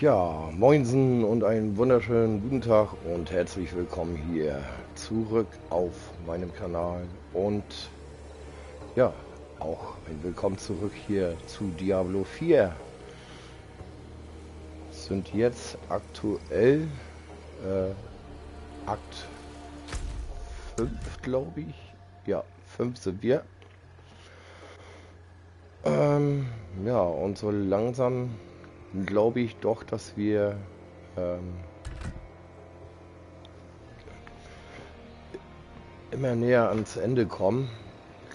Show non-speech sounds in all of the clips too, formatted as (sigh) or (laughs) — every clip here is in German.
Ja, moinsen und einen wunderschönen guten Tag und herzlich willkommen hier zurück auf meinem Kanal und ja, auch ein Willkommen zurück hier zu Diablo 4. Sind jetzt aktuell äh, Akt 5, glaube ich. Ja, 5 sind wir. Ähm, ja, und so langsam glaube ich doch, dass wir ähm, immer näher ans Ende kommen.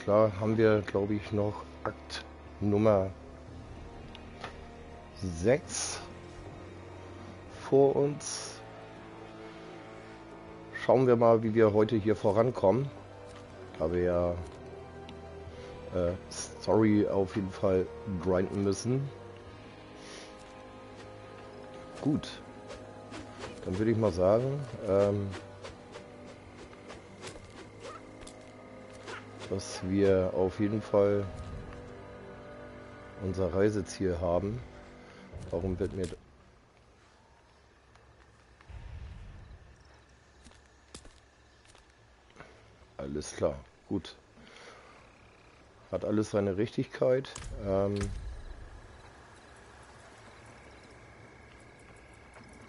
Klar haben wir, glaube ich, noch Akt Nummer 6 vor uns. Schauen wir mal, wie wir heute hier vorankommen. Da wir ja äh, Story auf jeden Fall grinden müssen. Gut. Dann würde ich mal sagen, ähm, dass wir auf jeden Fall unser Reiseziel haben. Warum wird mir... Alles klar, gut. Hat alles seine Richtigkeit. Ähm,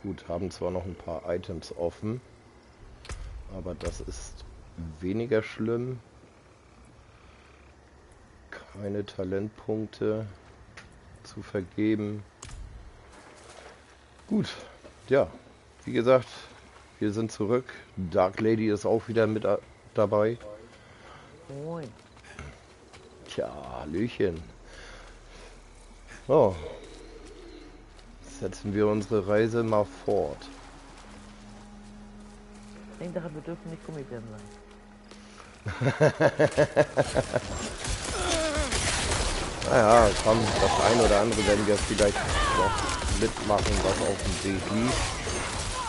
Gut, haben zwar noch ein paar Items offen, aber das ist weniger schlimm. Keine Talentpunkte zu vergeben. Gut, ja, wie gesagt, wir sind zurück. Dark Lady ist auch wieder mit dabei. Moin. Tja, Hallöchen. Oh, setzen wir unsere Reise mal fort. Denk daran, wir dürfen nicht Gummibären sein. (laughs) naja, komm, das eine oder andere werden wir vielleicht noch mitmachen, was auf dem Weg liegt.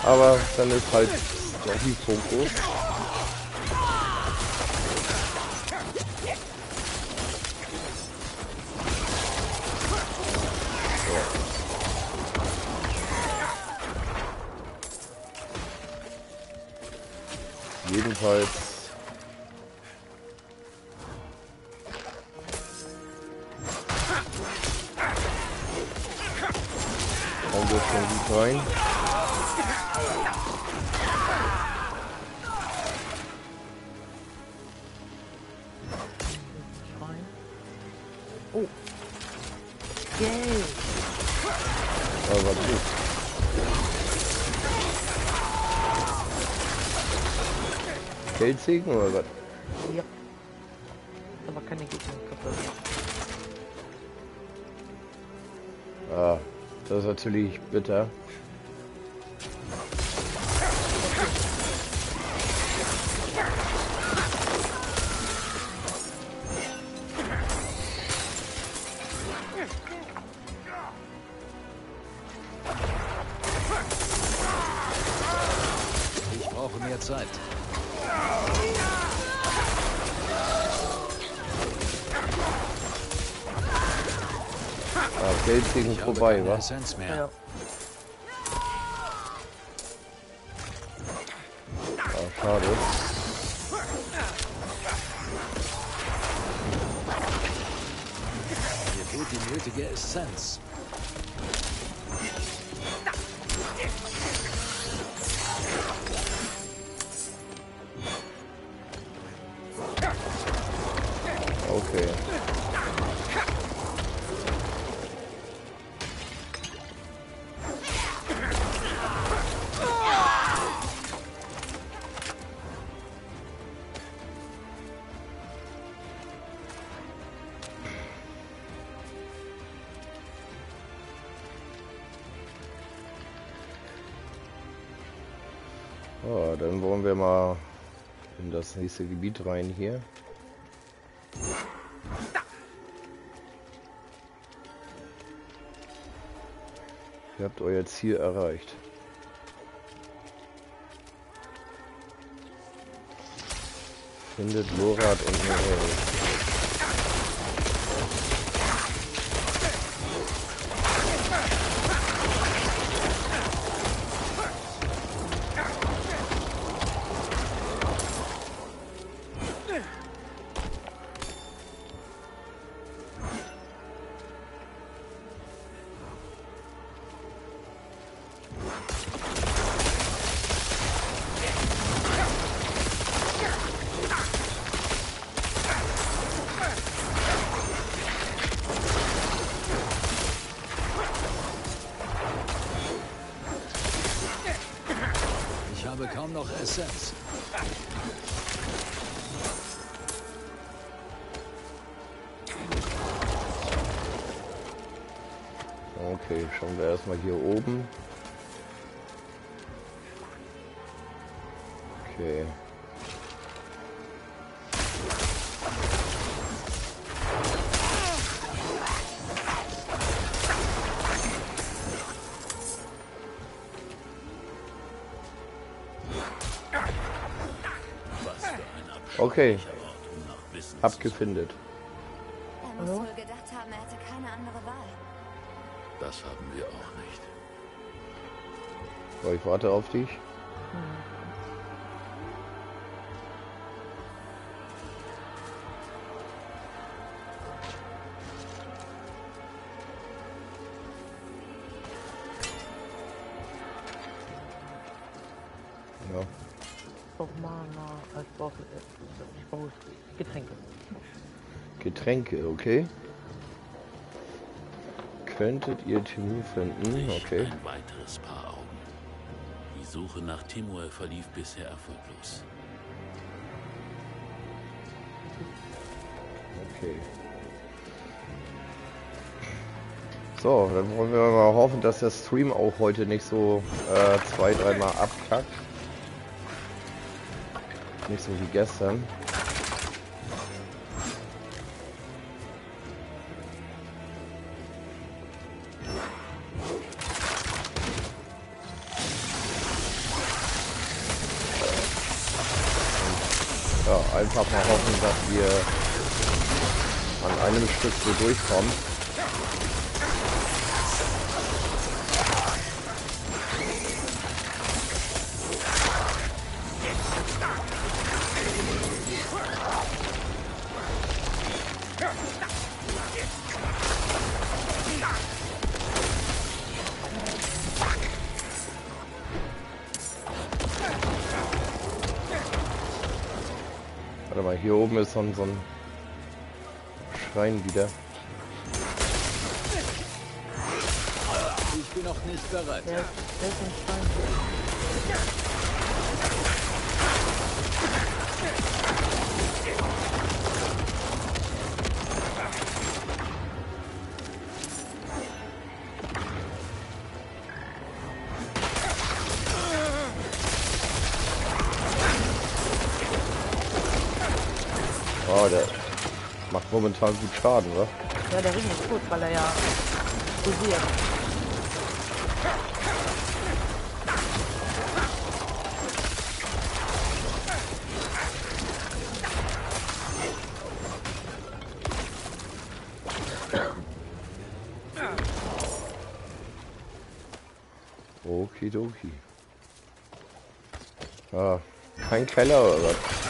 Aber dann ist halt Story-Fokus. Natürlich bitter. Feldsegen vorbei, was? Ja. Ah, nächste Gebiet rein hier. Ihr habt euer Ziel erreicht. Findet Lorat und Noel. Okay, abgefindet. Er muss wohl gedacht haben, er hätte keine andere Wahl. Das haben wir auch nicht. So, ich warte auf dich. Getränke, okay. Könntet ihr Timur finden? Okay. ein weiteres Paar Augen. Die Suche nach Timur verlief bisher erfolglos. Okay. So, dann wollen wir mal hoffen, dass der Stream auch heute nicht so äh, zwei, dreimal abkackt. Nicht so wie gestern. Einfach mal hoffen, dass wir an einem Stück so durchkommen. Momentan gut Schaden, oder? Ja, der Ring ist gut, weil er ja pulsiert. Okidoki. Ah, kein Keller oder was?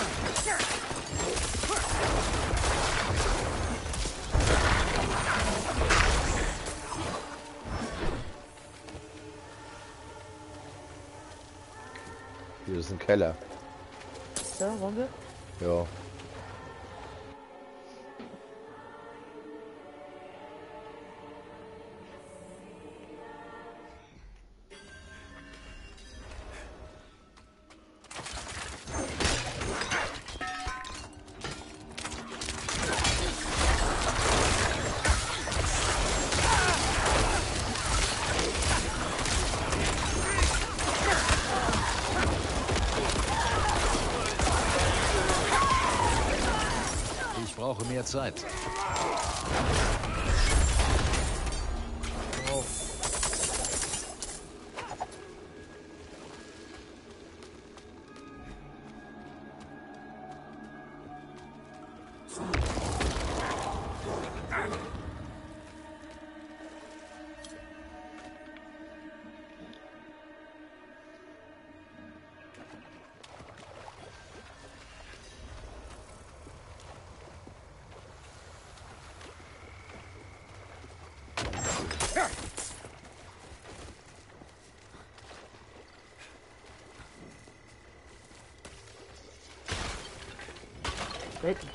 Ich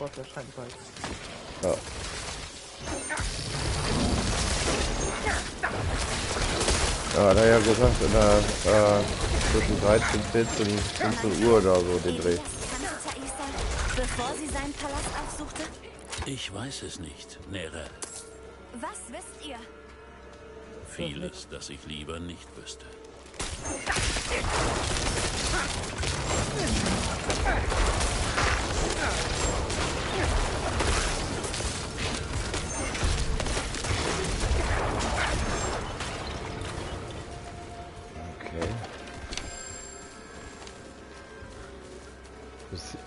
Weltenboss erscheint bald. Ja. Ja, hat er ja gesagt, in der, äh, zwischen 13, 14, 15 Uhr oder so den Dreh. Bevor sie seinen Palast aufsuchte? Ich weiß es nicht, Nerel. Was wisst ihr? Vieles, das ich lieber nicht wüsste.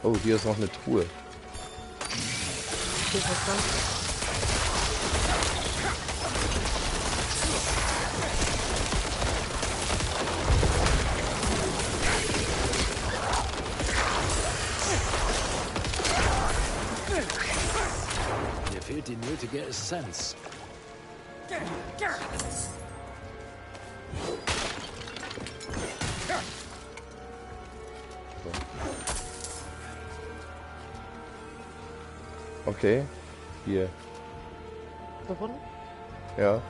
Oh, hier ist noch eine Truhe. Mir fehlt die nötige Essenz. Okay. Hier. Gefunden? Ja.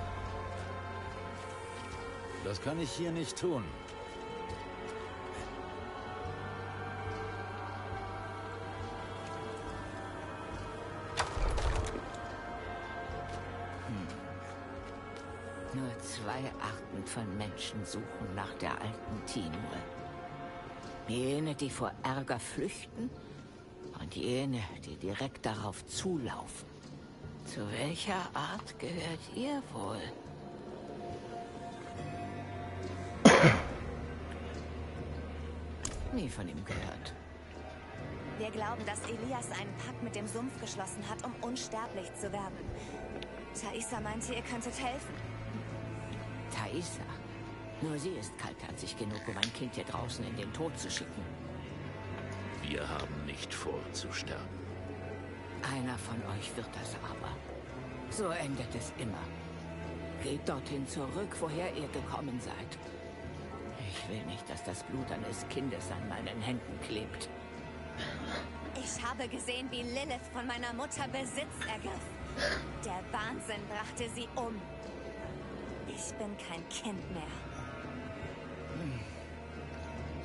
Das kann ich hier nicht tun. Nur zwei Arten von Menschen suchen nach der alten Timur. Jene, die vor Ärger flüchten jene, die direkt darauf zulaufen. Zu welcher Art gehört ihr wohl? Nie von ihm gehört. Wir glauben, dass Elias einen Pakt mit dem Sumpf geschlossen hat, um unsterblich zu werden. Thaisa meinte, ihr könntet helfen. Thaisa. Nur sie ist kaltherzig genug, um ein Kind hier draußen in den Tod zu schicken. Wir haben nicht vor zu sterben. Einer von euch wird das aber. So endet es immer. Geht dorthin zurück, woher ihr gekommen seid. Ich will nicht, dass das Blut eines Kindes an meinen Händen klebt. Ich habe gesehen, wie Lilith von meiner Mutter Besitz ergriff. Der Wahnsinn brachte sie um. Ich bin kein Kind mehr.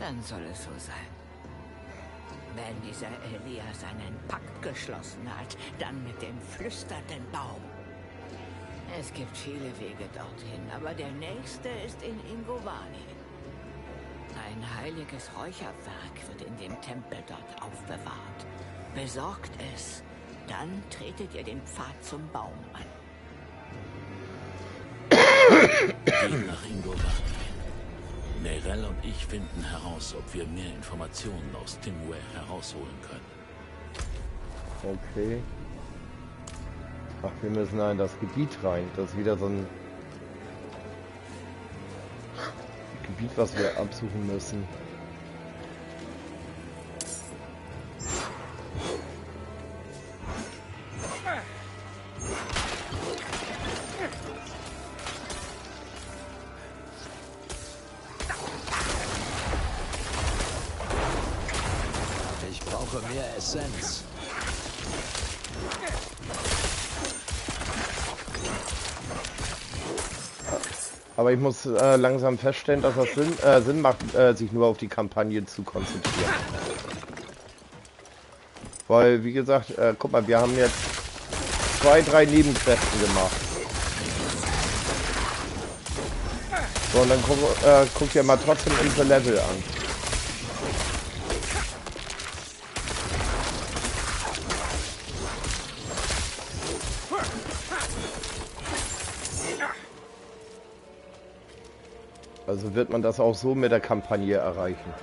Dann soll es so sein. Wenn dieser Elias einen Pakt geschlossen hat, dann mit dem flüsternden Baum. Es gibt viele Wege dorthin, aber der nächste ist in Ingovani. Ein heiliges Räucherwerk wird in dem Tempel dort aufbewahrt. Besorgt es, dann tretet ihr den Pfad zum Baum an. Geht nach Ingovani. Nerel und ich finden heraus, ob wir mehr Informationen aus Timware herausholen können. Okay. Ach, wir müssen in das Gebiet rein. Das ist wieder so ein Gebiet, was wir absuchen müssen. Ich muss äh, langsam feststellen, dass das Sinn, äh, Sinn macht, äh, sich nur auf die Kampagne zu konzentrieren. Weil, wie gesagt, äh, guck mal, wir haben jetzt zwei, drei Nebenquesten gemacht. So, und dann guck, äh, guck dir mal trotzdem unsere Level an. Wird man das auch so mit der Kampagne erreichen.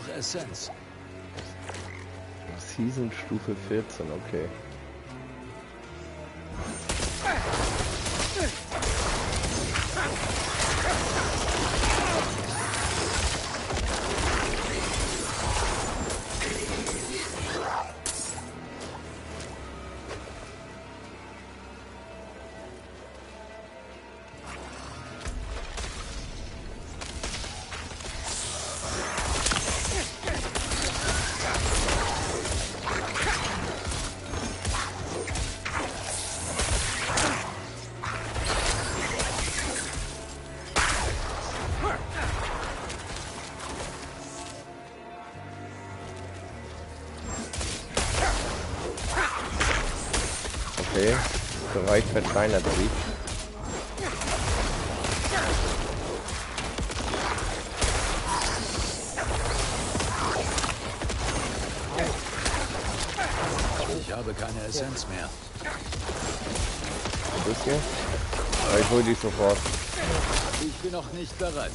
Noch Essenz. Season Stufe 14, okay. Okay. Verkleinert sich. Ich habe keine Essenz mehr. Ein bisschen. Aber ich hol dich sofort. Ich bin noch nicht bereit.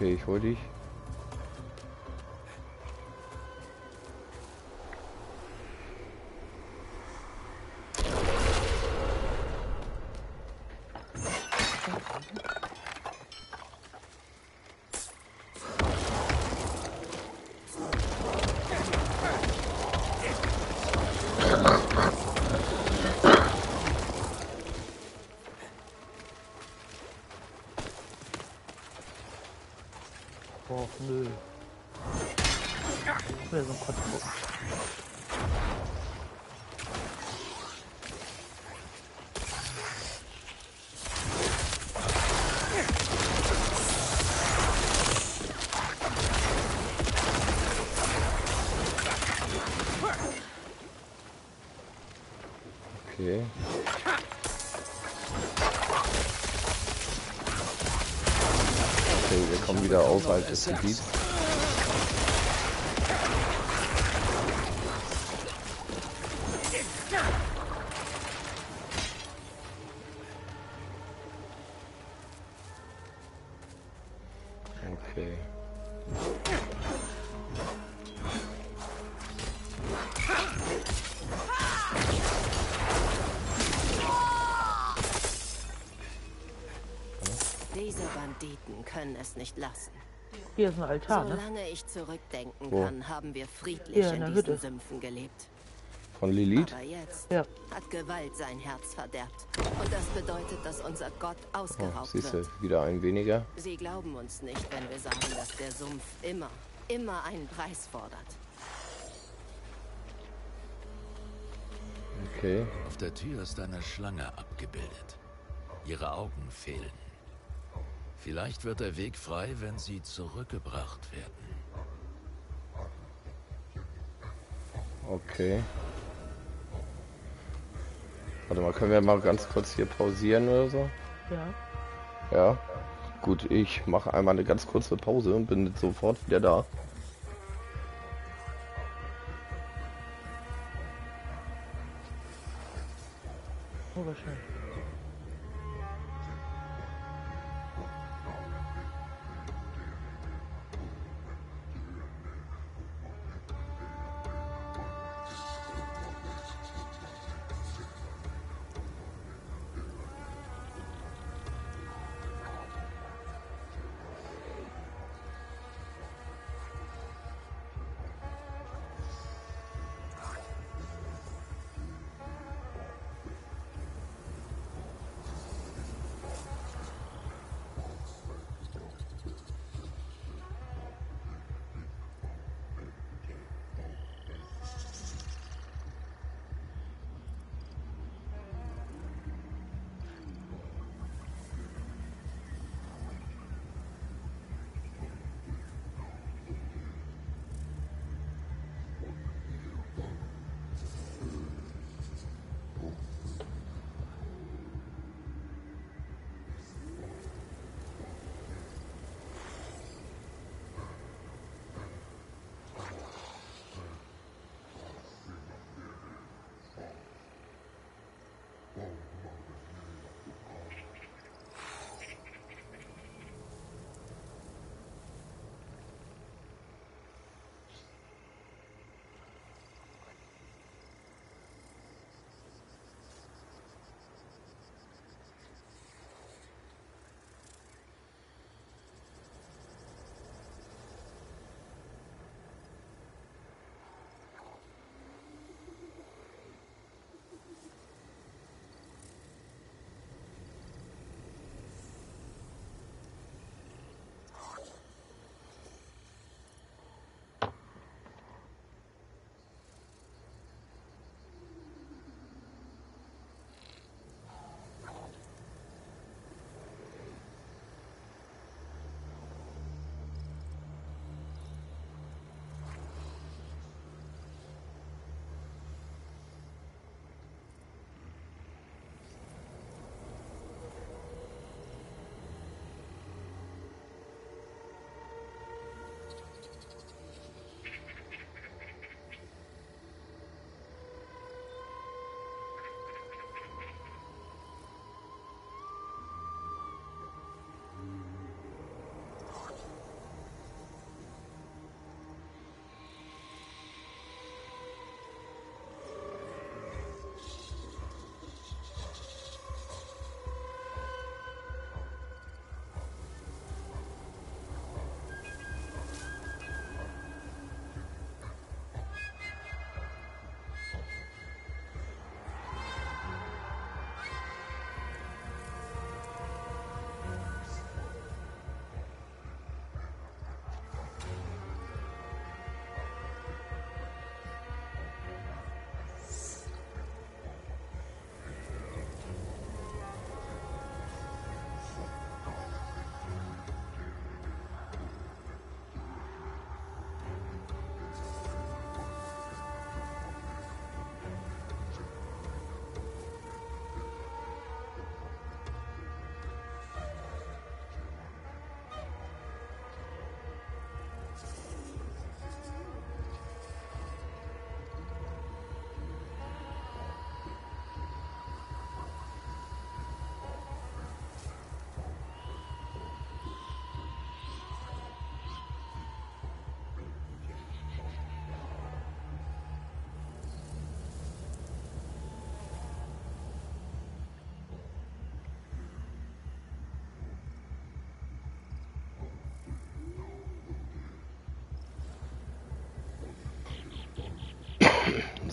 Okay, ich hol dich. Außerhalb des. Diese Banditen können es nicht lassen. Hier ist ein Altar, ne? Solange ich zurückdenken Wo? kann, haben wir friedlich Hier in in diesen Hütte. Sümpfen gelebt. Von Lilith? Aber jetzt Ja. hat Gewalt sein Herz verderbt. Und das bedeutet, dass unser Gott Oh, ausgeraubt siehst du, wird. wieder ein weniger. Sie glauben uns nicht, wenn wir sagen, dass der Sumpf immer, immer einen Preis fordert. Okay. Auf der Tür ist eine Schlange abgebildet. Ihre Augen fehlen. Vielleicht wird der Weg frei, wenn sie zurückgebracht werden. Okay. Warte mal, können wir mal ganz kurz hier pausieren oder so? Ja. Ja. Gut, ich mache einmal eine ganz kurze Pause und bin sofort wieder da. Oh, war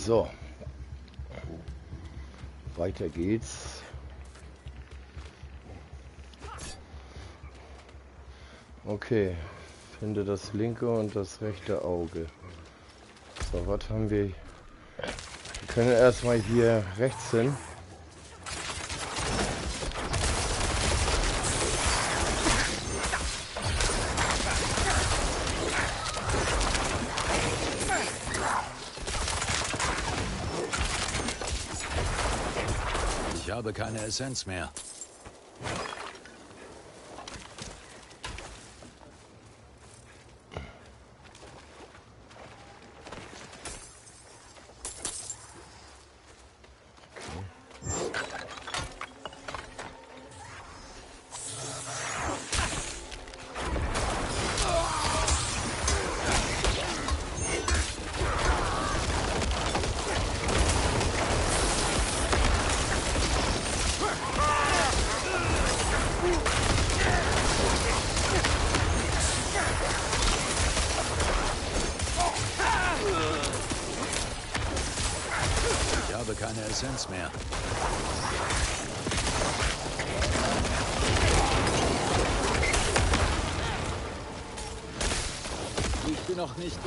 So. Weiter geht's. Okay. Finde das linke und das rechte Auge. So, was haben wir? Wir können erstmal hier rechts hin. Ich habe keine Essenz mehr.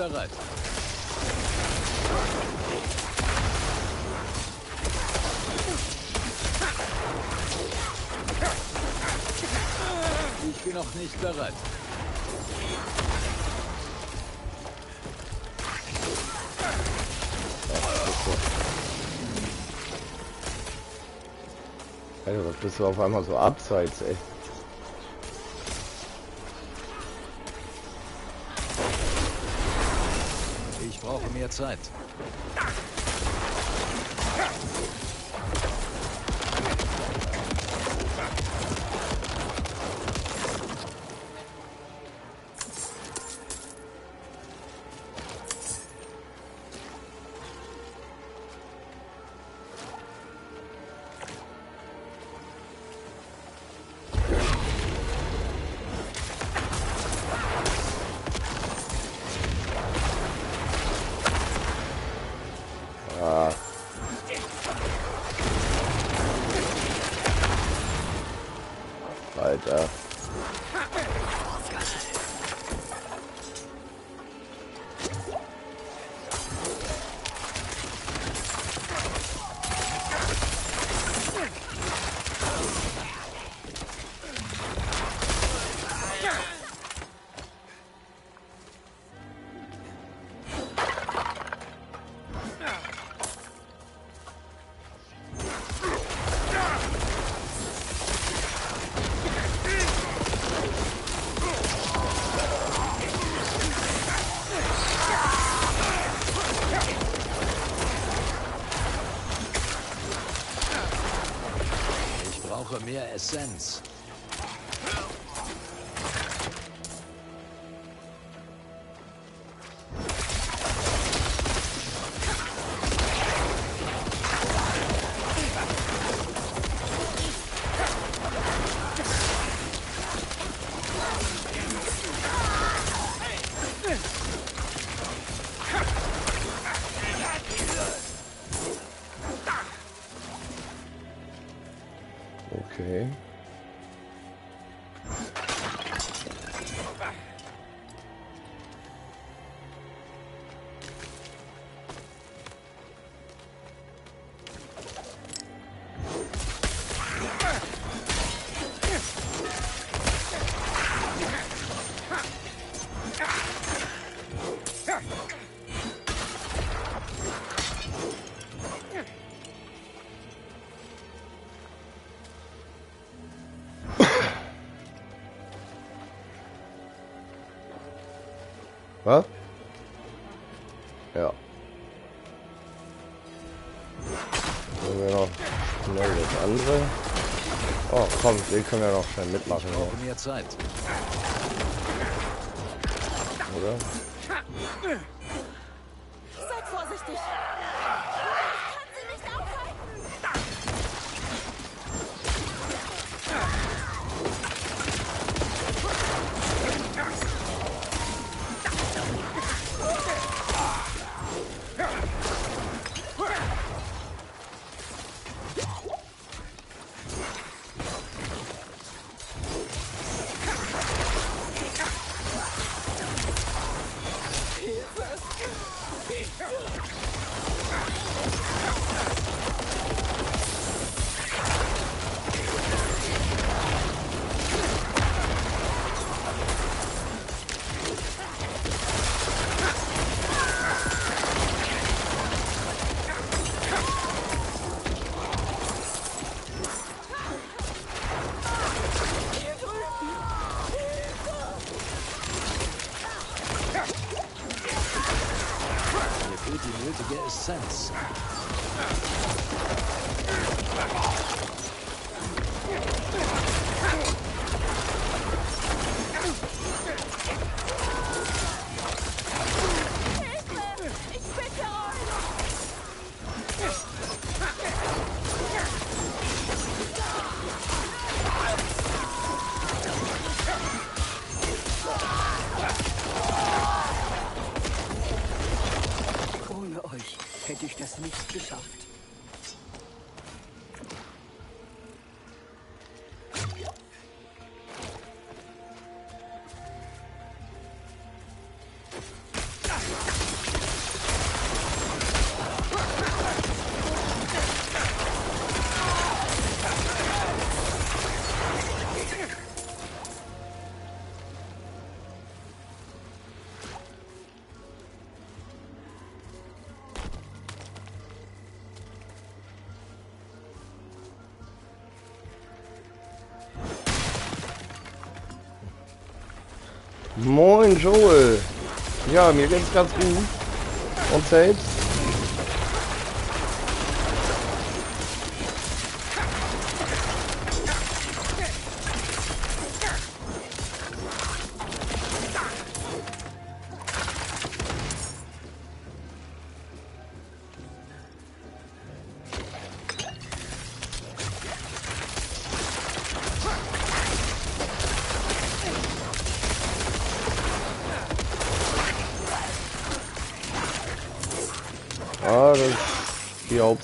Bereit. Ich bin noch nicht bereit. Alter, was bist du auf einmal so abseits, ey? Zeit. Brauche Okay. Was? Ja. Dann wir noch schnell das andere. Oh, komm, den können wir noch schnell Ich mitmachen, brauche mehr Zeit. oder? Moin Joel. Ja, mir geht's ganz gut. Und selbst?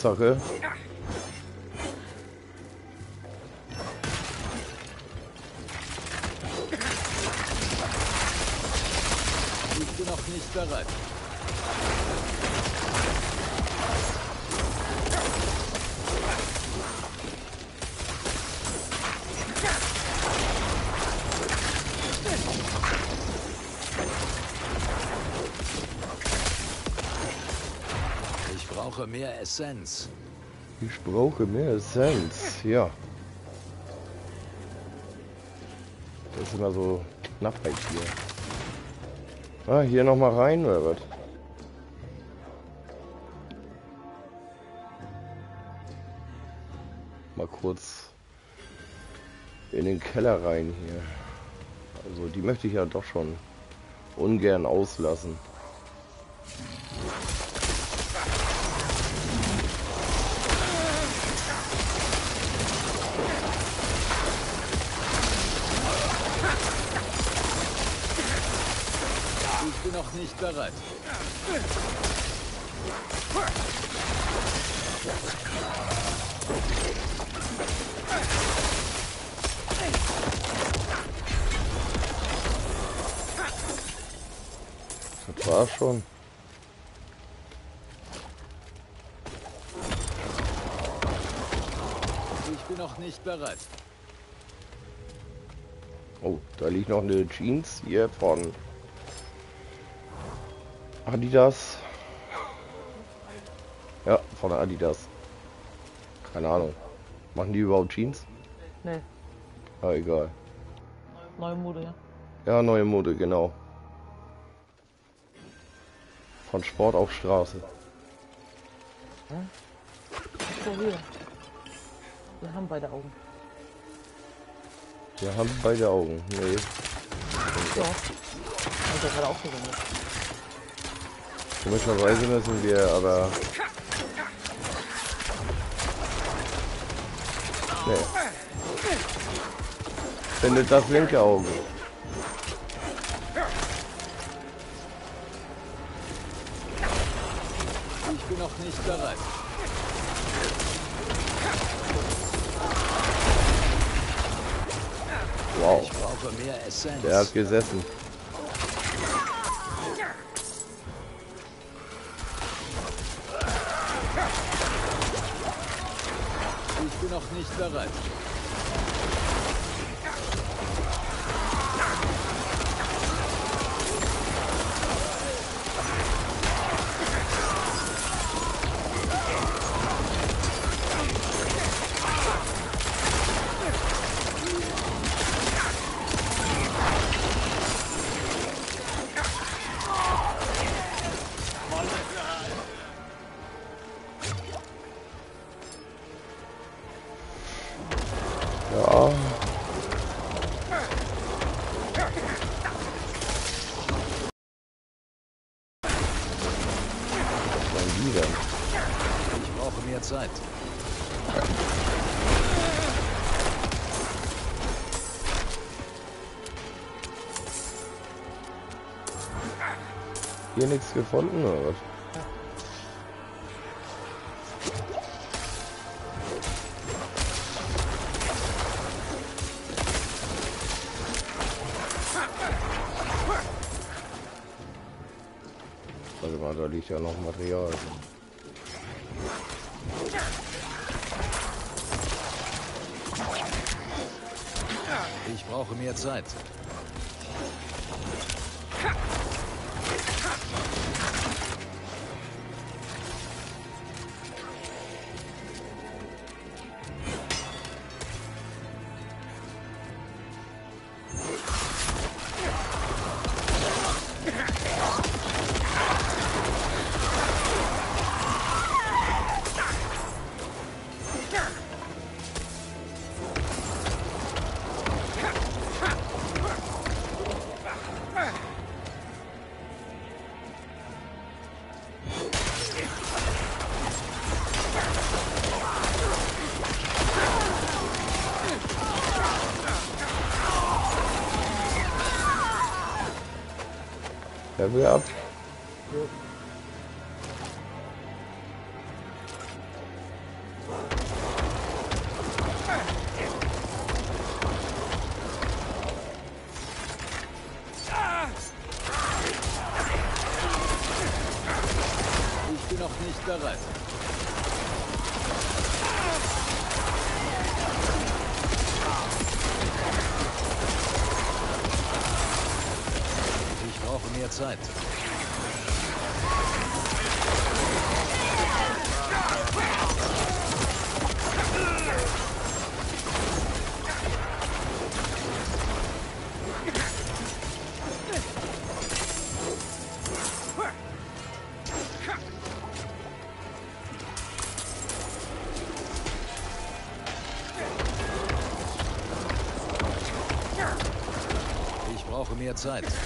Hauptsache. Essenz. Ich brauche mehr Essenz. Ja. Das ist immer so Knappheit hier. Ah, hier noch mal rein oder was? Mal kurz in den Keller rein hier. Also die möchte ich ja doch schon ungern auslassen. Bereit. Oh, da liegt noch eine Jeans hier von Adidas. Ja, von Adidas. Keine Ahnung. Machen die überhaupt Jeans? Nee, Ah, egal. neue Mode, ja. Ja, neue Mode, genau. Von Sport auf Straße. So, hier. Wir haben beide Augen. Wir haben beide Augen. Nee. Ja. Hab ich ja gerade auch so gemacht. Komischerweise müssen wir aber. Nee. Findet das linke Auge. Ich bin noch nicht bereit. Wow. Ich brauche mehr Essenz. Der hat gesessen. Gefunden oder was? Warte mal, da liegt ja noch Material. Ich brauche mehr Zeit. Level ab. Brauche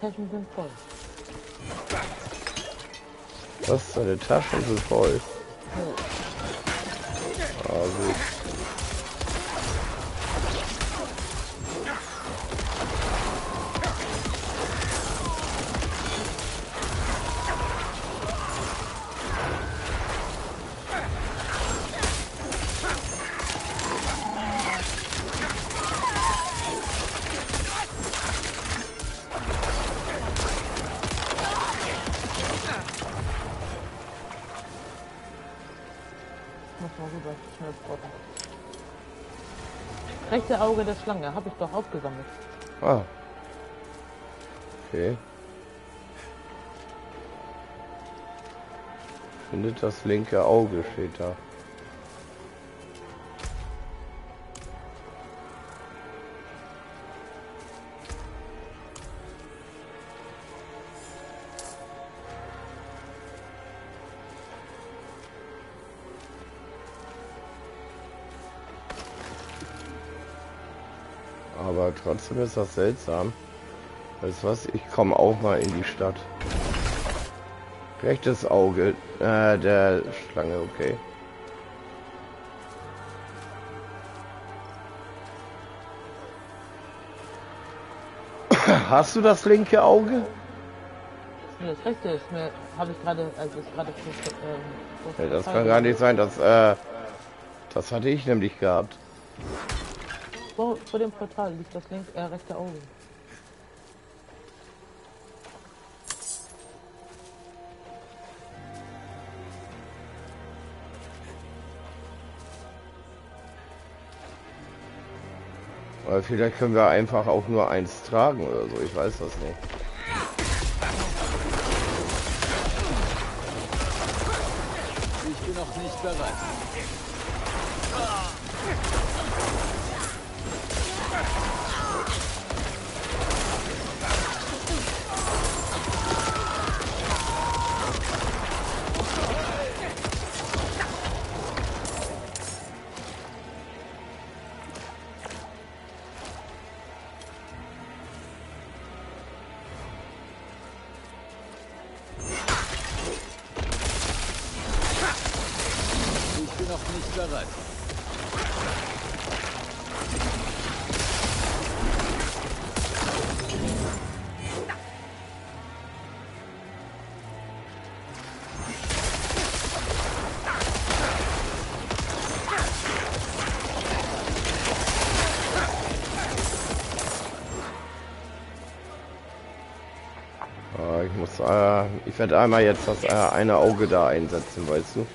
Taschen sind voll. was? Seine Taschen sind voll. Rechte Auge der Schlange, habe ich doch aufgesammelt. Ah. Okay. Findet das linke Auge, steht da. Trotzdem ist das seltsam. Weißt du was? Ich komme auch mal in die Stadt. Rechtes Auge äh, der Schlange, okay. (coughs) Hast du das linke Auge? Nee, das rechte ist mir, habe ich gerade, also ist gerade ähm, Ja, das kann gar nicht sein, dass äh, das hatte ich nämlich gehabt. Vor, vor dem Portal liegt das linke, äh, rechte Auge. Oder vielleicht können wir einfach auch nur eins tragen oder so, ich weiß das nicht. Ich bin noch nicht bereit. Werde einmal jetzt das äh, eine Auge da einsetzen, weißt du?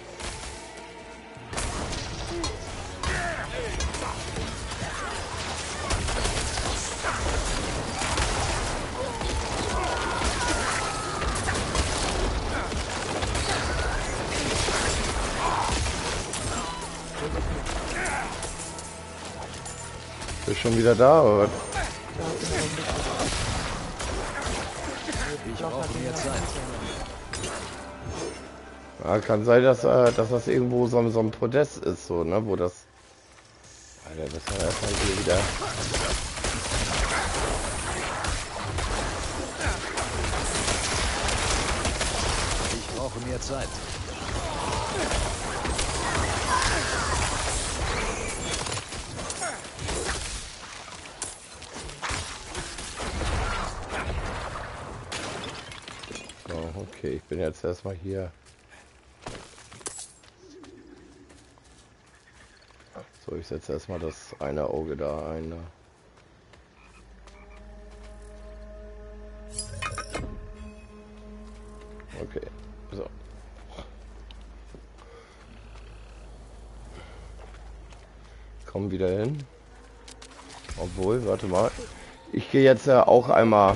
Bist schon wieder da, oder? Ja, kann sein, dass, äh, dass das irgendwo so, so ein Podest ist, so, ne, wo das. Alter, das war erstmal hier wieder. Ich brauche mehr Zeit. So, okay, ich bin jetzt erstmal hier. Ich setze erstmal das eine Auge da ein. Ne? Okay, so. Komm wieder hin. Obwohl, warte mal. Ich gehe jetzt ja auch einmal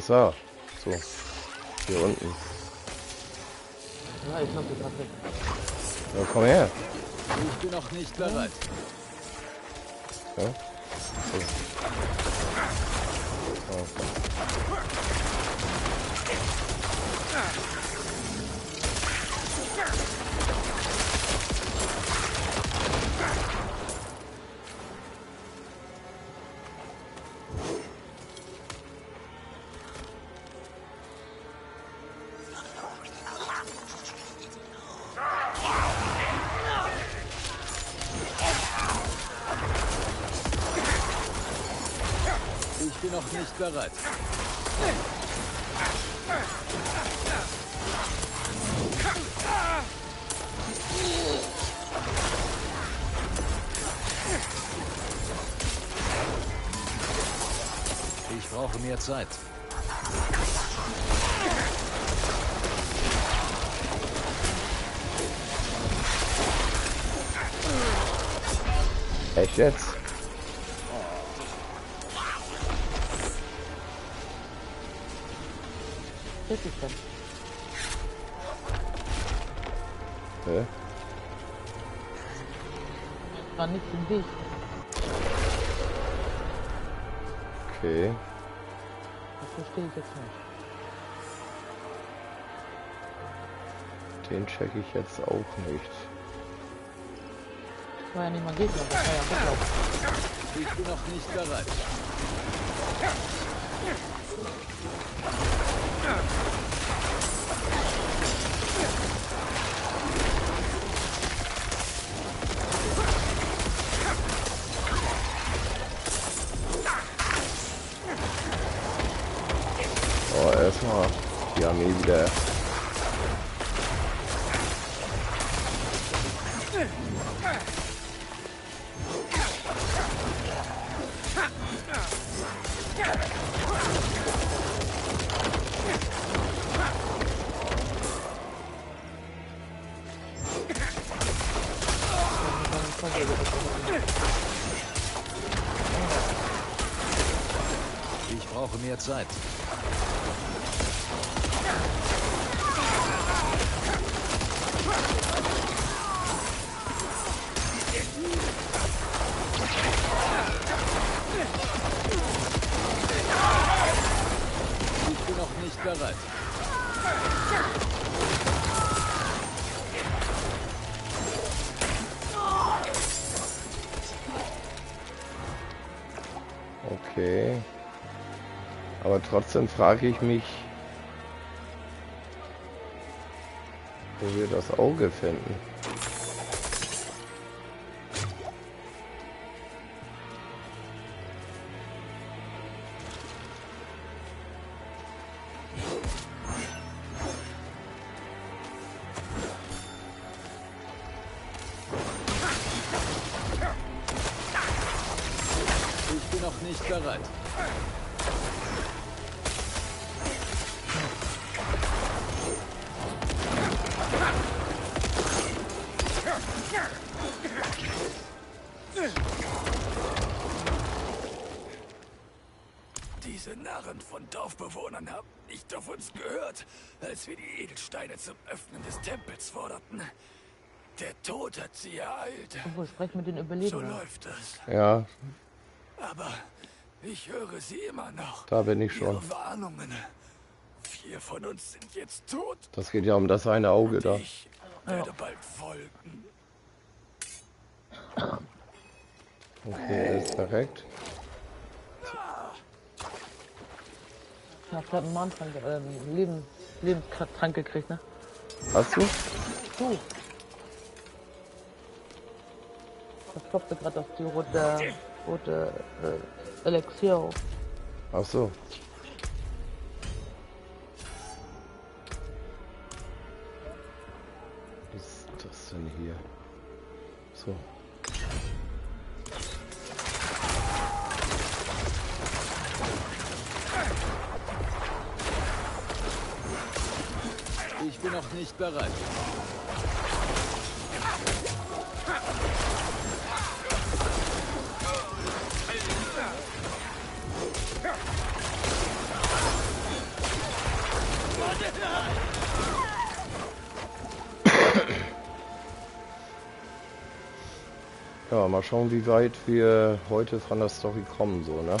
Da. So. Hier unten. Ja, ich das hat weg. So, komm her. Ich bin noch nicht bereit. Ja. Zeit. Echt jetzt? Was ist denn? Den check ich jetzt auch nicht. Das war ja nicht mal Gegner, das war ja Rücklauf. Ich bin noch nicht bereit. Trotzdem frage ich mich, wo wir das Auge finden. Sprech mit den So Überlebenden. läuft es. Ja, Aber ich höre sie immer noch. da bin ich schon. Ihre Warnungen. Vier von uns sind jetzt tot. Das geht ja um das eine Auge da. Ich werde bald folgen. Okay, ist perfekt. Ich hab einen Manntrank, äh, einen Leben, Lebenstrank gekriegt, ne? Hast du? Du. Das klopfte gerade auf die rote, rote äh, Elixier auf. Ach so. Was ist das denn hier? So. Ich bin noch nicht bereit. Ja, mal schauen, wie weit wir heute von der Story kommen, so, ne?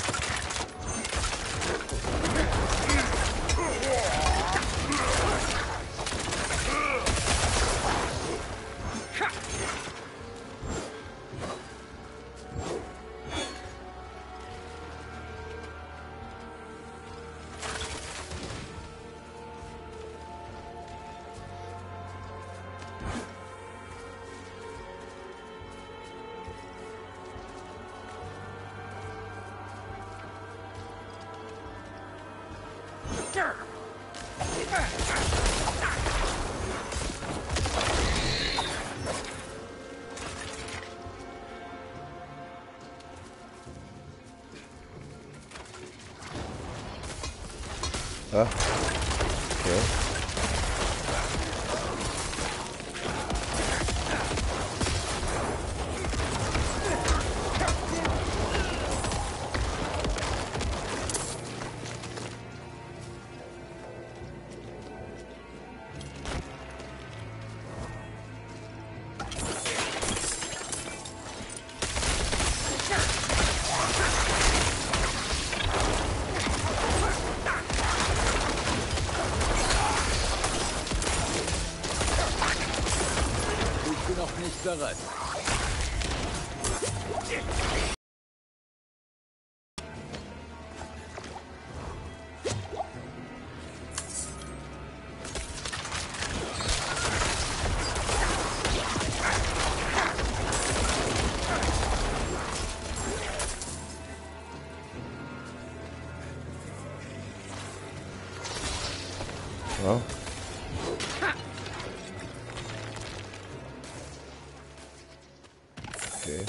Okay.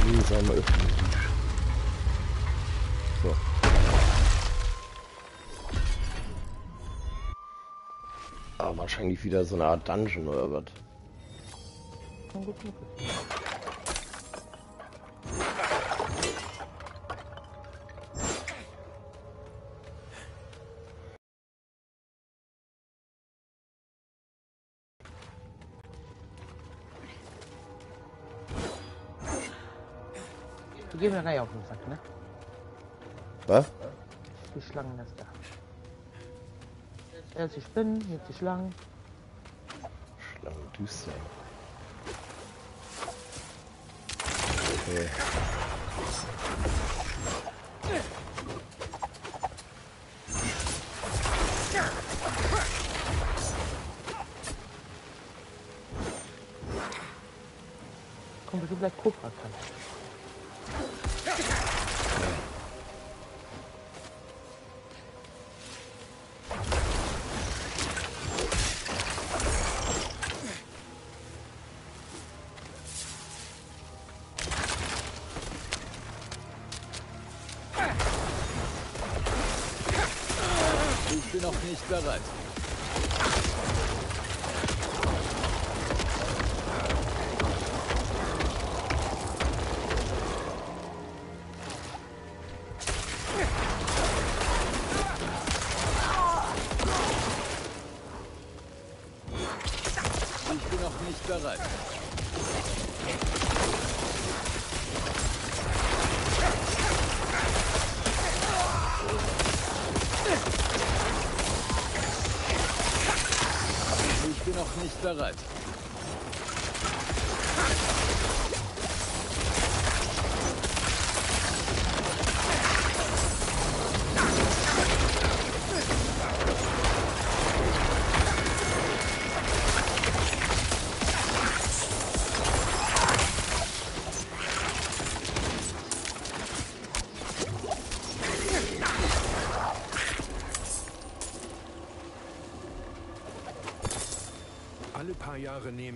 Gemeinsame Öffnung. Wahrscheinlich wieder so eine Art Dungeon oder was. Kann gut möglich. Die gehen mir gleich auf den Sack, ne? Was? Die Schlangennester. Erst die Spinnen, jetzt die Schlangen. Schlangen düster. Okay. Kommt bestimmt gleich Cobra dran.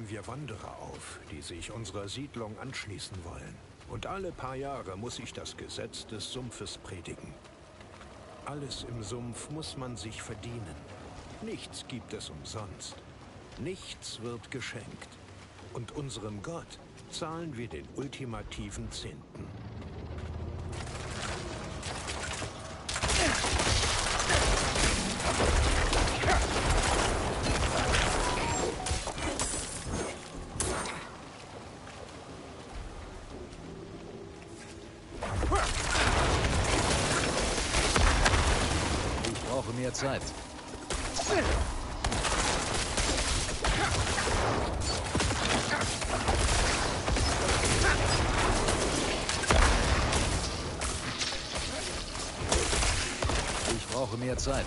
Nehmen wir Wanderer auf, die sich unserer Siedlung anschließen wollen. Und alle paar Jahre muss ich das Gesetz des Sumpfes predigen. Alles im Sumpf muss man sich verdienen. Nichts gibt es umsonst. Nichts wird geschenkt. Und unserem Gott zahlen wir den ultimativen Zehnten. Ich brauche mehr Zeit. Ich brauche mehr Zeit.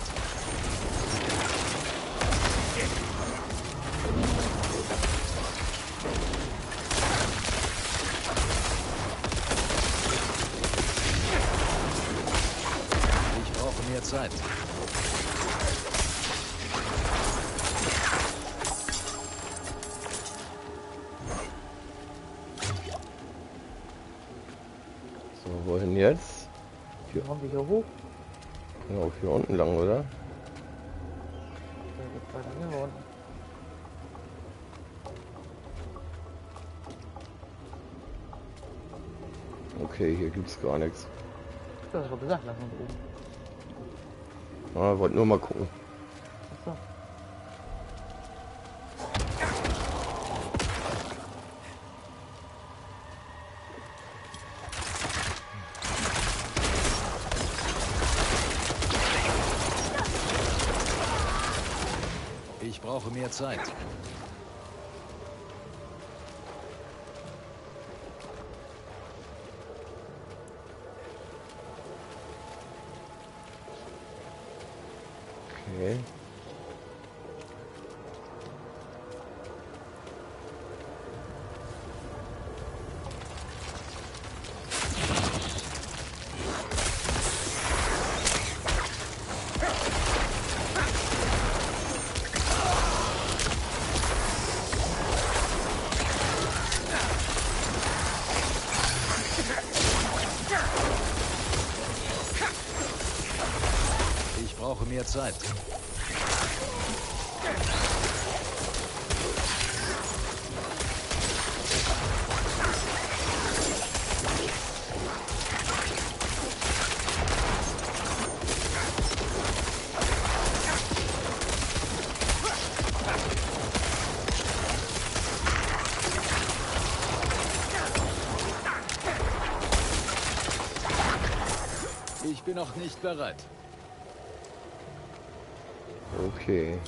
Hier hoch. Ja, auch hier unten lang, oder? Okay, hier gibt's gar nichts. Das du gesagt, lass uns oben. Ah, wollte nur mal gucken. Zeit. Ich bin noch nicht bereit. Okay.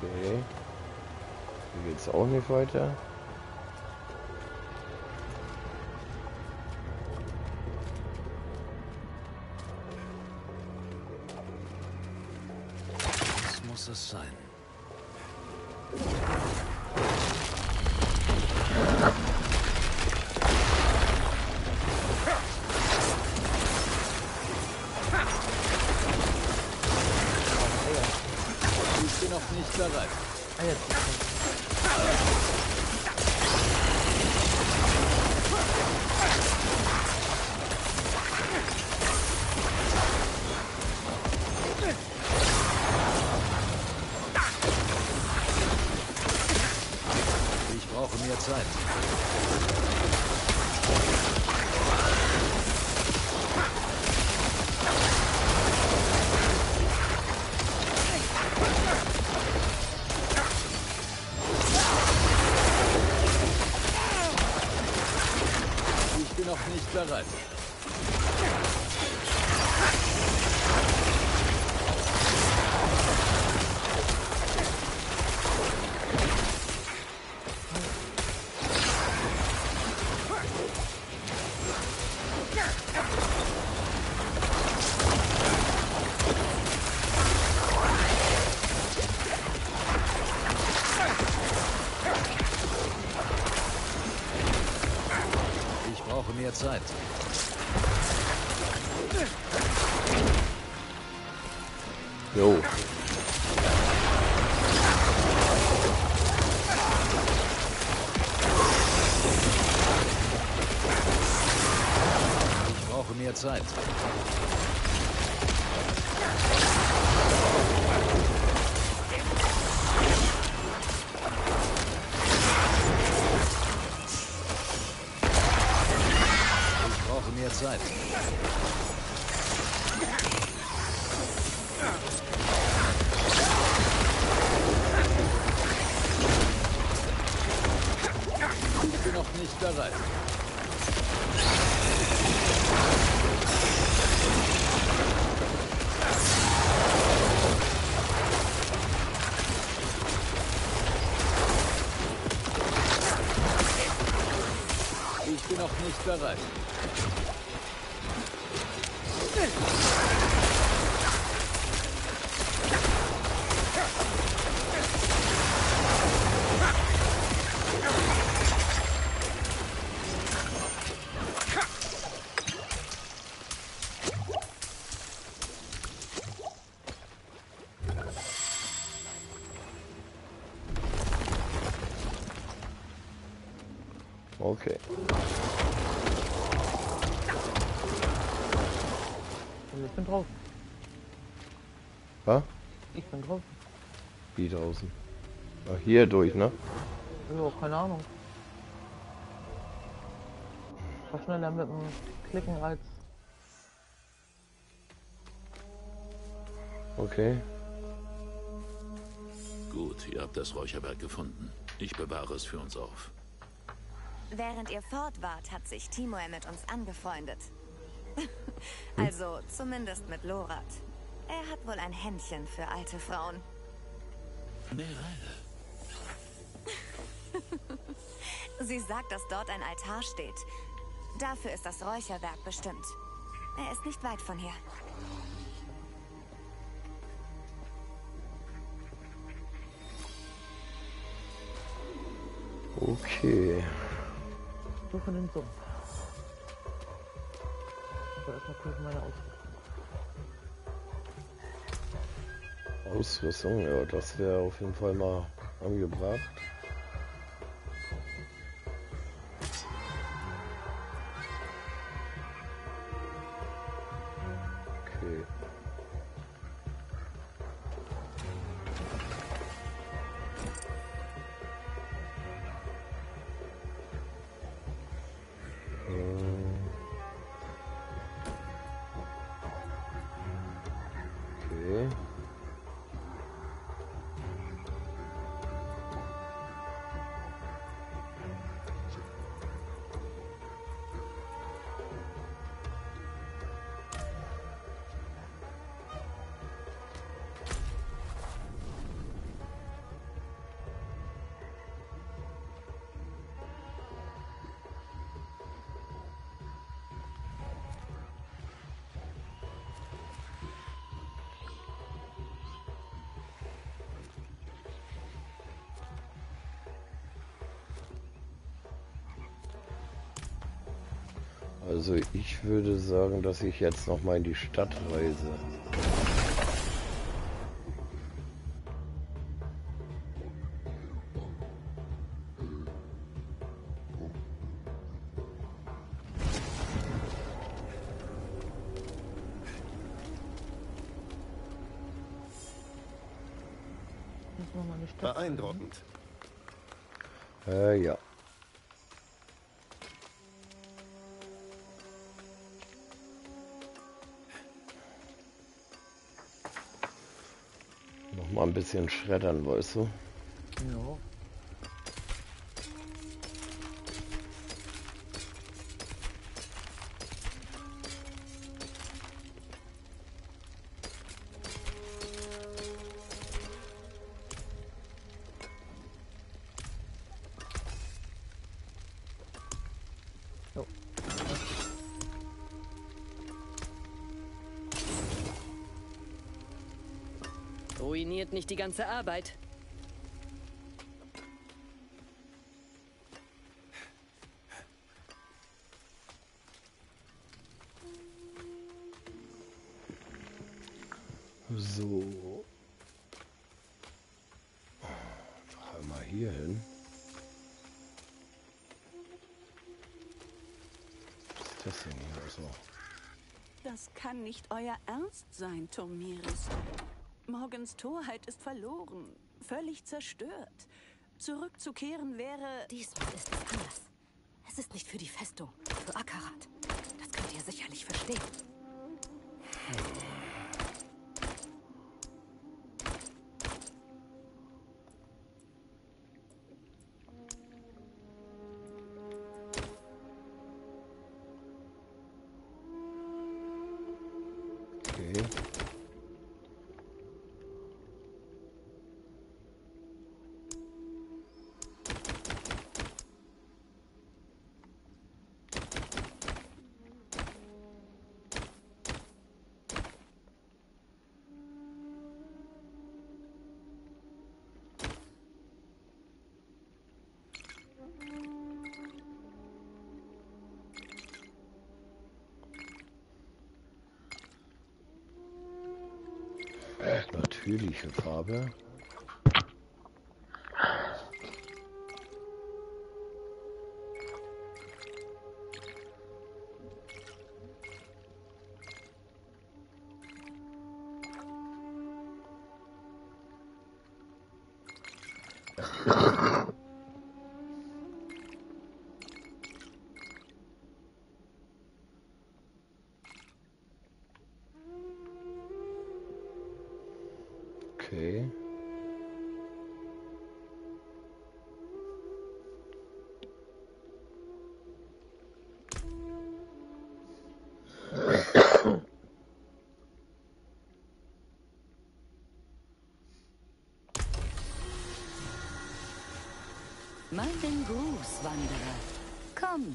Okay. Hier geht's auch nicht weiter. Zeit. Jo. Ich brauche mehr Zeit. Bin noch nicht bereit. Okay. Also ich bin draußen. Was? Ich bin draußen. Wie draußen? Ach, hier durch, ne? Jo, keine Ahnung. War schneller mit dem Klicken als. Okay. Gut, ihr habt das Räucherwerk gefunden. Ich bewahre es für uns auf. Während ihr fort wart, hat sich Timur mit uns angefreundet. (laughs) also zumindest mit Lorat. Er hat wohl ein Händchen für alte Frauen. Nerelle. (laughs) Sie sagt, dass dort ein Altar steht. Dafür ist das Räucherwerk bestimmt. Er ist nicht weit von hier. Okay. Suche den Sumpf. So, erstmal kurz meine Ausrüstung. Ausrüstung, ja, das wäre auf jeden Fall mal angebracht. Okay. Ähm. Okay. Also ich würde sagen, dass ich jetzt noch mal in die Stadt reise. Beeindruckend. Äh, ja. Bisschen schreddern, weißt du? Ja. ganze Arbeit. So. Noch einmal hier hin. Was ist das denn hier? Also. Das kann nicht euer Ernst sein, Tomiris. Morgens Torheit ist verloren, völlig zerstört. Zurückzukehren wäre... Diesmal ist es anders. Es ist nicht für die Festung, für Akarat. Das könnt ihr sicherlich verstehen. Natürliche Farbe. Kommt,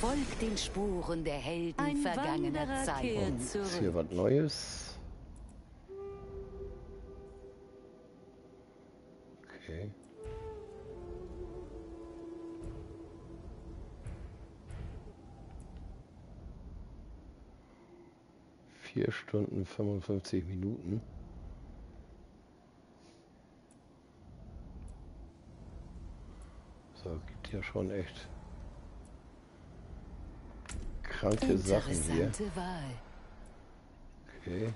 folgt den Spuren der Helden Ein vergangener Wanderer Zeiten. kehrt Ist zurück. hier was Neues? Okay. Vier Stunden 55 Minuten. So, gibt ja schon echt kranke Sachen hier. Okay.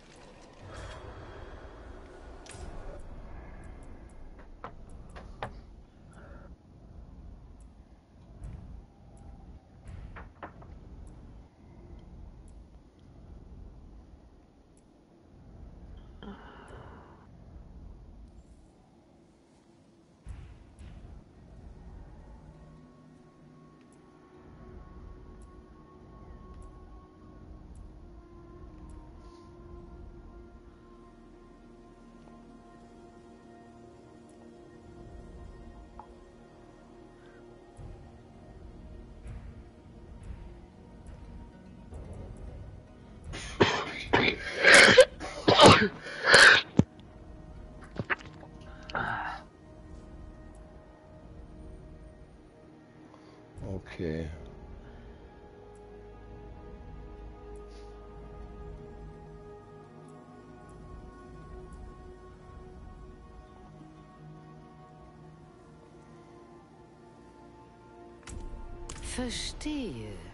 Verstehe.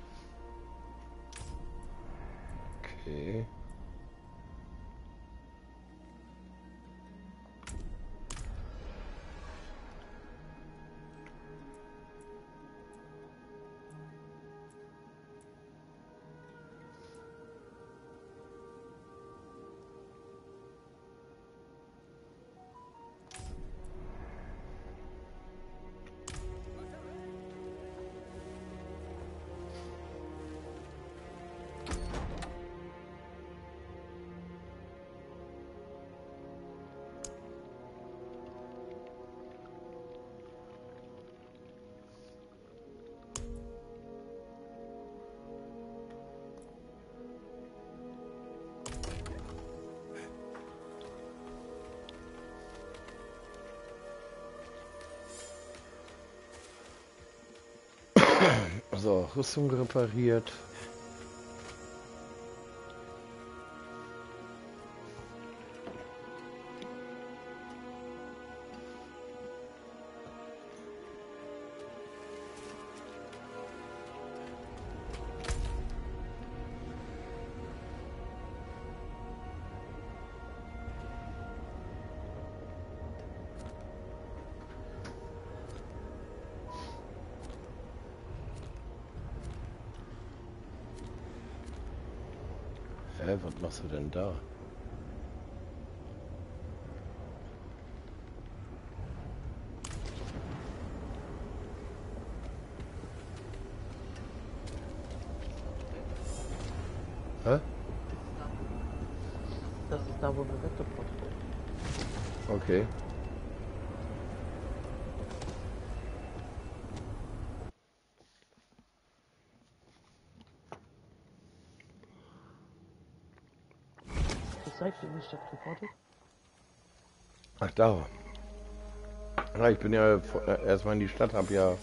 So, Rüstung repariert. Hä, was machst du denn da? Hä? Das ist da, wo wir weggebracht wurden. Okay. Nicht stattgefunden. Ach, da. Ich bin ja äh, erstmal in die Stadt, hab ja.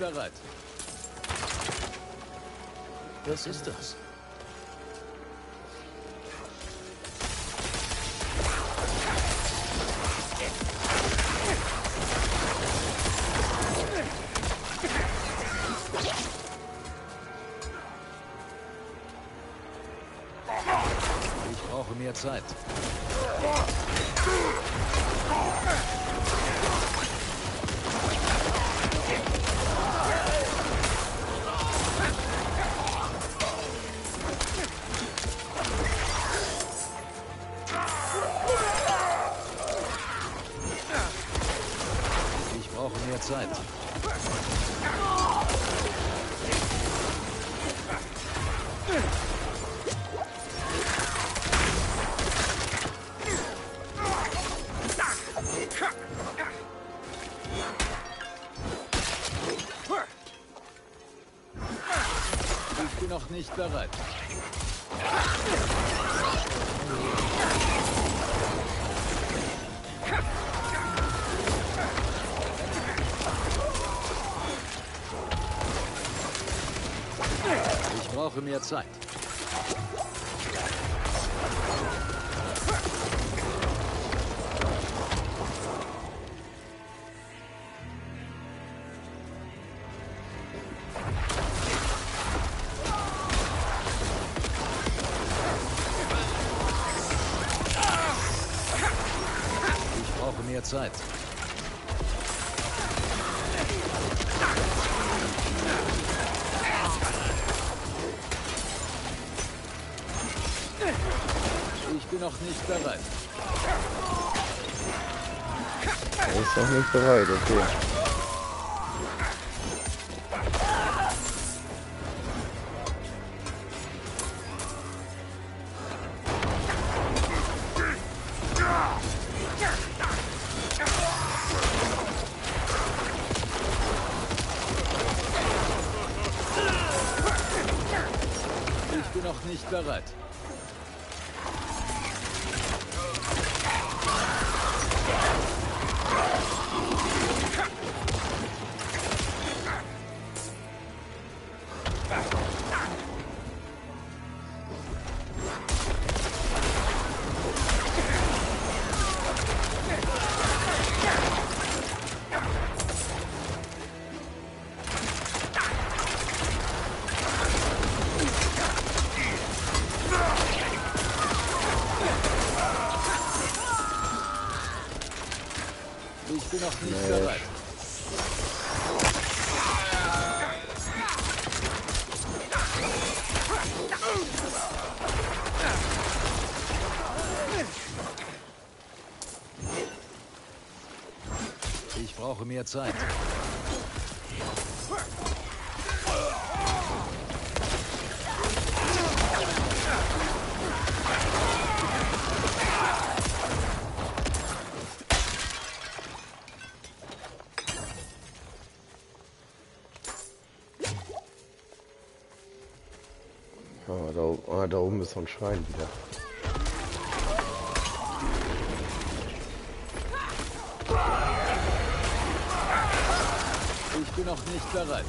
Bereit. Was ist das? Ich brauche mehr Zeit. Nicht bereit. Ich brauche mehr Zeit. Zeit. Ich bin noch nicht bereit. Er ist noch nicht bereit, okay. Mehr Zeit. Ah, da, ah, da oben ist so ein Schrein wieder. Bin noch nicht bereit.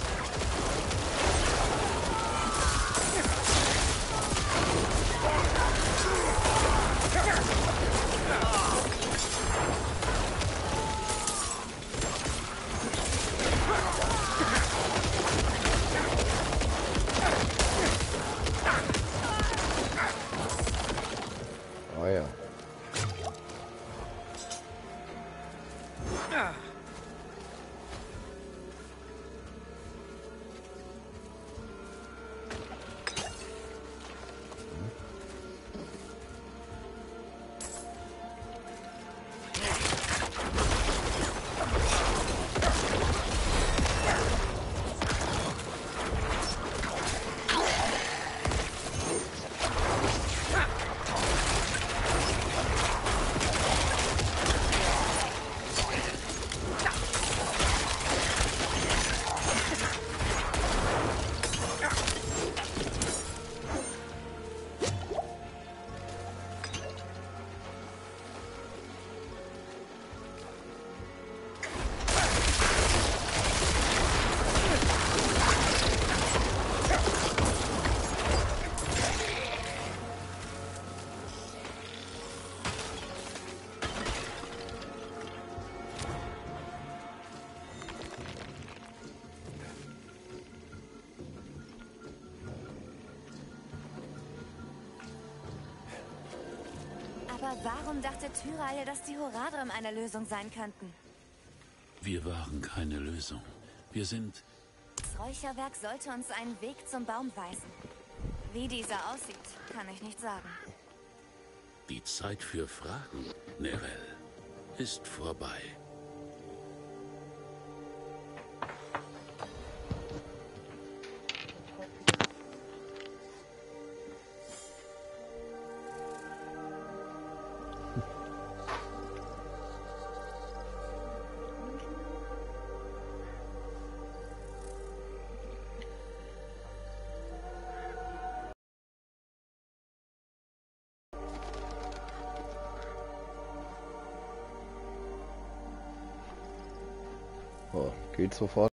Aber warum dachte Tyrael, dass die Horadrim eine Lösung sein könnten? Wir waren keine Lösung. Wir sind... Das Räucherwerk sollte uns einen Weg zum Baum weisen. Wie dieser aussieht, kann ich nicht sagen. Die Zeit für Fragen, Nerel, ist vorbei. Oh,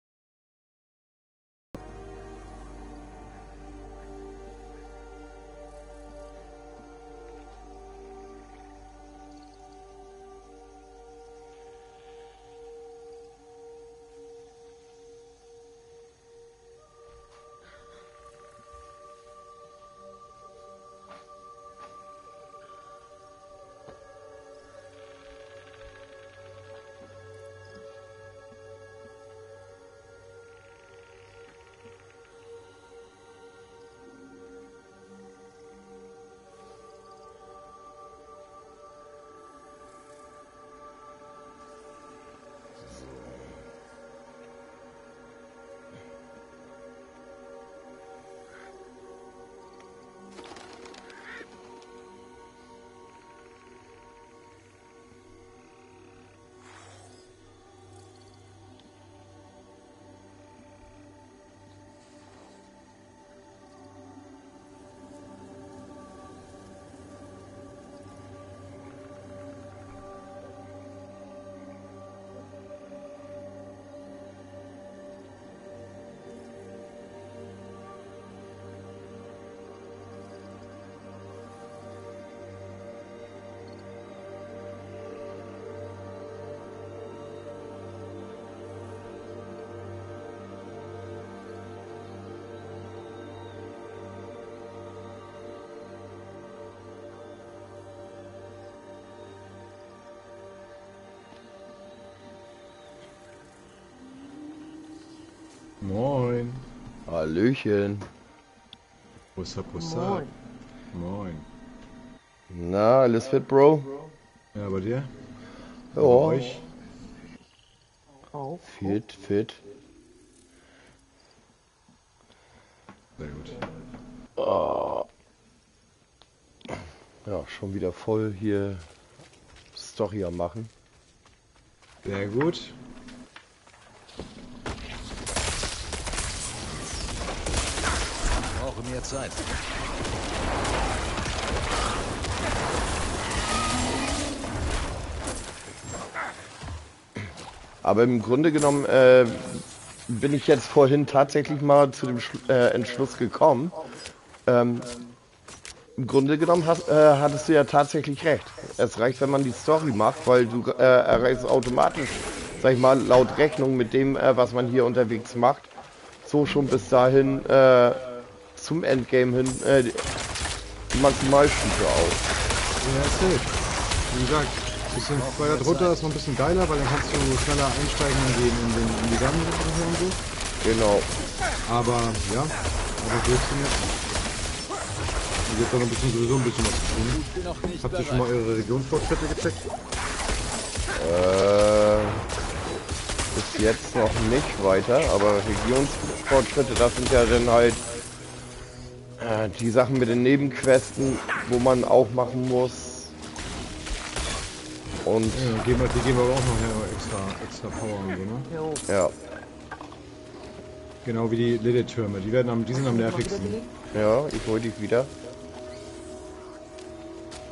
Hallöchen. What's up, what's up? Moin. Na, alles fit, Bro? Ja, bei dir? Ja. Bei euch? Auch. Fit, fit. Sehr gut. Ah. Ja, schon wieder voll hier Story am machen. Sehr gut. Zeit. Aber im Grunde genommen äh, bin ich jetzt vorhin tatsächlich mal zu dem Schlu äh, Entschluss gekommen. Ähm, Im Grunde genommen hast, äh, hattest du ja tatsächlich recht. Es reicht, wenn man die Story macht, weil du äh, erreichst automatisch, sag ich mal, laut Rechnung mit dem, äh, was man hier unterwegs macht, so schon bis dahin äh, zum Endgame hin äh, die Maximalstufe auf. Ja, safe. Wie gesagt, ein bisschen weiter drunter ist noch ein bisschen geiler, weil dann kannst du schneller einsteigen in, den, in, den, in die Dungeons und so. Genau. Aber ja, aber funktioniert. Und jetzt auch noch ein bisschen sowieso ein bisschen was zu tun. Habt ihr schon mal eure Regionsfortschritte gecheckt? Äh, bis jetzt noch nicht weiter, aber Regionsfortschritte, das sind ja dann halt die Sachen mit den Nebenquesten, wo man auch machen muss. Und Ja, geben wir, die geben aber auch noch extra, extra Power und so, ne? Ja, Genau wie die Lilith-Türme. Die werden am, die sind am nervigsten. ja, ich hol dich wieder.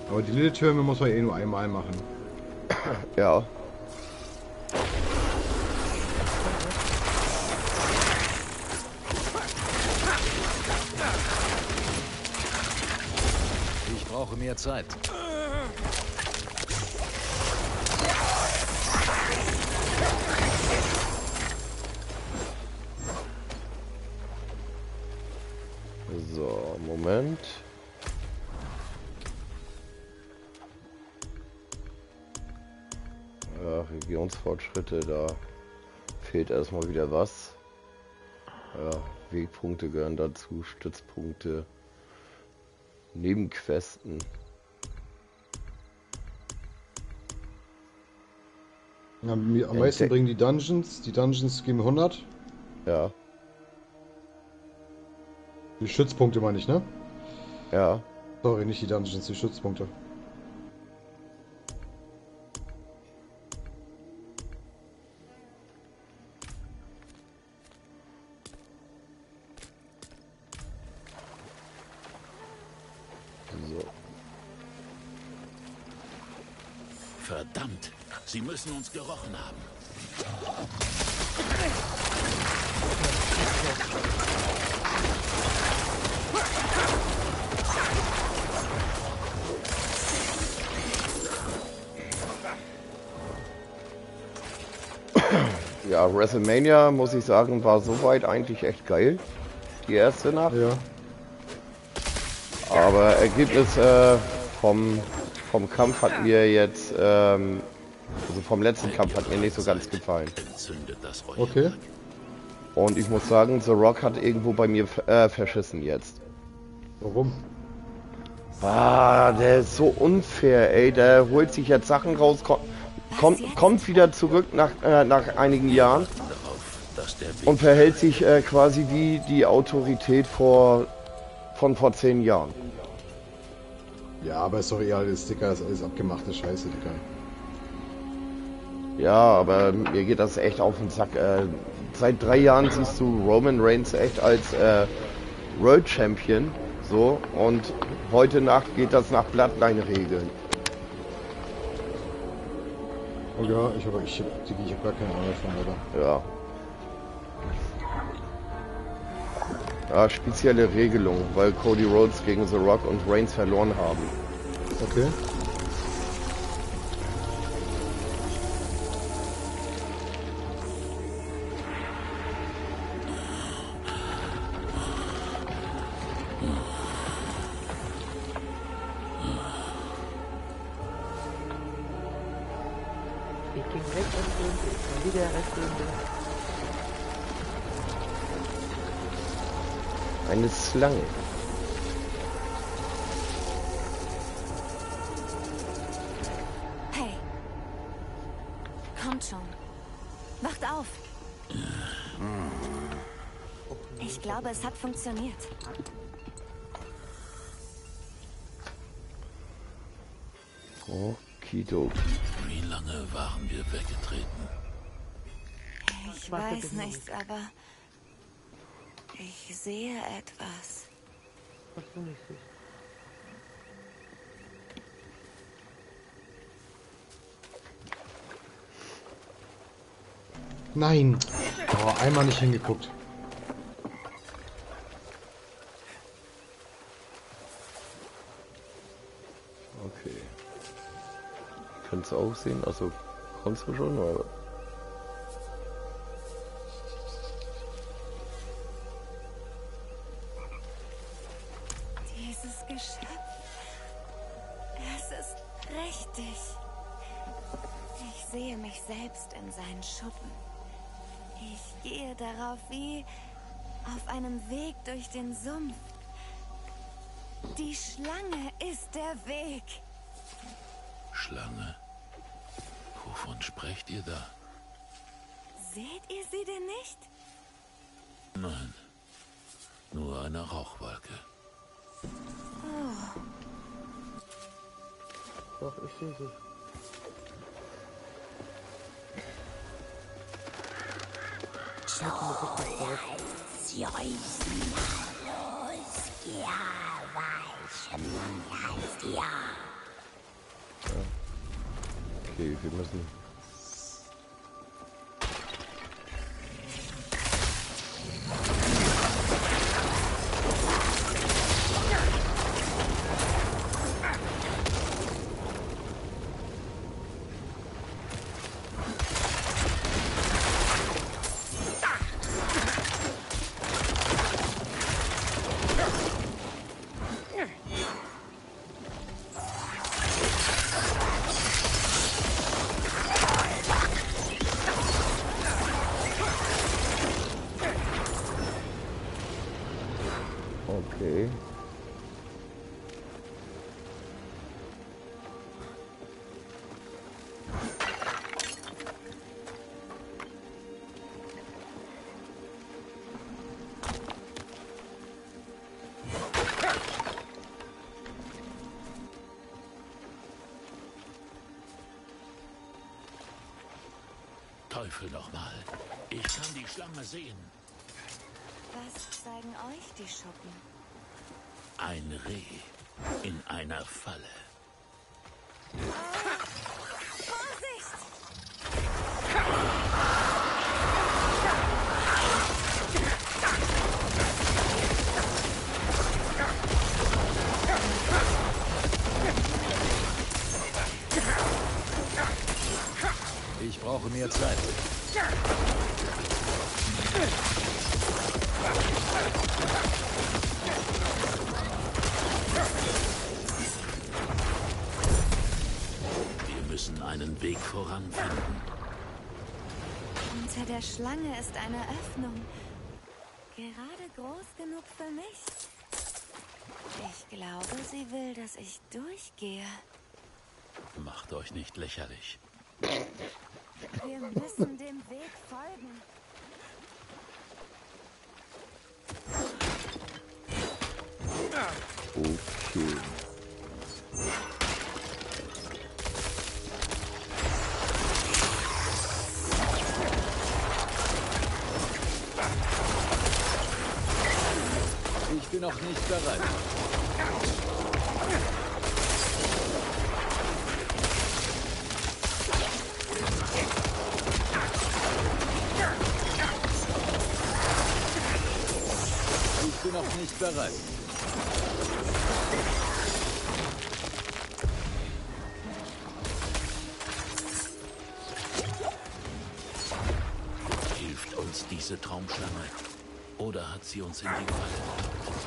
Aber die Lilith-Türme muss man eh nur einmal machen. Ja. Mehr Zeit. So, Moment. Ja, Regionsfortschritte, da fehlt erstmal wieder was. Ja, Wegpunkte gehören dazu, Stützpunkte, Nebenquesten. Ja, am meisten Entdeck- bringen die Dungeons. Die Dungeons geben 100. Ja, Die Stützpunkte meine ich, ne? ja. Sorry, nicht die Dungeons, die Stützpunkte. Müssen uns gerochen haben. Ja, WrestleMania, muss ich sagen, war soweit eigentlich echt geil. Die erste Nacht. Ja. Aber Ergebnis äh, vom, vom Kampf hat mir jetzt, ähm, vom letzten Kampf hat mir nicht so ganz gefallen. Okay. Und ich muss sagen, The Rock hat irgendwo bei mir äh, verschissen jetzt. Warum? Ah, der ist so unfair, ey. Der holt sich jetzt Sachen raus, ko kommt, kommt wieder zurück nach, äh, nach einigen Jahren und verhält sich äh, quasi wie die Autorität vor, von vor zehn Jahren. Ja, aber ist doch egal, das Sticker ist alles abgemachte Scheiße, Digga. Ja, aber mir geht das echt auf den Sack. Äh, seit drei Jahren siehst du Roman Reigns echt als äh, World Champion. So, und heute Nacht geht das nach Bloodline-Regeln. Oh ja, ich habe ich, ich hab gar keine Ahnung von, Alter. Ja. Ja, spezielle Regelung, weil Cody Rhodes gegen The Rock und Reigns verloren haben. Okay. Okidoki. Wie lange waren wir weggetreten? Ich weiß nicht, aber ich sehe etwas. Was du nicht siehst. Nein. Oh, einmal nicht hingeguckt. Kannst du auch sehen? Also kommst du schon, oder? Dieses Geschöpf. Es ist richtig. Ich sehe mich selbst in seinen Schuppen. Ich gehe darauf wie auf einem Weg durch den Sumpf. Die Schlange ist der Weg. Schlange? Wovon sprecht ihr da? Seht ihr sie denn nicht? Nein. Nur eine Rauchwolke. Oh, Doch, ich sehe sie. Okay, wir müssen. Okay. Teufel nochmal. Ich kann die Schlange sehen. Schuppen? Ein Reh in einer Falle. Vorsicht! Voranfinden. Unter der Schlange ist eine Öffnung. Gerade groß genug für mich. Ich glaube, sie will, dass ich durchgehe. Macht euch nicht lächerlich. Wir müssen dem Weg folgen. Okay. Noch nicht bereit. Ich bin noch nicht bereit. Hilft uns diese Traumschlange? Oder hat sie uns in die Falle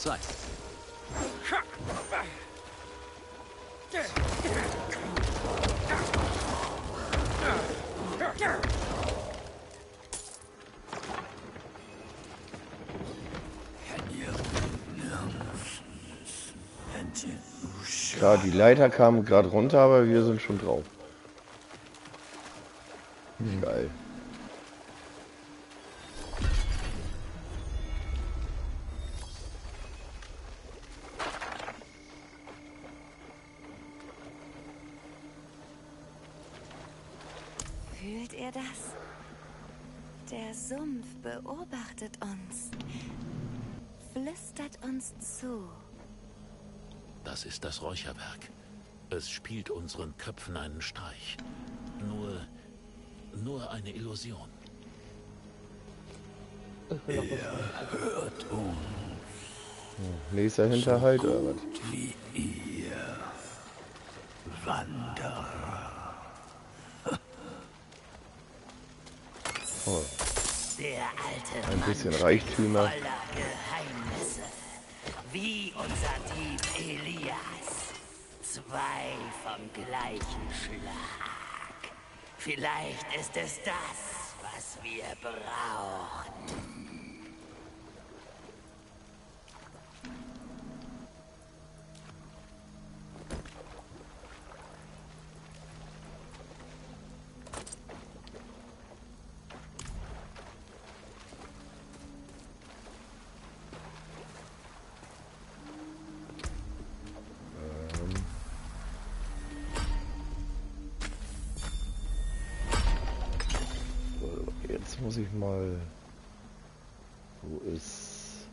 Zeit. Klar, die Leiter kamen gerade runter, aber wir sind schon drauf. Ist das Räucherwerk. Es spielt unseren Köpfen einen Streich. Nur, nur eine Illusion. Er hört uns. Hm, nächster Hinterhalt oder was? Wie ihr, Wanderer. Oh. Der alte Ein bisschen Reichtümer. Wie unser Dieb Elias. Zwei vom gleichen Schlag. Vielleicht ist es das, was wir brauchen. Muss ich mal. Wo ist.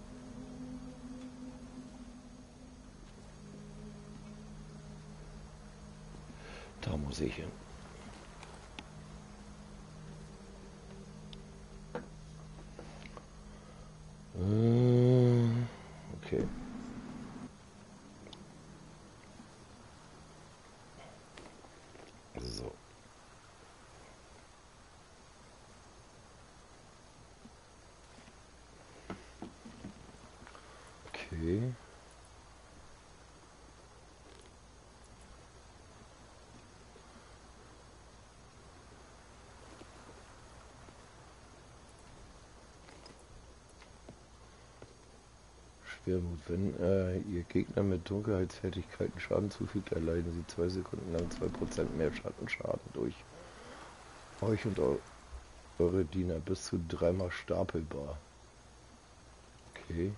Da muss ich hin. Äh, Okay. So. Okay. Schwermut. Wenn äh, ihr Gegner mit Dunkelheitsfertigkeiten Schaden zufügt, erleiden sie zwei Sekunden lang 2% mehr Schattenschaden durch euch und eu eure Diener bis zu dreimal stapelbar. Okay.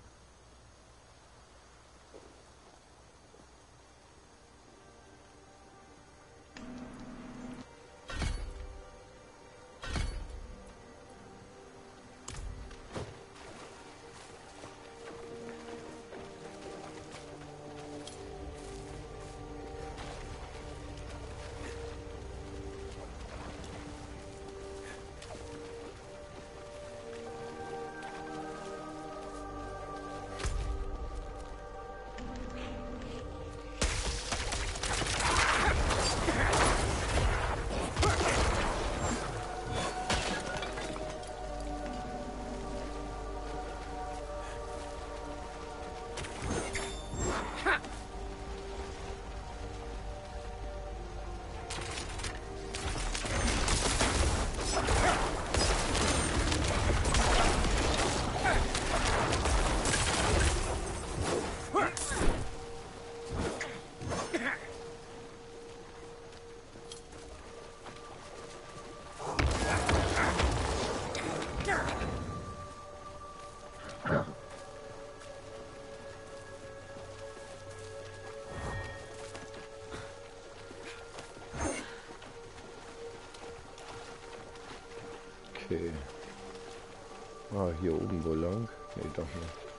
Ah, hier oben wohl lang? Nee, doch nicht.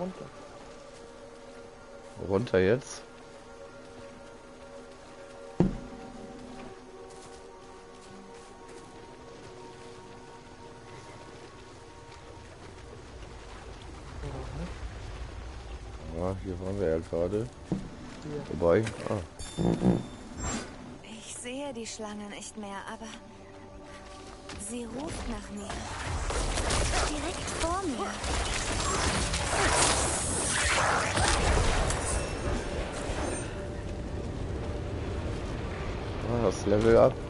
Runter. Runter jetzt? Ah, hier waren wir ja gerade. Wobei, ah. Ich sehe die Schlange nicht mehr, aber sie ruft nach mir. Direkt vor mir. Ah, das Level up.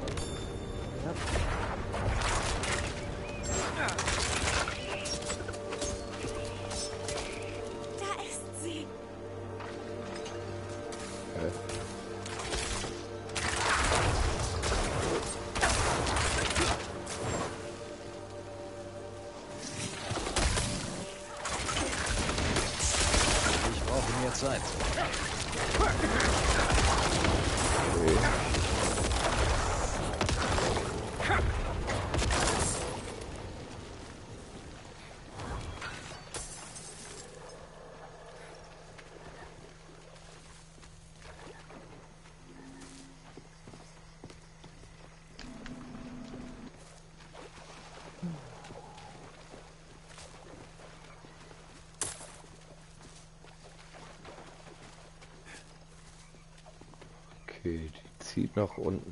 Zieht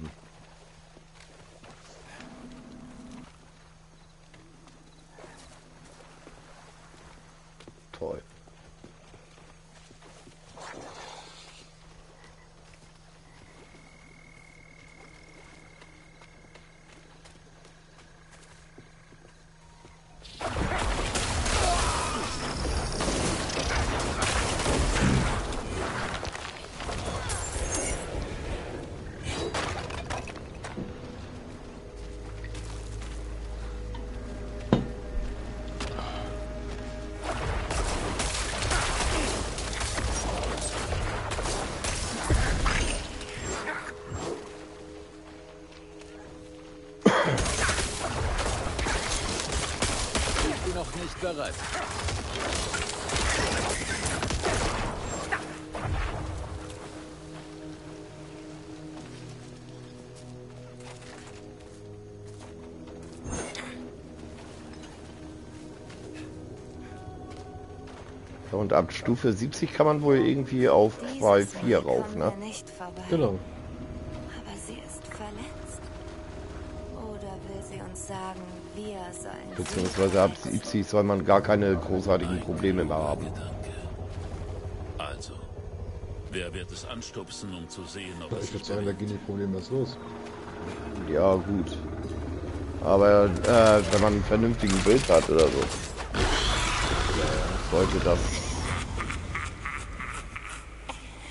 bereit. Und ab Stufe 70 kann man wohl irgendwie auf Dieses Qual Mal 4 rauf, ne? Genau. Beziehungsweise ab 70 soll man gar keine großartigen Probleme mehr haben. Also, wer wird es anstupsen, um zu sehen, ob Ja, es ich würde sagen, da gehen die Probleme erst los. Ja, gut. Aber äh, wenn man einen vernünftigen Bild hat oder so, sollte das.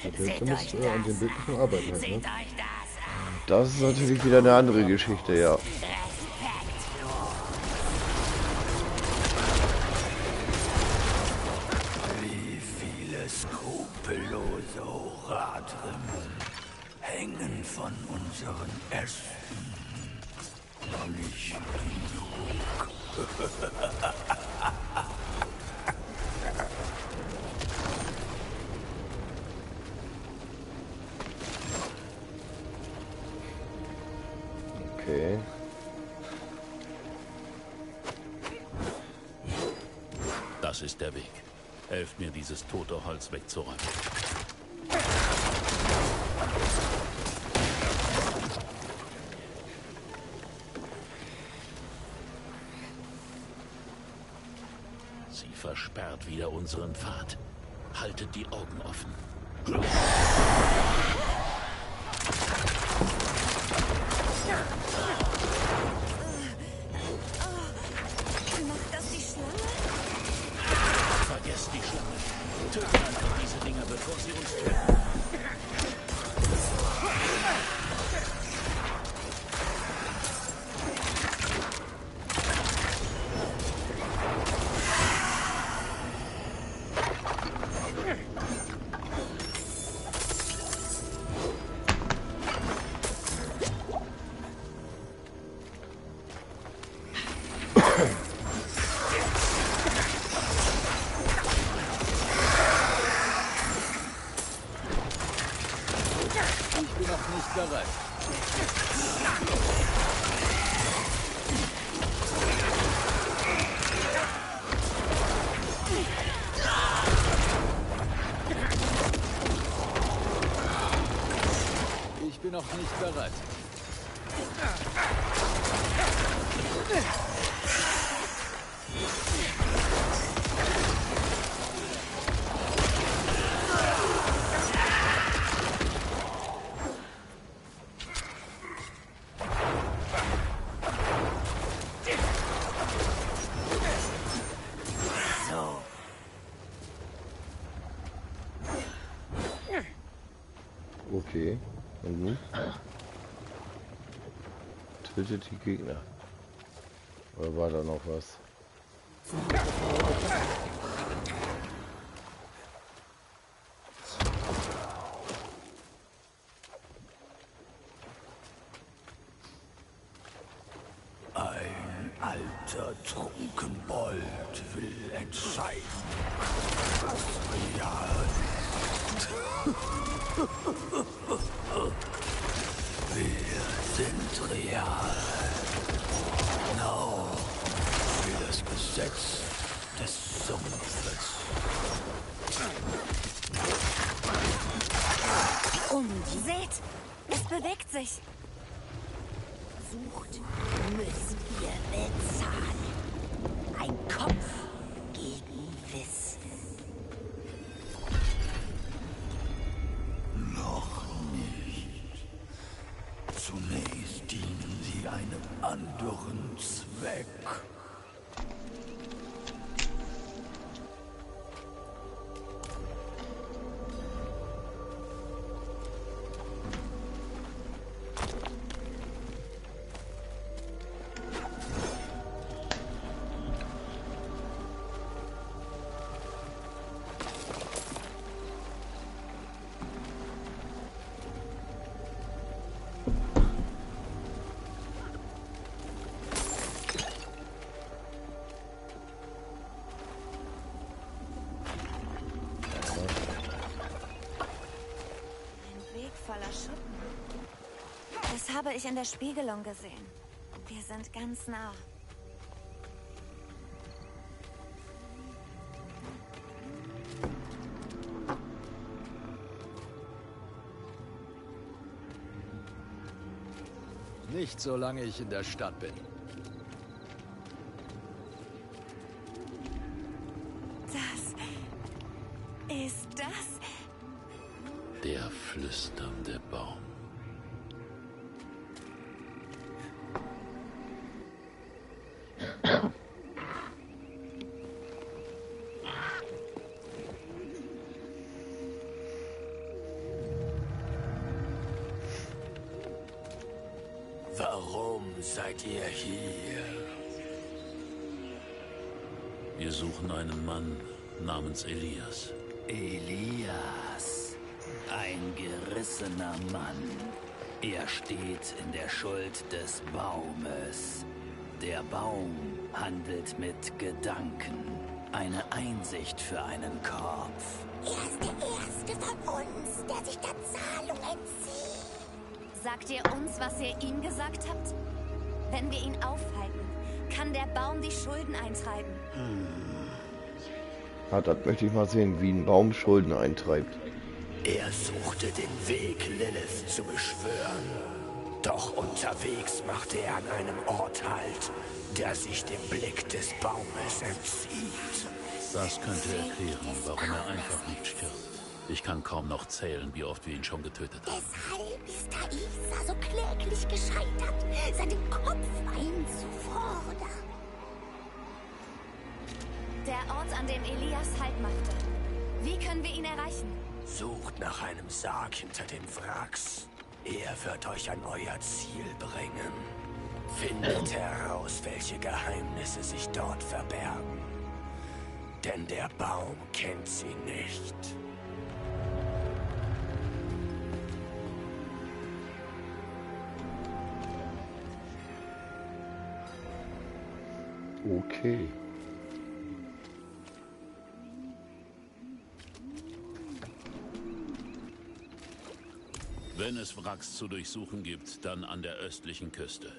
Äh, an dem Bild muss man arbeiten halt, ne? Das ist natürlich wieder eine andere Geschichte, ja. nicht bereit. Tötet die Gegner. Oder war da noch was? Habe ich in der Spiegelung gesehen. Wir sind ganz nah. Nicht solange ich in der Stadt bin. Seid ihr hier? Wir suchen einen Mann namens Elias. Elias, ein gerissener Mann. Er steht in der Schuld des Baumes. Der Baum handelt mit Gedanken. Eine Einsicht für einen Kopf. Er ist der Erste von uns, der sich der Zahlung entzieht. Sagt ihr uns, was ihr ihm gesagt habt? Wenn wir ihn aufhalten, kann der Baum die Schulden eintreiben. Ah, das möchte ich mal sehen, wie ein Baum Schulden eintreibt. Er suchte den Weg, Lilith zu beschwören. Doch unterwegs machte er an einem Ort Halt, der sich dem Blick des Baumes entzieht. Das könnte erklären, warum er einfach nicht stirbt. Ich kann kaum noch zählen, wie oft wir ihn schon getötet haben. Thaisa so kläglich gescheitert, seinen Kopf einzufordern. Der Ort, an dem Elias Halt machte. Wie können wir ihn erreichen? Sucht nach einem Sarg hinter den Wracks. Er wird euch an euer Ziel bringen. Findet heraus, welche Geheimnisse sich dort verbergen. Denn der Baum kennt sie nicht. Okay. Wenn es Wracks zu durchsuchen gibt, dann an der östlichen Küste.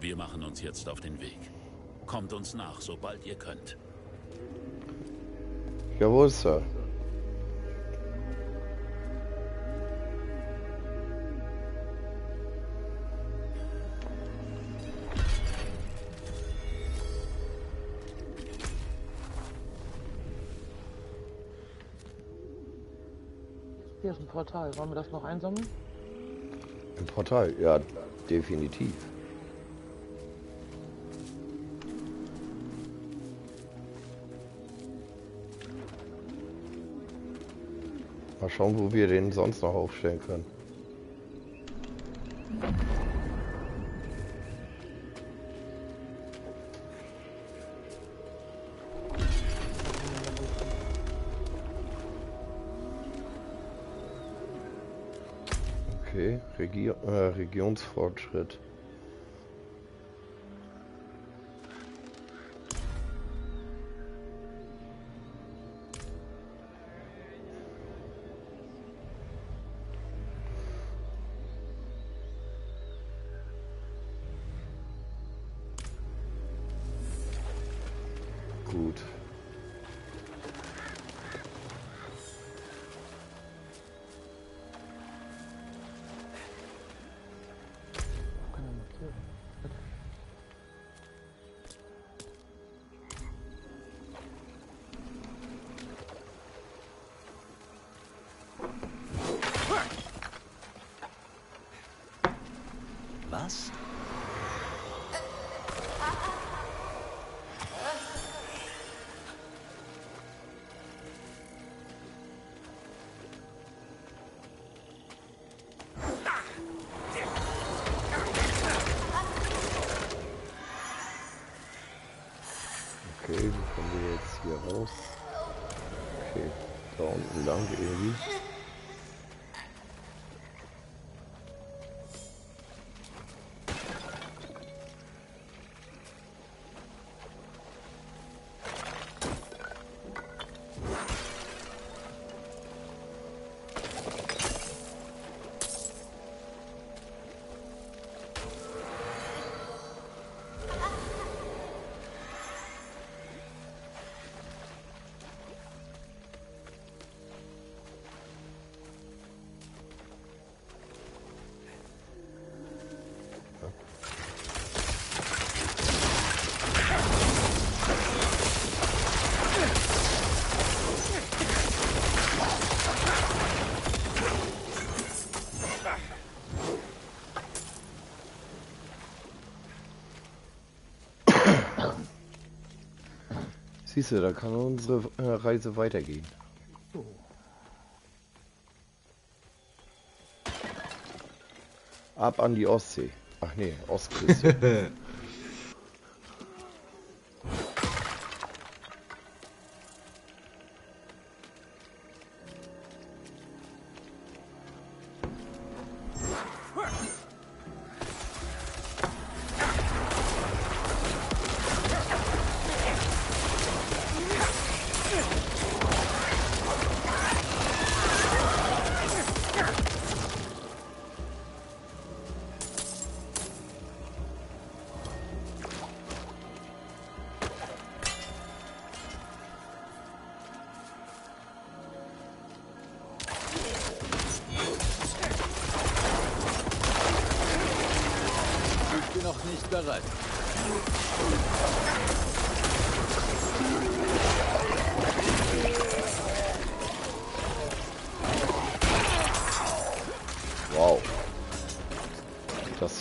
Wir machen uns jetzt auf den Weg. Kommt uns nach, sobald ihr könnt. Jawohl, Sir. Portal. Wollen wir das noch einsammeln? Im Portal, ja, definitiv. Mal schauen, wo wir den sonst noch aufstellen können. Okay, Regi äh, Regionsfortschritt. Siehst du, da kann unsere äh, Reise weitergehen. Ab an die Ostsee. Ach nee, Ostküste. (laughs)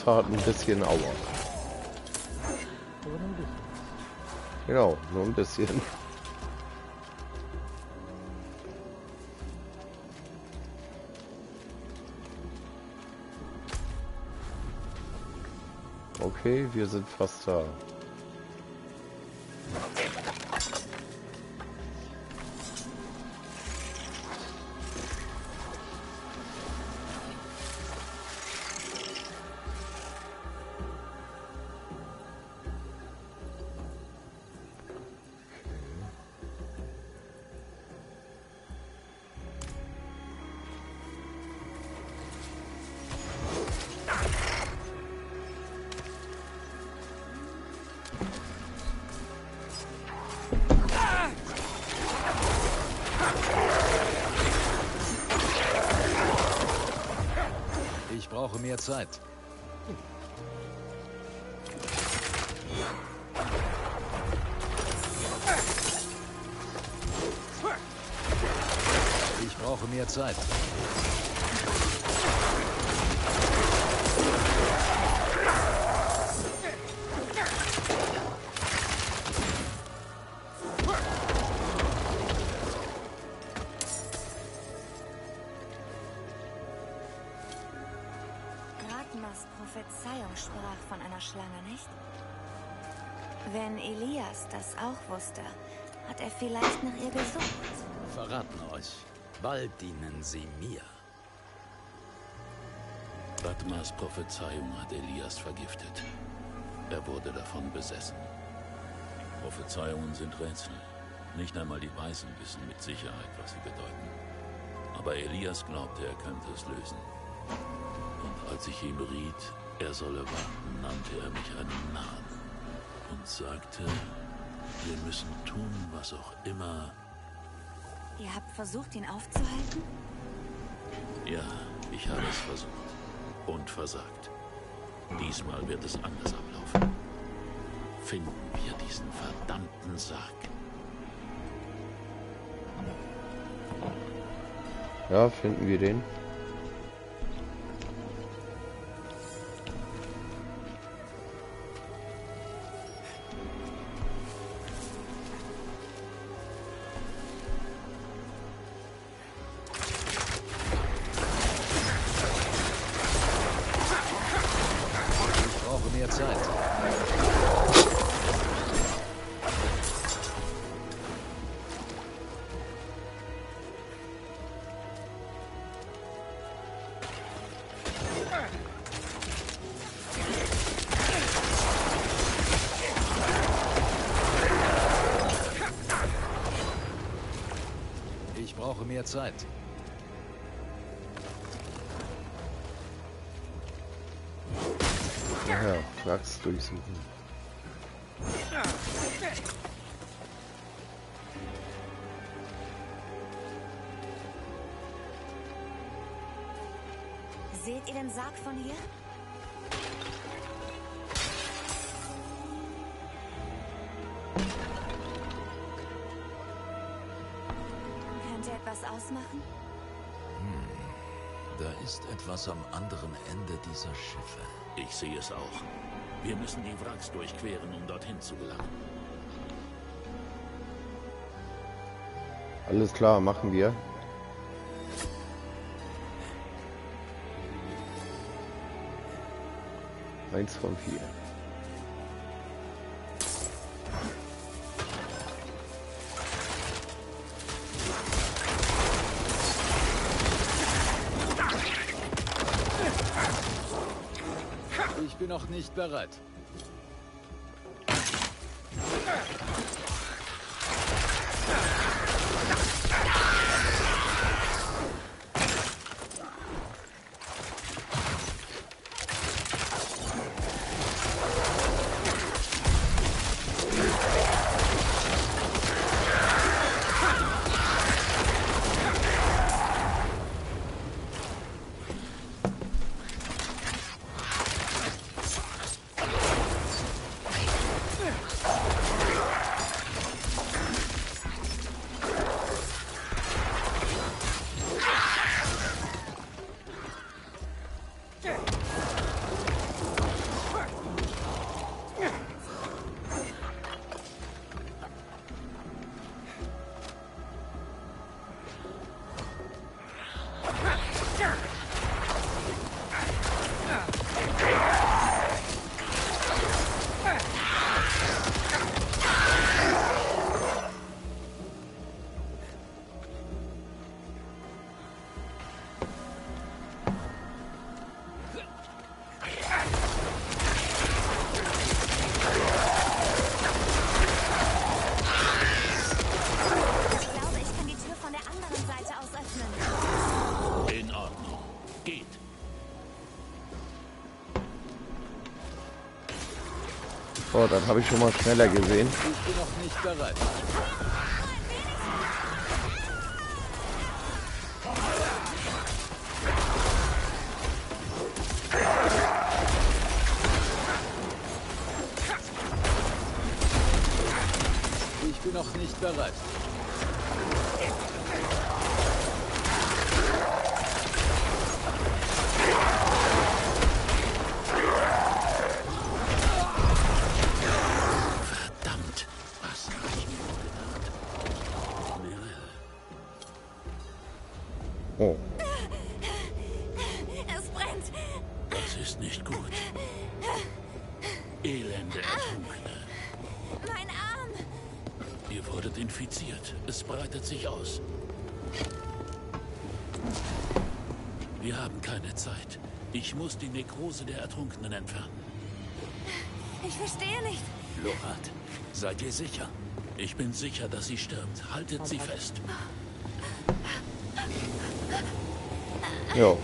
Tat ein bisschen Aua. Genau, nur ein bisschen. Okay, wir sind fast da. Das auch wusste, hat er vielleicht nach ihr gesucht. Verraten euch. Bald dienen sie mir. Batmas Prophezeiung hat Elias vergiftet. Er wurde davon besessen. Prophezeiungen sind Rätsel. Nicht einmal die Weisen wissen mit Sicherheit, was sie bedeuten. Aber Elias glaubte, er könnte es lösen. Und als ich ihm riet, er solle warten, nannte er mich einen Narren und sagte, wir müssen tun, was auch immer. Ihr habt versucht, ihn aufzuhalten? Ja, ich habe es versucht. Und versagt. Diesmal wird es anders ablaufen. Finden wir diesen verdammten Sarg. Ja, finden wir den. Zeit. Naja, Wachs durchsuchen. Seht ihr den Sarg von hier? Ausmachen? Da ist etwas am anderen Ende dieser Schiffe. Ich sehe es auch. Wir müssen die Wracks durchqueren, um dorthin zu gelangen. Alles klar, machen wir. Eins von vier. Bereit. Das habe ich schon mal schneller gesehen. Ich bin noch nicht bereit. Ertrunkenen entfernen. Ich verstehe nicht. Lorat, seid ihr sicher? Ich bin sicher, dass sie stirbt. Haltet sie fest. Ja.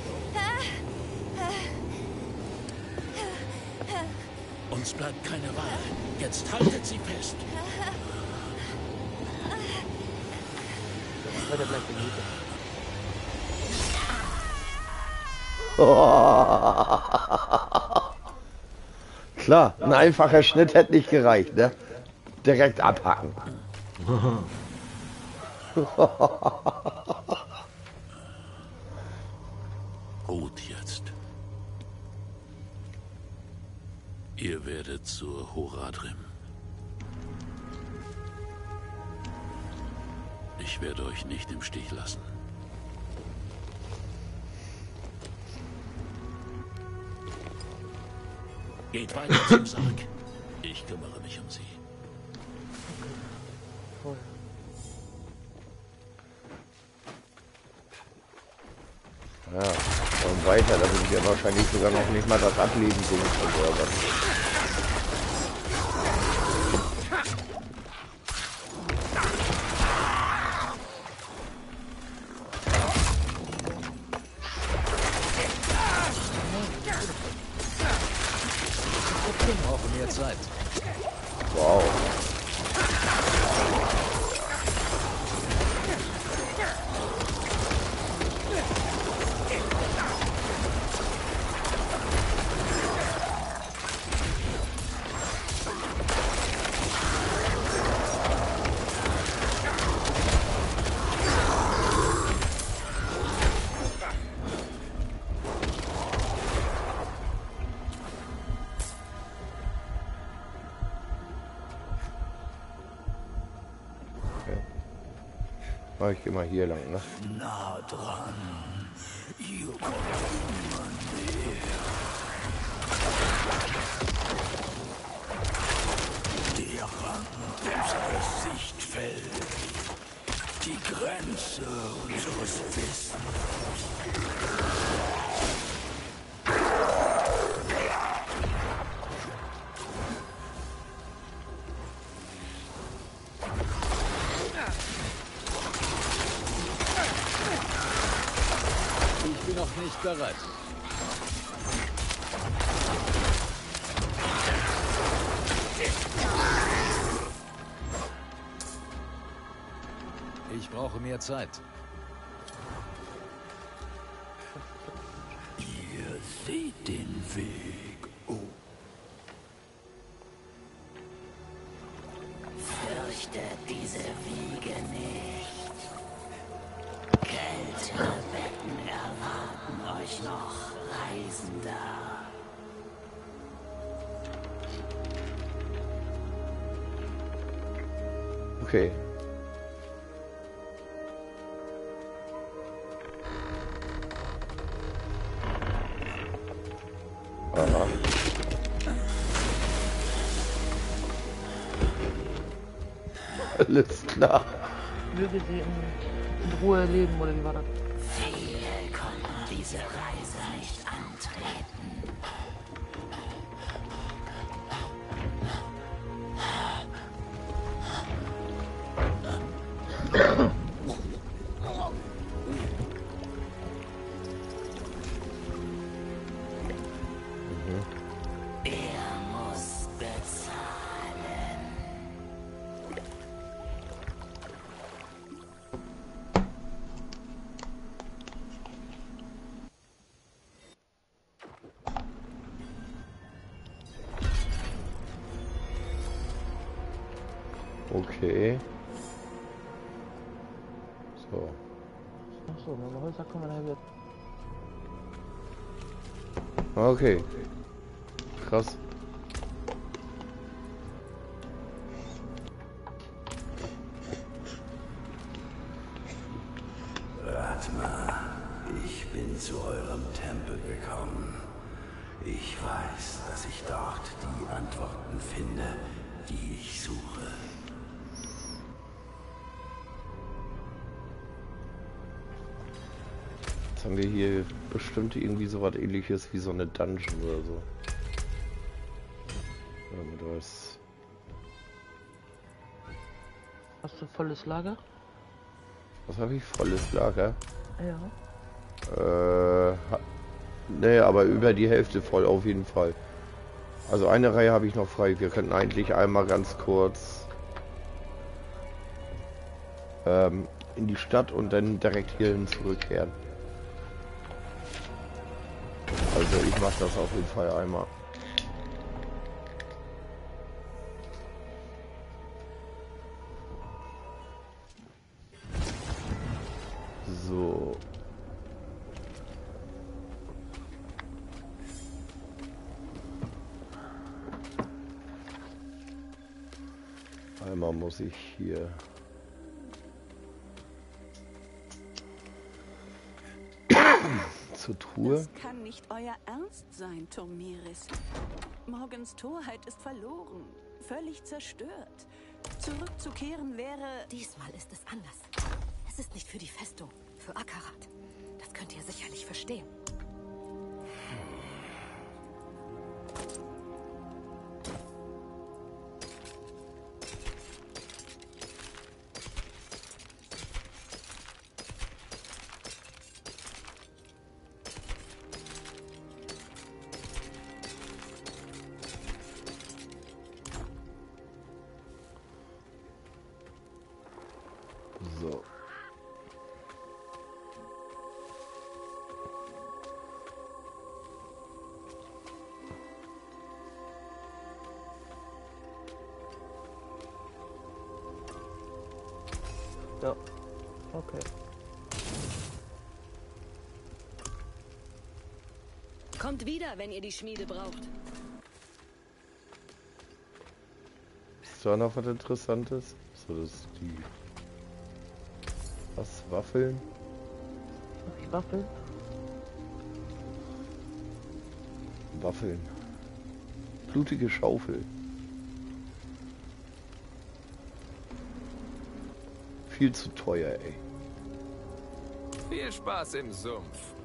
Uns bleibt keine Wahl. Jetzt haltet sie fest. Weiter bleibt die Miete. Klar, ein einfacher Schnitt hätte nicht gereicht, ne? Direkt abhacken. (laughs) Geht weiter zum Sarg. Ich kümmere mich um sie. Ja, und weiter, da würde ich ja wahrscheinlich sogar noch nicht mal das Ableben sehen Wow. Ich mal hier lang, ne? Zeit. Klar. Möge sie in, in Ruhe leben, oder wie war das? Okay. Was ähnliches wie so eine Dungeon oder so. Das. Hast du volles Lager? Was habe ich? Volles Lager? Ja. Äh, nee, aber über die Hälfte voll auf jeden Fall. Also eine Reihe habe ich noch frei. Wir könnten eigentlich einmal ganz kurz ähm, in die Stadt und dann direkt hierhin zurückkehren. Mache das auf jeden Fall einmal. So. Einmal muss ich hier (coughs) zur Truhe. Nicht euer Ernst sein, Tomiris. Morgens Torheit ist verloren, völlig zerstört. Zurückzukehren wäre... Diesmal ist es anders. Es ist nicht für die Festung, für Akarat. Das könnt ihr sicherlich verstehen. Ja. Okay. Kommt wieder, wenn ihr die Schmiede braucht. Ist da noch was Interessantes? So, das ist die. Was? Waffeln? Ich Waffeln? Waffeln. Blutige Schaufel. Viel zu teuer, ey. Viel Spaß im Sumpf.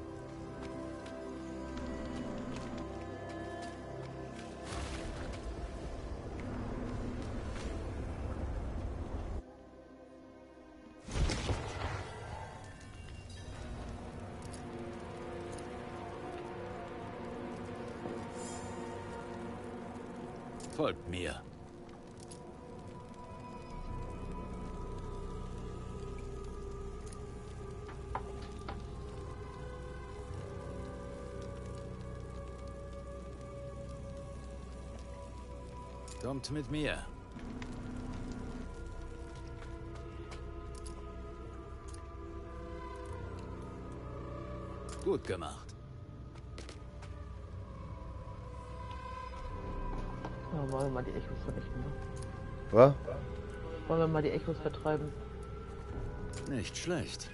Folgt mir. Kommt mit mir. Gut gemacht. Ja, wollen wir mal die Echos verrichten, ne? Was? Wollen wir mal die Echos vertreiben? Nicht schlecht.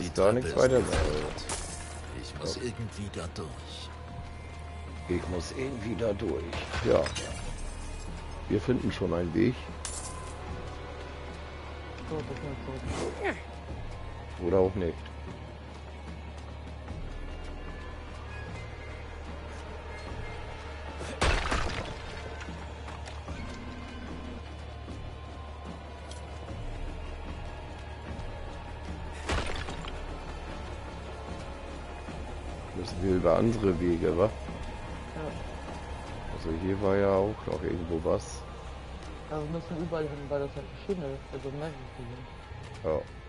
Ist gar nichts weiter. Ich muss irgendwie da durch. Ich muss irgendwie da durch. Ja. Wir finden schon einen Weg. Oder auch nicht. Müssen wir über andere Wege, wa? Ja. Also hier war ja auch noch irgendwo was. Also wir müssen überall hin, weil das halt verschiedene, also mehrere. Ja.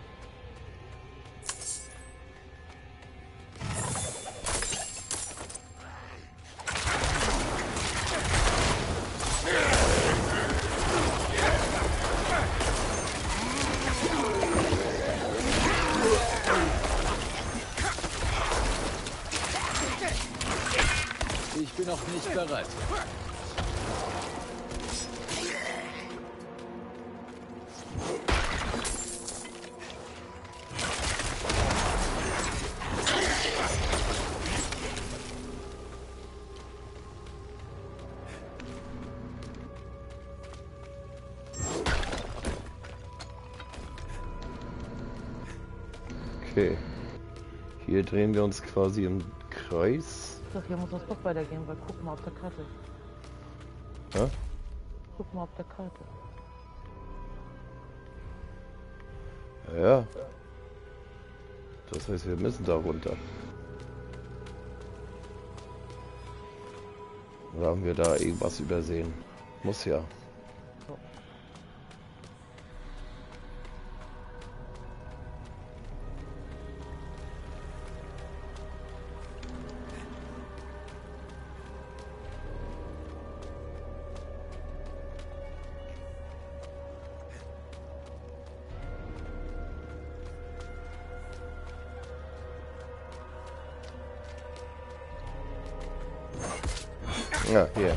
Hier drehen wir uns quasi im Kreis. Doch, hier muss das doch weitergehen, weil guck mal auf der Karte. Ja? Guck mal auf der Karte. Ja. Das heißt, wir müssen da runter. Oder haben wir da irgendwas übersehen? Muss ja. Ja, hier.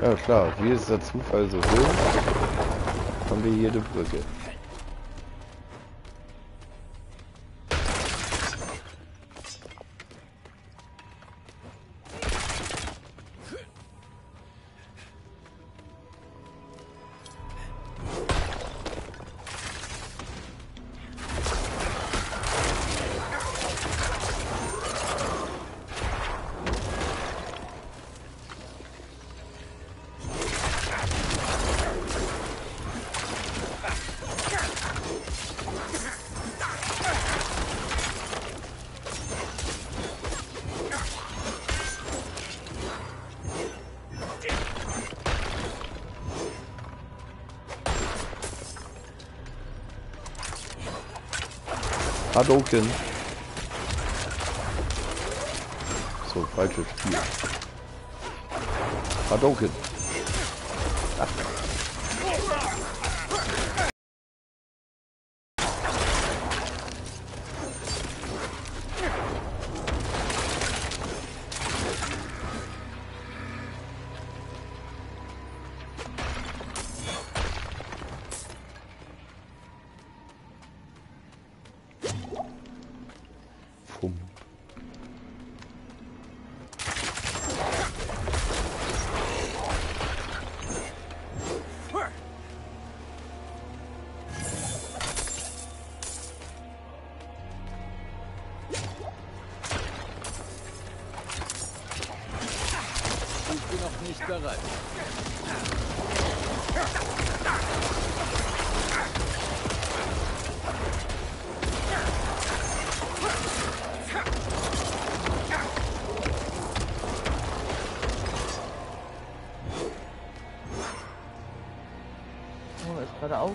Ja klar, wie ist der Zufall so will, haben wir hier die Brücke. Hadouken. So, falsches Spiel. Hadouken.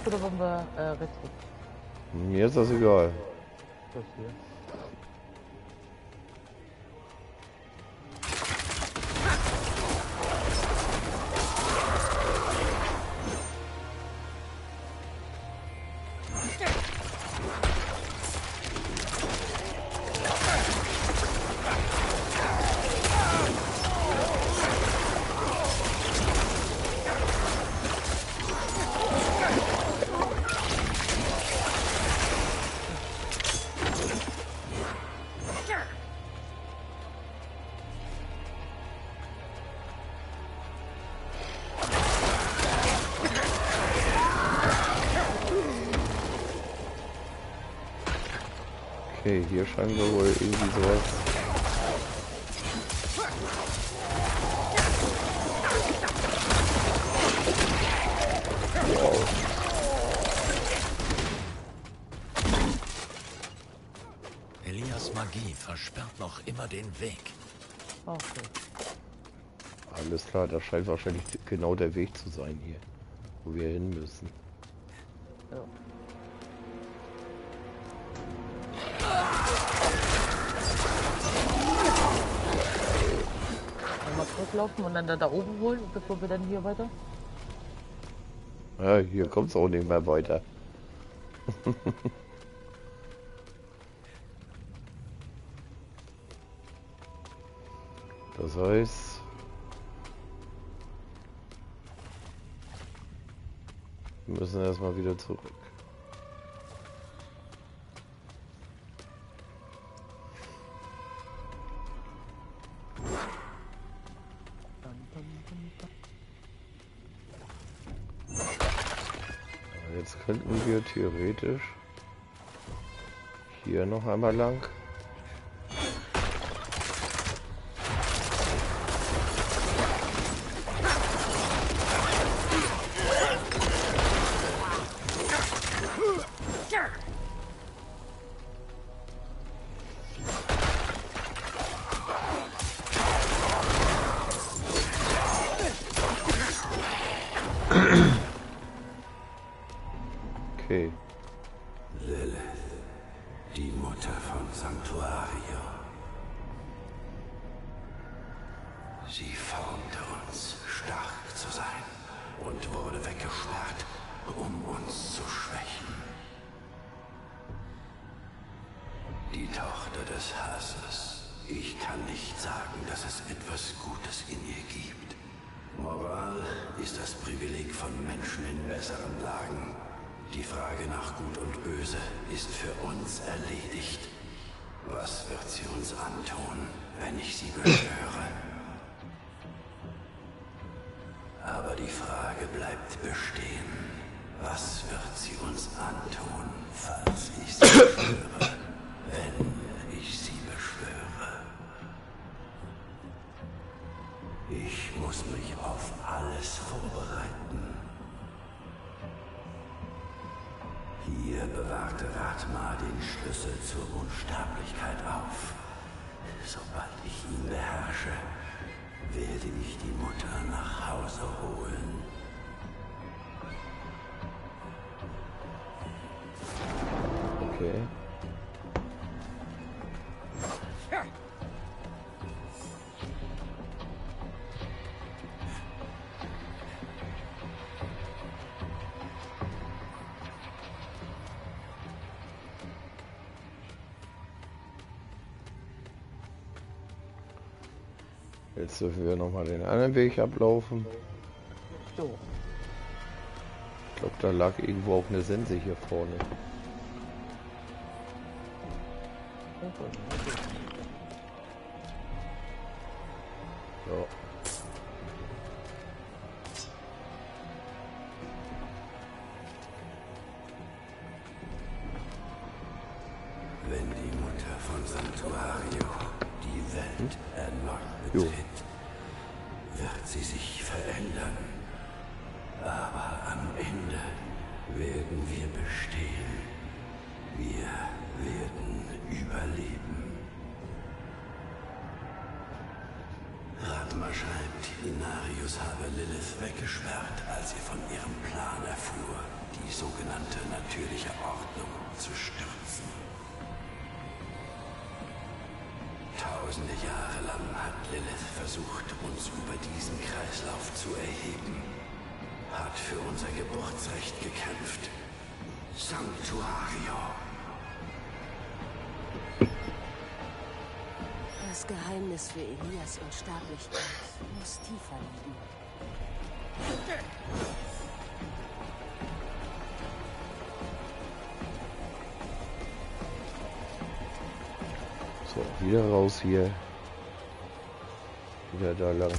Oder wollen wir äh, rechts? Mir ist das egal. Hier scheinen wir wohl irgendwie sowas. Wow. Elias Magie versperrt noch immer den Weg. Okay. Alles klar, das scheint wahrscheinlich genau der Weg zu sein hier, wo wir hin müssen. Zurücklaufen und dann da, da oben holen, bevor wir dann hier weiter. Ja, hier kommt es auch nicht mehr weiter. (laughs) theoretisch hier noch einmal lang. Nach Hause holen. Jetzt dürfen wir nochmal den anderen Weg ablaufen. So. Ich glaube, da lag irgendwo auch eine Sense hier vorne. Ja. So, wieder raus hier. Wieder da lang.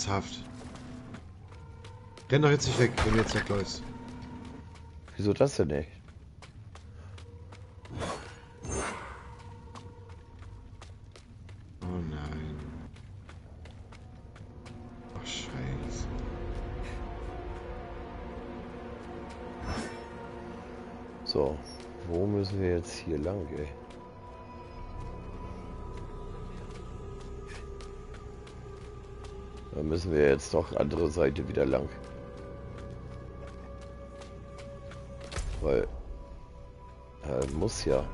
Ernsthaft. Renn doch jetzt nicht weg, wenn du jetzt wegläufst. Wieso das denn nicht? Da müssen wir jetzt doch andere Seite wieder lang. Weil äh, muss ja.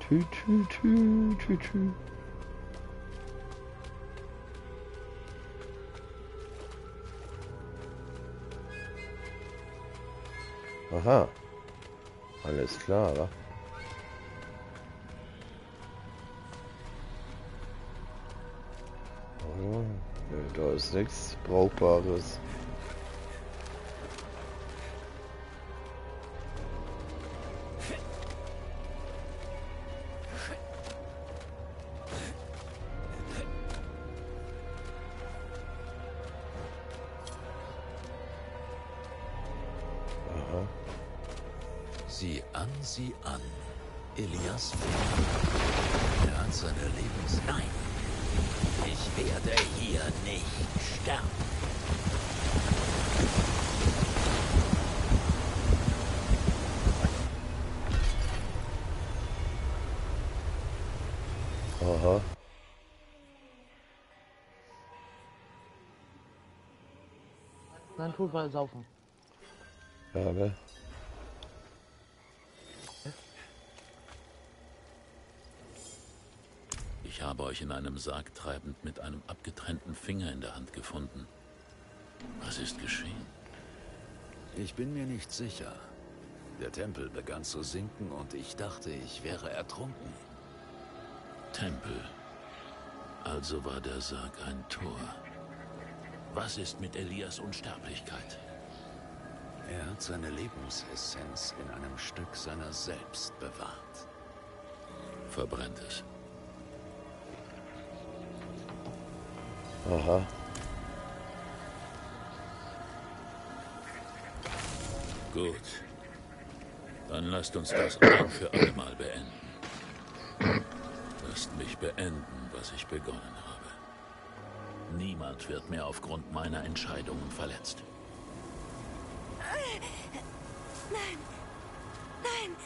Tü, tü, tü, tü, tü. Aha. Alles klar, wa? Da ist nichts Brauchbares. Tut mal saufen. Ja, ne? Ich habe euch in einem Sarg treibend mit einem abgetrennten Finger in der Hand gefunden. Was ist geschehen? Ich bin mir nicht sicher. Der Tempel begann zu sinken und ich dachte, ich wäre ertrunken. Tempel. Also war der Sarg ein Tor. Was ist mit Elias Unsterblichkeit? Er hat seine Lebensessenz in einem Stück seiner selbst bewahrt. Verbrennt es. Aha. Gut. Dann lasst uns das ein für alle Mal beenden. Lasst mich beenden, was ich begonnen habe. Niemand wird mehr aufgrund meiner Entscheidungen verletzt. Nein. Nein.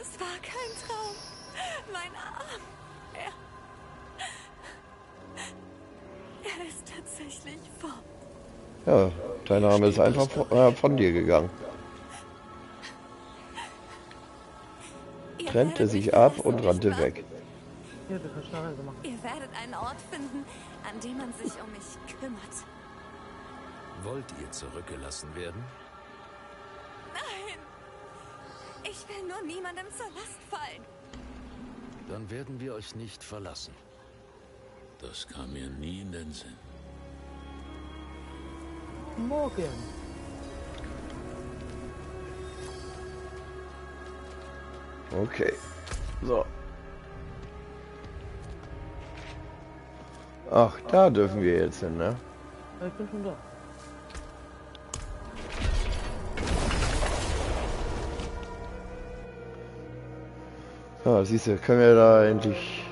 Es war kein Traum. Mein Arm. Er. Er ist tatsächlich fort. Ja, dein Name ist einfach von, äh, von dir gegangen. Trennte sich ab und rannte weg. Ihr werdet einen Ort finden, an dem man sich um mich kümmert. Wollt ihr zurückgelassen werden? Nein! Ich will nur niemandem zur Last fallen. Dann werden wir euch nicht verlassen. Das kam mir nie in den Sinn. Morgen. Okay. So. Ach, da dürfen wir jetzt hin, ne? Ich bin schon da. Ja, siehst du, können wir da endlich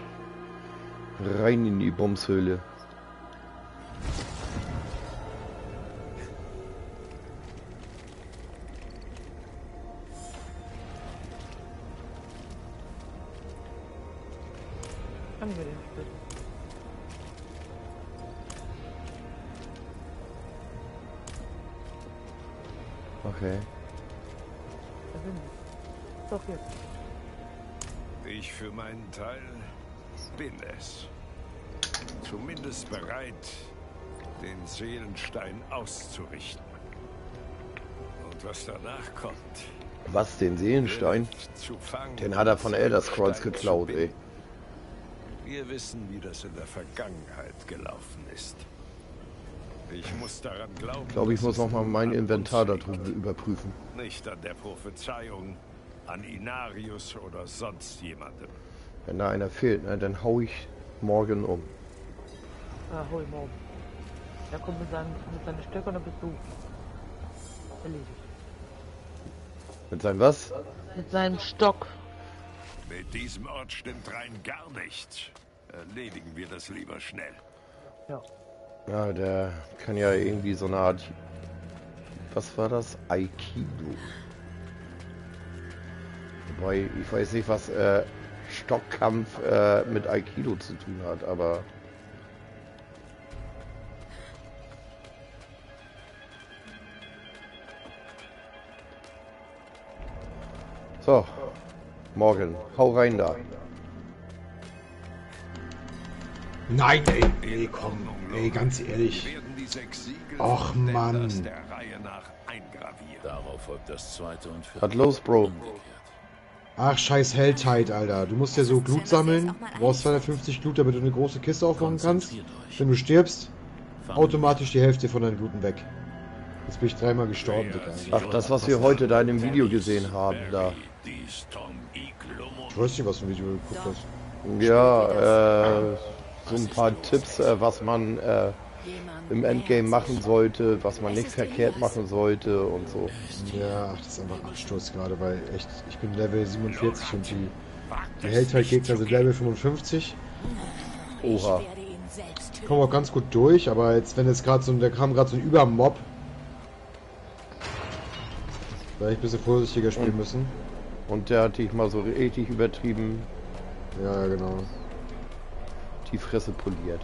rein in die Bumshöhle. Auszurichten. Und was danach kommt, Was, den Seelenstein? Den hat er von Elder Scrolls geklaut, ey. Wir wissen, wie das in der Vergangenheit gelaufen ist. Ich muss daran glauben. Ich glaube, ich muss es noch mal nun mein Inventar uns da liegt. drüben überprüfen. Nicht an der Prophezeiung, an Inarius oder sonst jemandem. Wenn da einer fehlt, ne, dann hau ich morgen um. Ah, hol morgen. Er kommt mit seinen, mit seinen Stöckern, dann bist du erledigt. Mit seinem was? Mit seinem Stock. Mit diesem Ort stimmt rein gar nichts. Erledigen wir das lieber schnell. Ja. Ja, der kann ja irgendwie so eine Art. Was war das? Aikido. Wobei, ich weiß nicht, was äh, Stockkampf äh, mit Aikido zu tun hat, aber. So, morgen, hau rein da. Nein, ey. Nee, komm. Ey, ganz ehrlich. Och, Mann. Darauf folgt das zweite und vierte. Was los, Bro? Ach, scheiß Helltide, Alter. Du musst ja so Glut sammeln. Du brauchst 250 Glut, damit du eine große Kiste aufmachen kannst. Wenn du stirbst, automatisch die Hälfte von deinen Gluten weg. Jetzt bin ich dreimal gestorben, Digga. Ach, das, was wir heute da in dem Video gesehen haben, da. Ich weiß nicht, was für ein Video geguckt hast. Ja, äh, so ein paar Tipps, äh, was man äh, im Endgame machen sollte, was man nicht verkehrt machen sollte und so. Ja, ach, das ist einfach Absturz gerade, weil echt, ich bin Level 47 und die, die Helltide-Gegner sind Level 55. Oha. Ich komme auch ganz gut durch, aber jetzt, wenn jetzt gerade so, ein- da kam gerade so ein Übermob, da hätte ich ein bisschen vorsichtiger spielen müssen. Und der hat dich mal so richtig übertrieben Ja, ja, genau. die Fresse poliert.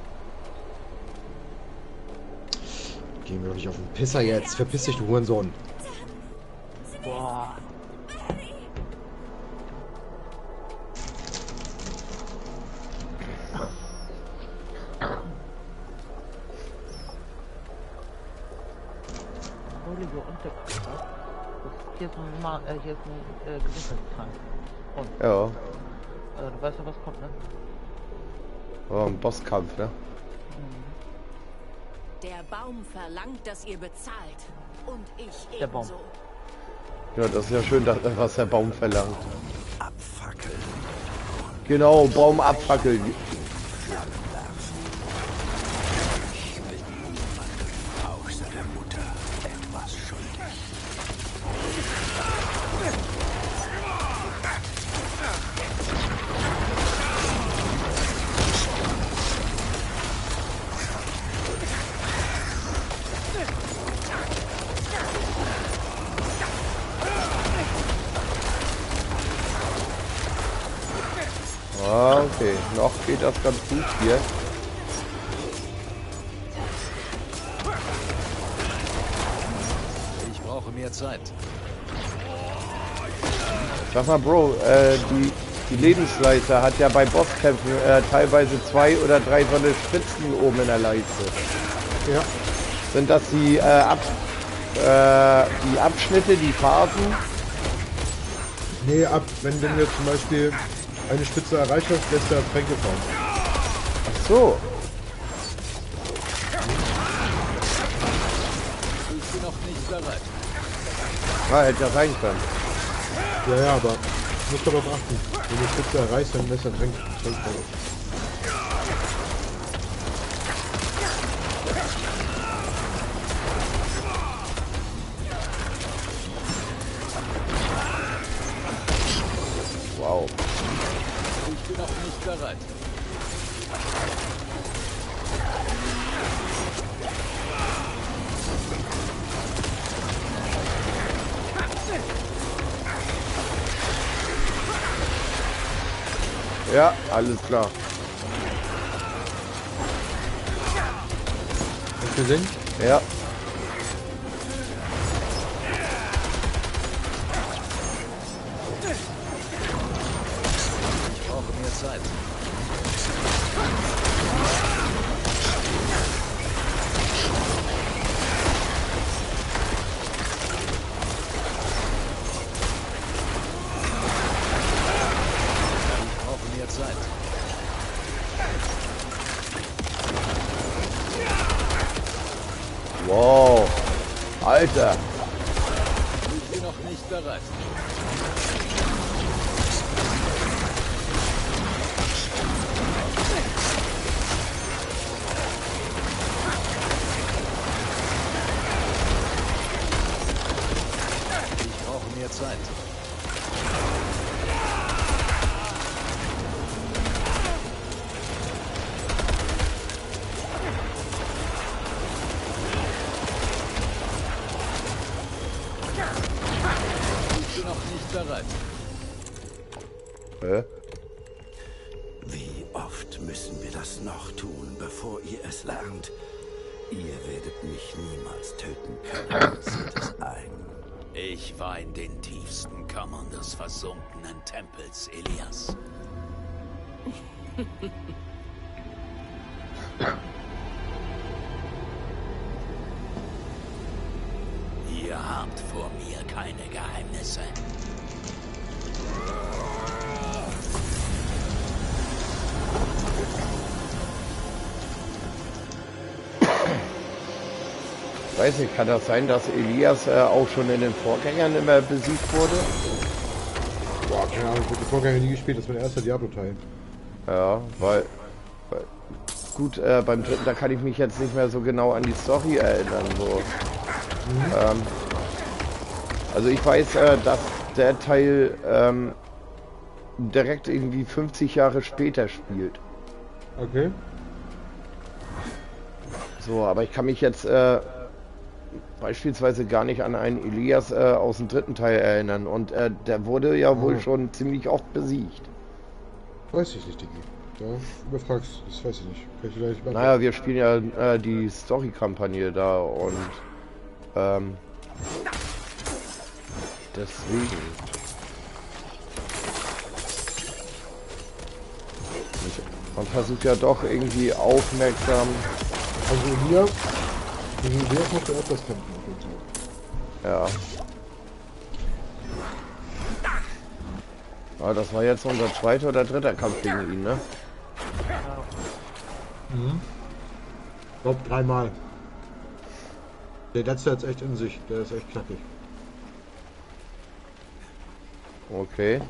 Gehen wir doch nicht auf den Pisser jetzt. Verpiss dich, du Hurensohn. Boah. Heilige Unterkörper. Hier ist ein, Ma äh, hier ist ein äh, Gesundheitstrank. Und, Ja, äh, du weißt ja, was kommt, ne? war ein Bosskampf, ne? Der Baum verlangt, dass ihr bezahlt. Und ich Der Baum. ebenso. Ja, das ist ja schön, dass, was der Baum verlangt. Abfackeln. Genau, Baum abfackeln. Ah, okay. Noch geht das ganz gut hier. Ich brauche mehr Zeit. Sag mal, Bro, äh, die, die Lebensleiter hat ja bei Bosskämpfen äh, teilweise zwei oder drei so eine Spitzen oben in der Leiste. Ja. Sind das die, äh, Ab, äh, die Abschnitte, die Phasen? Nee, ab, wenn, wenn du jetzt zum Beispiel eine Spitze erreicht hast, lässt er Tränke fahren. Ach so. Ich bin noch nicht bereit. Ja, hätte ja sein können. Ja, ja, aber du musst darauf achten. Wenn du die Spitze erreichst, dann lässt er Tränke, Tränke fahren. Bereit. Ja, alles klar. Hast du gesehen? Ja. Wow. Alter. Ich bin noch nicht bereit. Ich brauche mehr Zeit. Tempels, Elias. (laughs) Ihr habt vor mir keine Geheimnisse. Weiß nicht, kann das sein, dass Elias äh, auch schon in den Vorgängern immer besiegt wurde? Ahnung, ich habe die Vorgänger nie gespielt, das ist mein erster Diablo-Teil. Ja, weil, weil gut, äh, beim dritten, da kann ich mich jetzt nicht mehr so genau an die Story erinnern. So. Ähm, also ich weiß, äh, dass der Teil ähm, direkt irgendwie 50 Jahre später spielt. Okay. So, aber ich kann mich jetzt äh, beispielsweise gar nicht an einen Elias äh, aus dem dritten Teil erinnern. Und äh, der wurde ja wohl Oh. schon ziemlich oft besiegt. Weiß ich nicht, Digi. Da überfragst das weiß ich nicht. Kann ich nicht beantworten. Naja, wir spielen ja äh, die Story-Kampagne da und ähm, deswegen. Man versucht ja doch irgendwie aufmerksam. Also gegen Elias musst du öfters Fall. Ja. Ah, das war jetzt unser zweiter oder dritter Kampf gegen ihn, ne? Mhm. Ich glaube dreimal. Der letzte hat's echt in sich, der ist echt knackig. Okay.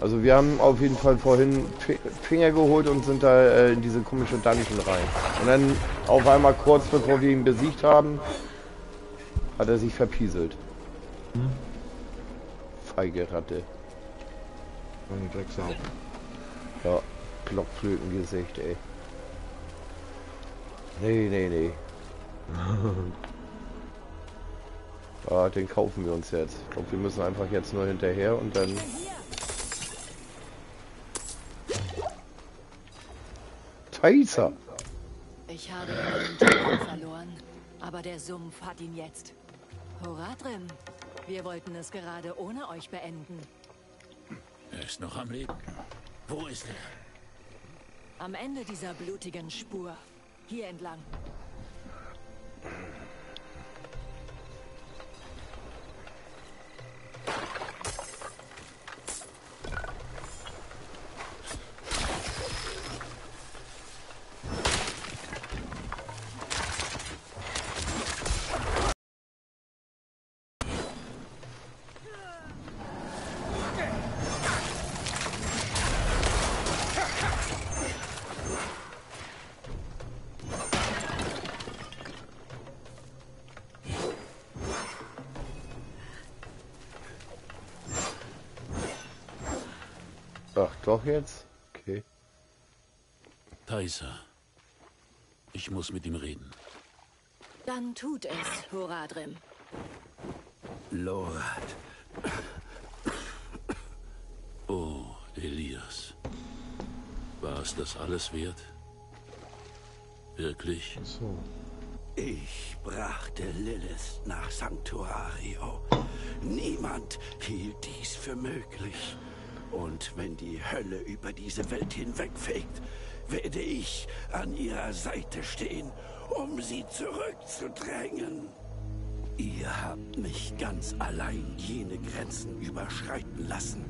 Also wir haben auf jeden Fall vorhin Fi- Finger geholt und sind da äh, in diese komische Dungeon rein. Und dann auf einmal kurz bevor wir ihn besiegt haben, hat er sich verpieselt. Hm? Feige Ratte. Eine Drecksau. Ja, Blockflötengesicht, ey. Nee, nee, nee. (laughs) Ah, den kaufen wir uns jetzt. Ich glaube, wir müssen einfach jetzt nur hinterher und dann... Taisa! Ich habe meinen verloren, aber der Sumpf hat ihn jetzt. Hurra drin. Wir wollten es gerade ohne euch beenden. Er ist noch am Leben. Wo ist er? Am Ende dieser blutigen Spur. Hier entlang. Doch jetzt? Okay. Taisa. Ich muss mit ihm reden. Dann tut es, Horadrim. Lorat. Oh, Elias. War es das alles wert? Wirklich? So. Ich brachte Lilith nach Sanctuario. Niemand hielt dies für möglich. Und wenn die Hölle über diese Welt hinwegfegt, werde ich an ihrer Seite stehen, um sie zurückzudrängen. Ihr habt mich ganz allein jene Grenzen überschreiten lassen,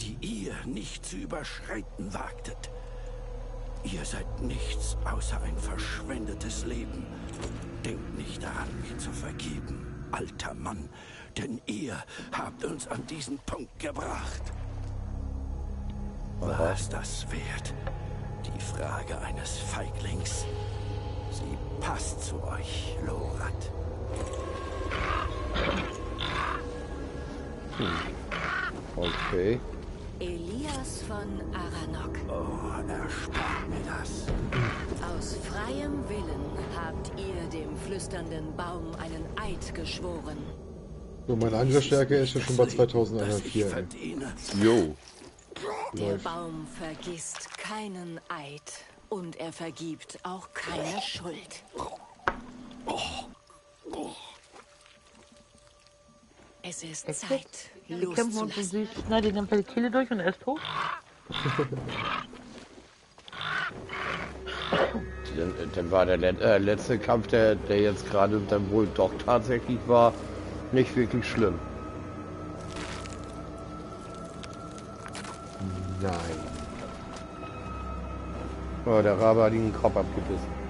die ihr nicht zu überschreiten wagtet. Ihr seid nichts außer ein verschwendetes Leben. Denkt nicht daran, mir zu vergeben, alter Mann, denn ihr habt uns an diesen Punkt gebracht. War es das wert? Die Frage eines Feiglings. Sie passt zu euch, Lorat. Okay. Elias von Aranok. Oh, erspart mir das. Aus freiem Willen habt ihr dem flüsternden Baum einen Eid geschworen. So, meine Angriffsstärke ist ja schon bei 2104. ey. Jo. Der. Baum vergisst keinen Eid und er vergibt auch keine Schuld. Es ist Echt Zeit, loszulassen. sie schneidet ihm einfach die Kehle durch und er ist tot. Dann, dann war der let äh, letzte Kampf, der, der jetzt gerade dann wohl doch tatsächlich war, nicht wirklich schlimm. Nein. Oh, der Rabe hat ihm den Kopf abgebissen.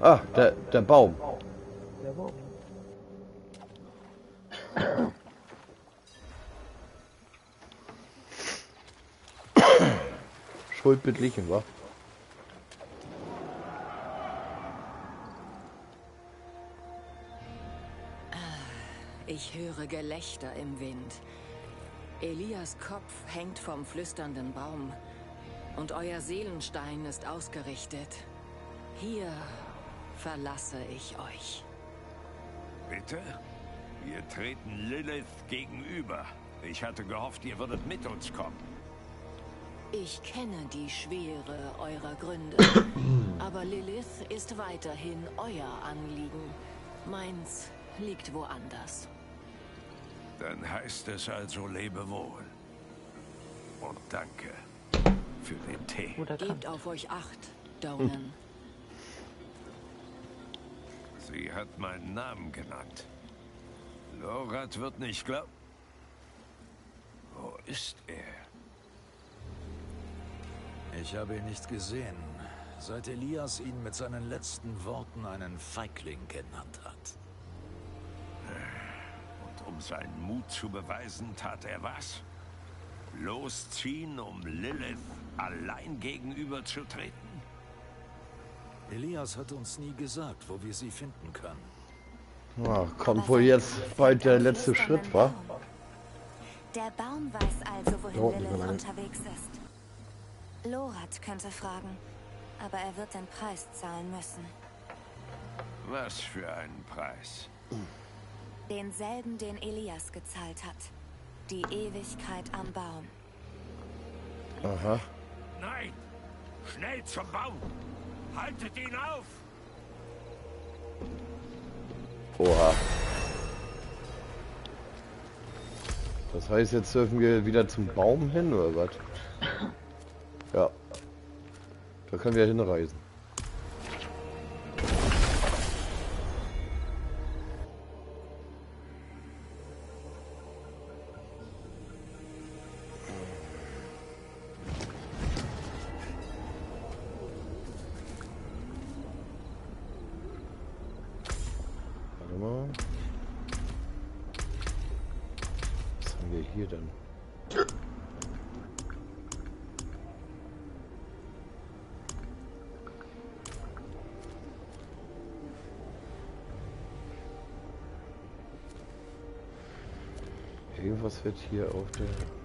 Ah, der, der Baum. Der Baum. (coughs) Schuld beglichen, wa? Ich höre Gelächter im Wind. Elias Kopf hängt vom flüsternden Baum und euer Seelenstein ist ausgerichtet. Hier verlasse ich euch. Bitte? Wir treten Lilith gegenüber. Ich hatte gehofft, ihr würdet mit uns kommen. Ich kenne die Schwere eurer Gründe, (coughs) aber Lilith ist weiterhin euer Anliegen. Meins liegt woanders. Dann heißt es also lebe wohl. Und danke für den Tee. Gebt auf euch acht, Donan. Sie hat meinen Namen genannt. Lorat wird nicht glauben. Wo ist er? Ich habe ihn nicht gesehen, seit Elias ihn mit seinen letzten Worten einen Feigling genannt hat. Um seinen Mut zu beweisen, tat er was? Losziehen, um Lilith allein gegenüberzutreten? Elias hat uns nie gesagt, wo wir sie finden können. Ah, kommt wohl jetzt bald der letzte Schritt, wa? Der Baum weiß also, wohin mehr Lilith unterwegs ist. Lorat könnte fragen, aber er wird den Preis zahlen müssen. Was für einen Preis? Denselben, den Elias gezahlt hat. Die Ewigkeit am Baum. Aha. Nein! Schnell zum Baum! Haltet ihn auf! Oha. Das heißt, jetzt dürfen wir wieder zum Baum hin, oder was? (laughs) Ja. Da können wir hinreisen. Hier auf der...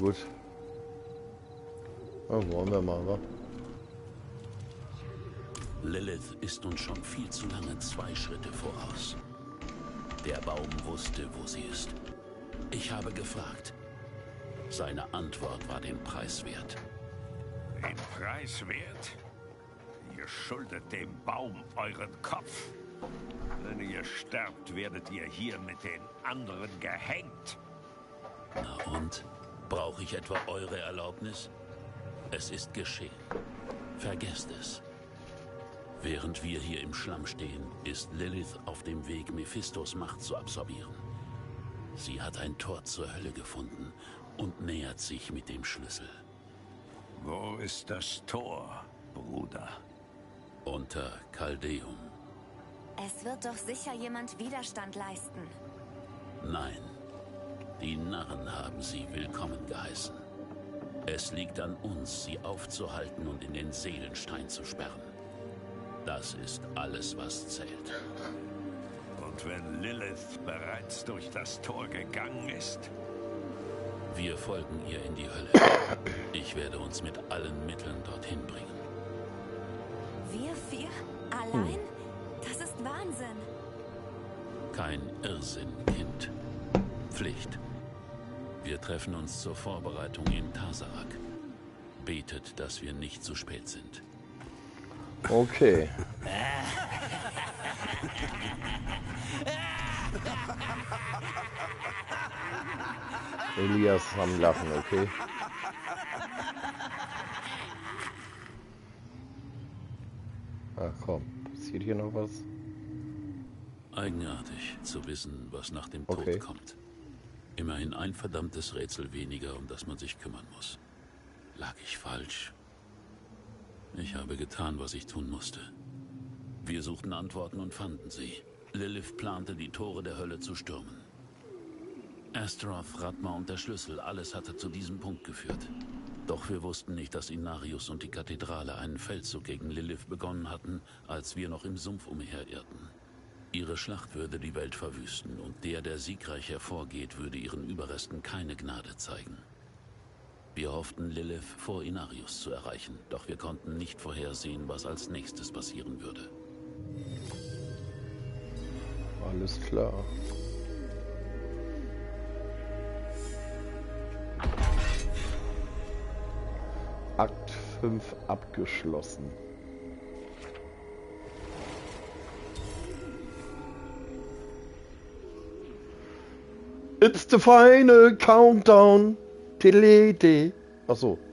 gut. Dann wollen wir mal, wa? Lilith ist uns schon viel zu lange zwei Schritte voraus. Der Baum wusste, wo sie ist. Ich habe gefragt. Seine Antwort war den Preis wert. Den Preis wert? Ihr schuldet dem Baum euren Kopf. Wenn ihr sterbt, werdet ihr hier mit den anderen gehängt. Na und? Brauche ich etwa eure Erlaubnis? Es ist geschehen. Vergesst es. Während wir hier im Schlamm stehen, ist Lilith auf dem Weg, Mephistos Macht zu absorbieren. Sie hat ein Tor zur Hölle gefunden und nähert sich mit dem Schlüssel. Wo ist das Tor, Bruder? Unter Caldeum. Es wird doch sicher jemand Widerstand leisten. Nein. Die Narren haben sie willkommen geheißen. Es liegt an uns, sie aufzuhalten und in den Seelenstein zu sperren. Das ist alles, was zählt. Und wenn Lilith bereits durch das Tor gegangen ist? Wir folgen ihr in die Hölle. Ich werde uns mit allen Mitteln dorthin bringen. Wir vier? Allein? Das ist Wahnsinn. Kein Irrsinn, Kind. Pflicht. Wir treffen uns zur Vorbereitung in Tasarak. Betet, dass wir nicht zu spät sind. Okay. Elias am Lachen, okay? Ach komm, passiert hier noch was? Eigenartig zu wissen, was nach dem Okay. Tod kommt. Immerhin ein verdammtes Rätsel weniger, um das man sich kümmern muss. Lag ich falsch? Ich habe getan, was ich tun musste. Wir suchten Antworten und fanden sie. Lilith plante, die Tore der Hölle zu stürmen. Astaroth, Ratma und der Schlüssel, alles hatte zu diesem Punkt geführt. Doch wir wussten nicht, dass Inarius und die Kathedrale einen Feldzug gegen Lilith begonnen hatten, als wir noch im Sumpf umherirrten. Ihre Schlacht würde die Welt verwüsten und der, der siegreich hervorgeht, würde ihren Überresten keine Gnade zeigen. Wir hofften, Lilith vor Inarius zu erreichen, doch wir konnten nicht vorhersehen, was als nächstes passieren würde. Alles klar. Akt 5 abgeschlossen. It's the final countdown. Telete. Ach so. So.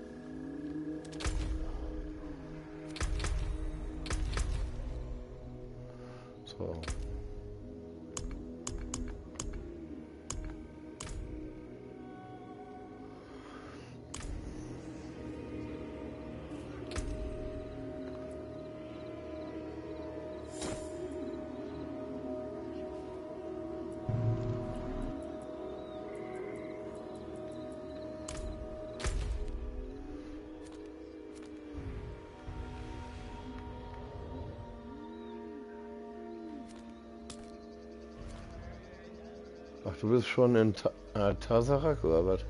Schon in Ta äh, Tasarak oder was?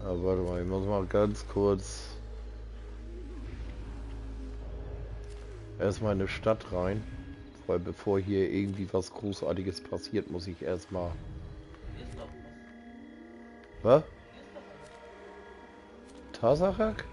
Aber warte mal, ich muss mal ganz kurz erstmal in eine Stadt rein. Weil bevor hier irgendwie was Großartiges passiert, muss ich erstmal. Was? Tasarak?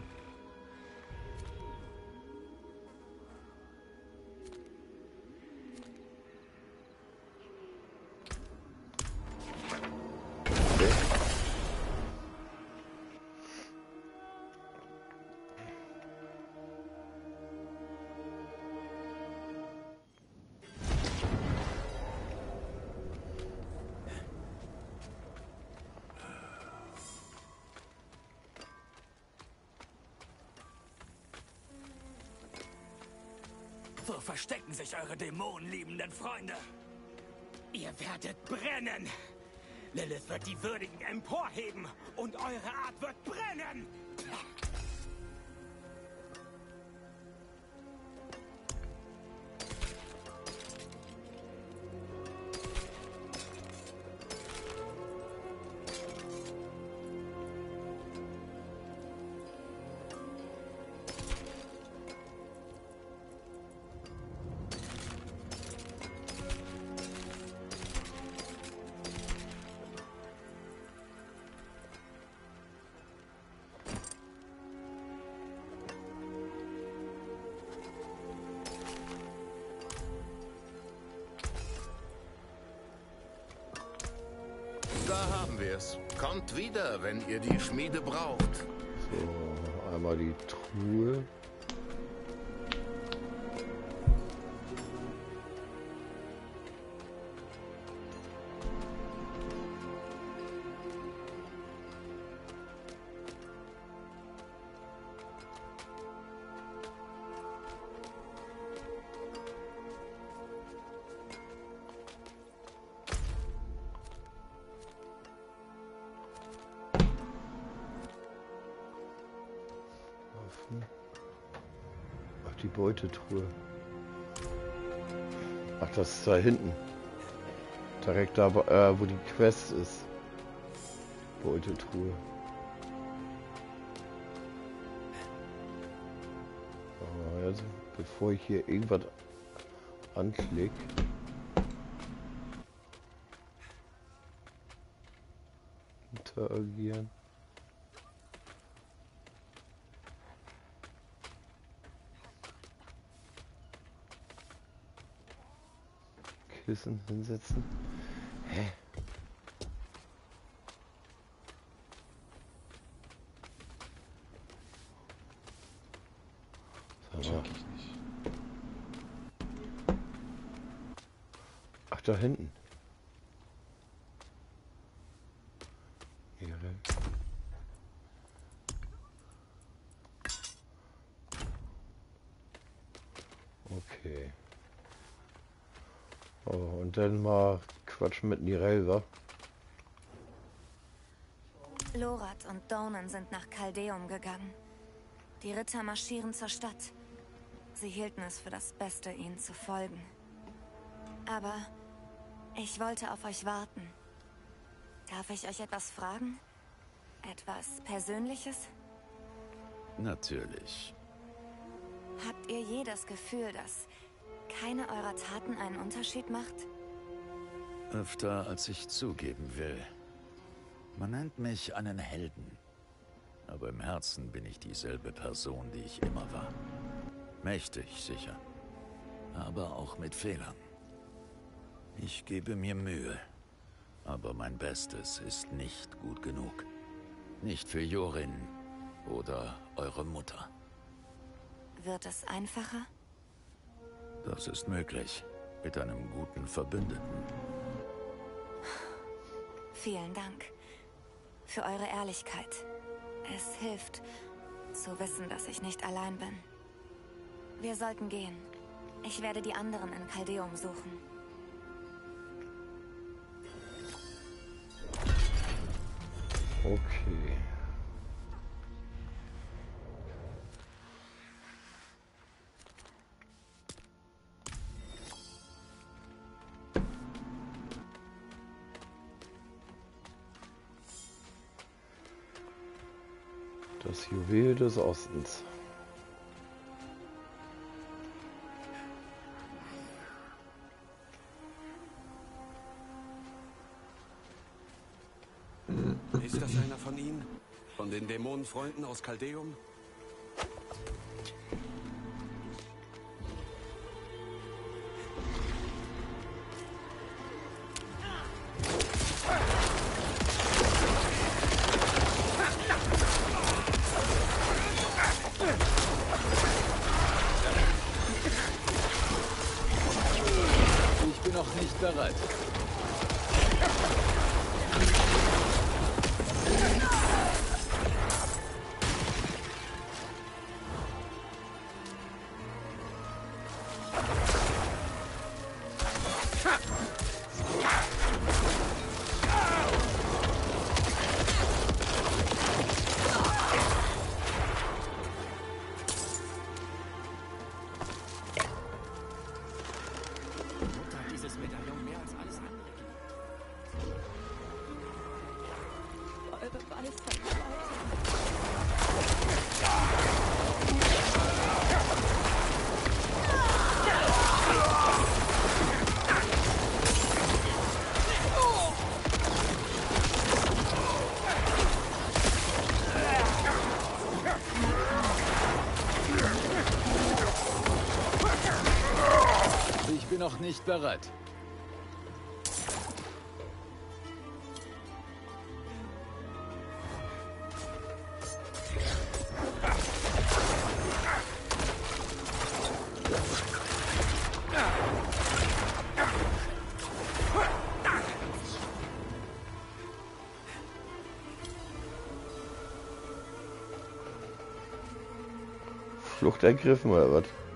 Haben wir es. Kommt wieder, wenn ihr die Schmiede braucht. So, einmal die Truhe. Ach, die Beutetruhe. Ach, das ist da hinten. Direkt da, äh, wo die Quest ist. Beutetruhe. Aber also, bevor ich hier irgendwas anklick. Interagieren. Kissen hinsetzen. Hä? Sag mal. Ach, da hinten. Hier. Okay. Oh, und dann mal quatschen mit Nirel, wa? Lorat und Donan sind nach Kaldeum gegangen. Die Ritter marschieren zur Stadt. Sie hielten es für das Beste, ihnen zu folgen. Aber ich wollte auf euch warten. Darf ich euch etwas fragen? Etwas Persönliches? Natürlich. Habt ihr je das Gefühl, dass keine eurer Taten einen Unterschied macht? Öfter als ich zugeben will. Man nennt mich einen Helden. Aber im Herzen bin ich dieselbe Person, die ich immer war. Mächtig, sicher. Aber auch mit Fehlern. Ich gebe mir Mühe. Aber mein Bestes ist nicht gut genug. Nicht für Jorin oder eure Mutter. Wird es einfacher? Das ist möglich. Mit einem guten Verbündeten. Vielen Dank. Für eure Ehrlichkeit. Es hilft, zu wissen, dass ich nicht allein bin. Wir sollten gehen. Ich werde die anderen in Kaldeum suchen. Okay. Juwel des Ostens. Ist das einer von Ihnen? Von den Dämonenfreunden aus Kaldeum? Nicht bereit. Flucht ergriffen oder was?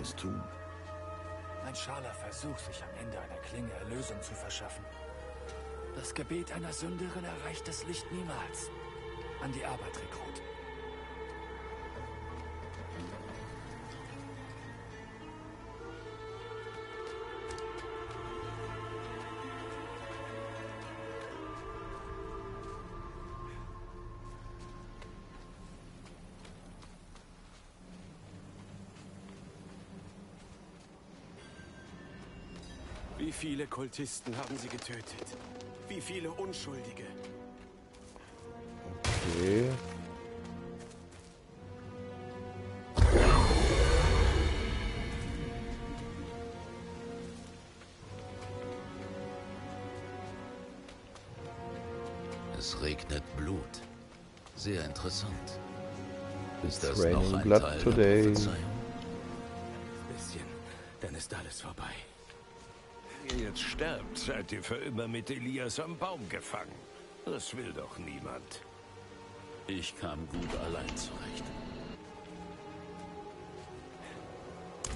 Es tun. Ein schaler Versuch, sich am Ende einer Klinge Erlösung zu verschaffen. Das Gebet einer Sünderin erreicht das Licht niemals. An die Arbeit, Rekrut. Viele Kultisten haben sie getötet? Wie viele Unschuldige? Okay. Es regnet Blut. Sehr interessant. Ist das noch ein blood Teil today. der Prophezeiung? Seid ihr für immer mit Elias am Baum gefangen. Das will doch niemand. Ich kam gut allein zurecht.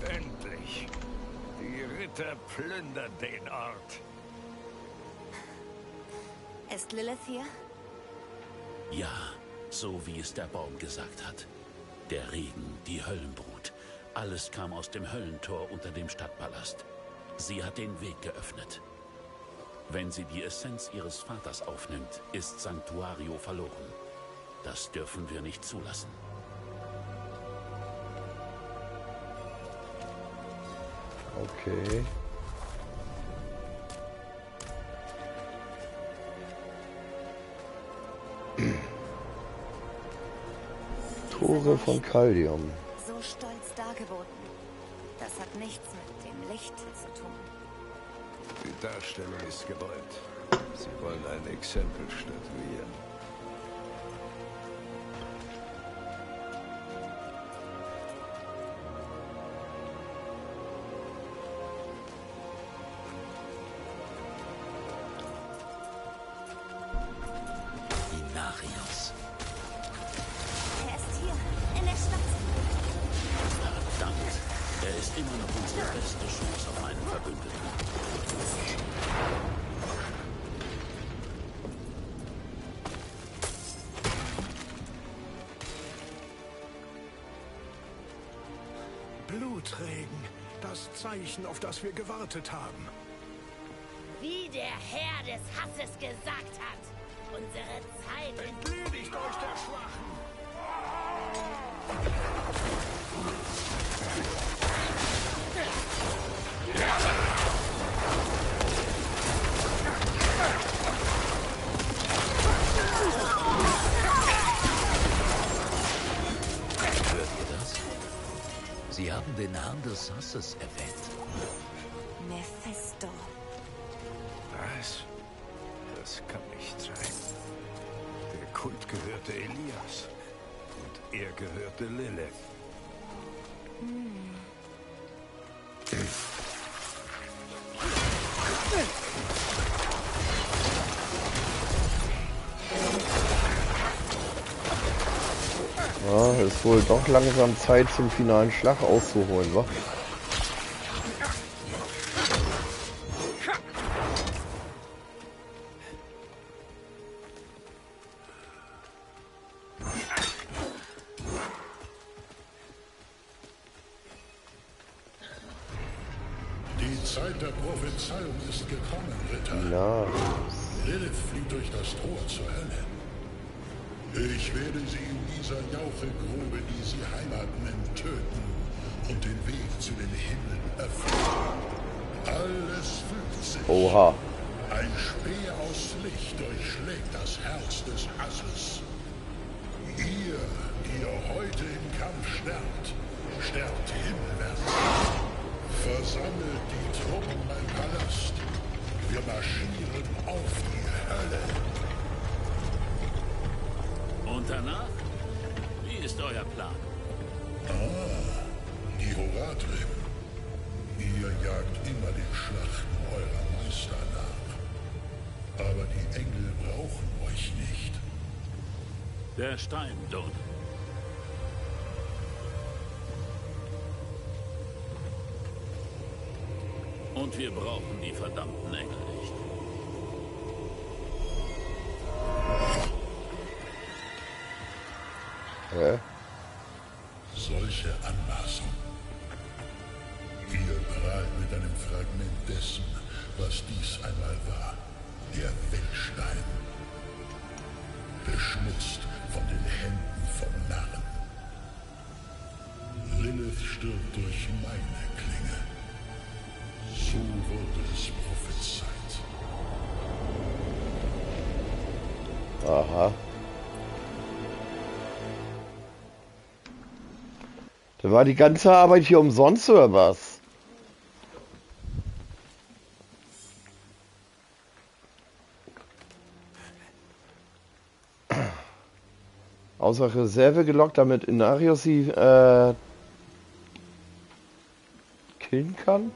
Endlich. Die Ritter plündern den Ort. Ist Lilith hier? Ja, so wie es der Baum gesagt hat. Der Regen, die Höllenbrut, alles kam aus dem Höllentor unter dem Stadtpalast. Sie hat den Weg geöffnet. Wenn sie die Essenz ihres Vaters aufnimmt, ist Sanctuario verloren. Das dürfen wir nicht zulassen. Okay. (clears throat) Tore von Caldium. Ist gewollt. Sie wollen ein Exempel statuieren. Gewartet haben. Wie der Herr des Hasses gesagt hat. Unsere Zeit Entledigt euch der Schwachen! Hört ihr das? Sie haben den Herrn des Hasses erwähnt. Gehörte Lilith. Ja, ist wohl doch langsam Zeit zum finalen Schlag auszuholen, wa? Da war die ganze Arbeit hier umsonst oder was? Außer Reserve gelockt, damit Inarius sie äh, killen kann?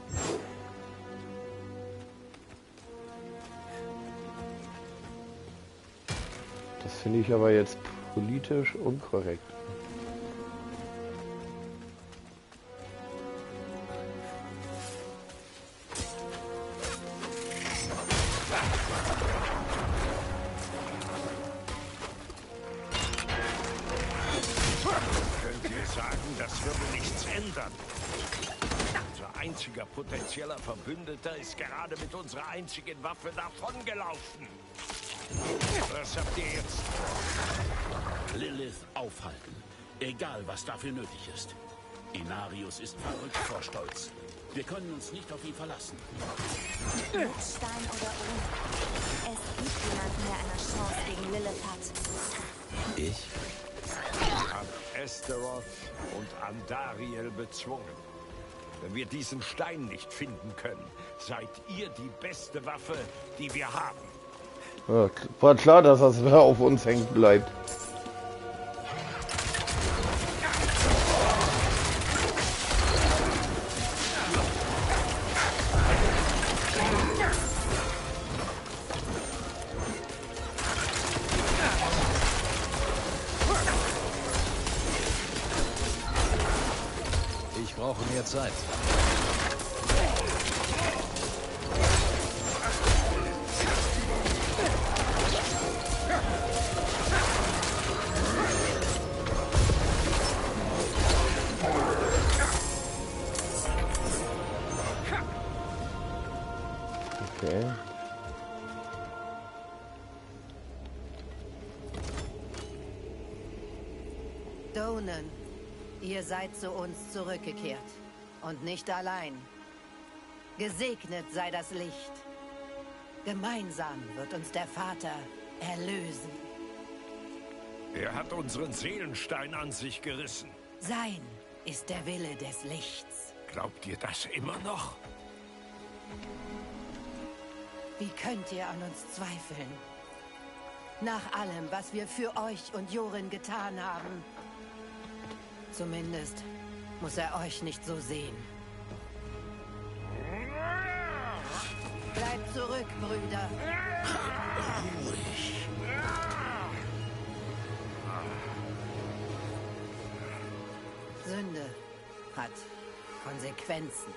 Das finde ich aber jetzt politisch unkorrekt. Ist gerade mit unserer einzigen Waffe davongelaufen. Was habt ihr jetzt? Lilith aufhalten. Egal, was dafür nötig ist. Inarius ist verrückt vor Stolz. Wir können uns nicht auf ihn verlassen. Mit Stein oder ohne. Es gibt jemanden, der eine Chance gegen Lilith hat. Ich? Wir haben Esteroth und Andariel bezwungen. Wenn wir diesen Stein nicht finden können, seid ihr die beste Waffe, die wir haben. Ja, war klar, dass das auf uns hängen bleibt. Uns zurückgekehrt. Und nicht allein. Gesegnet sei das Licht. Gemeinsam wird uns der Vater erlösen. Er hat unseren Seelenstein an sich gerissen. Sein ist der Wille des Lichts. Glaubt ihr das immer noch? Wie könnt ihr an uns zweifeln? Nach allem, was wir für euch und Jorin getan haben. Zumindest muss er euch nicht so sehen. Bleibt zurück, Brüder. Ruhig. Sünde hat Konsequenzen.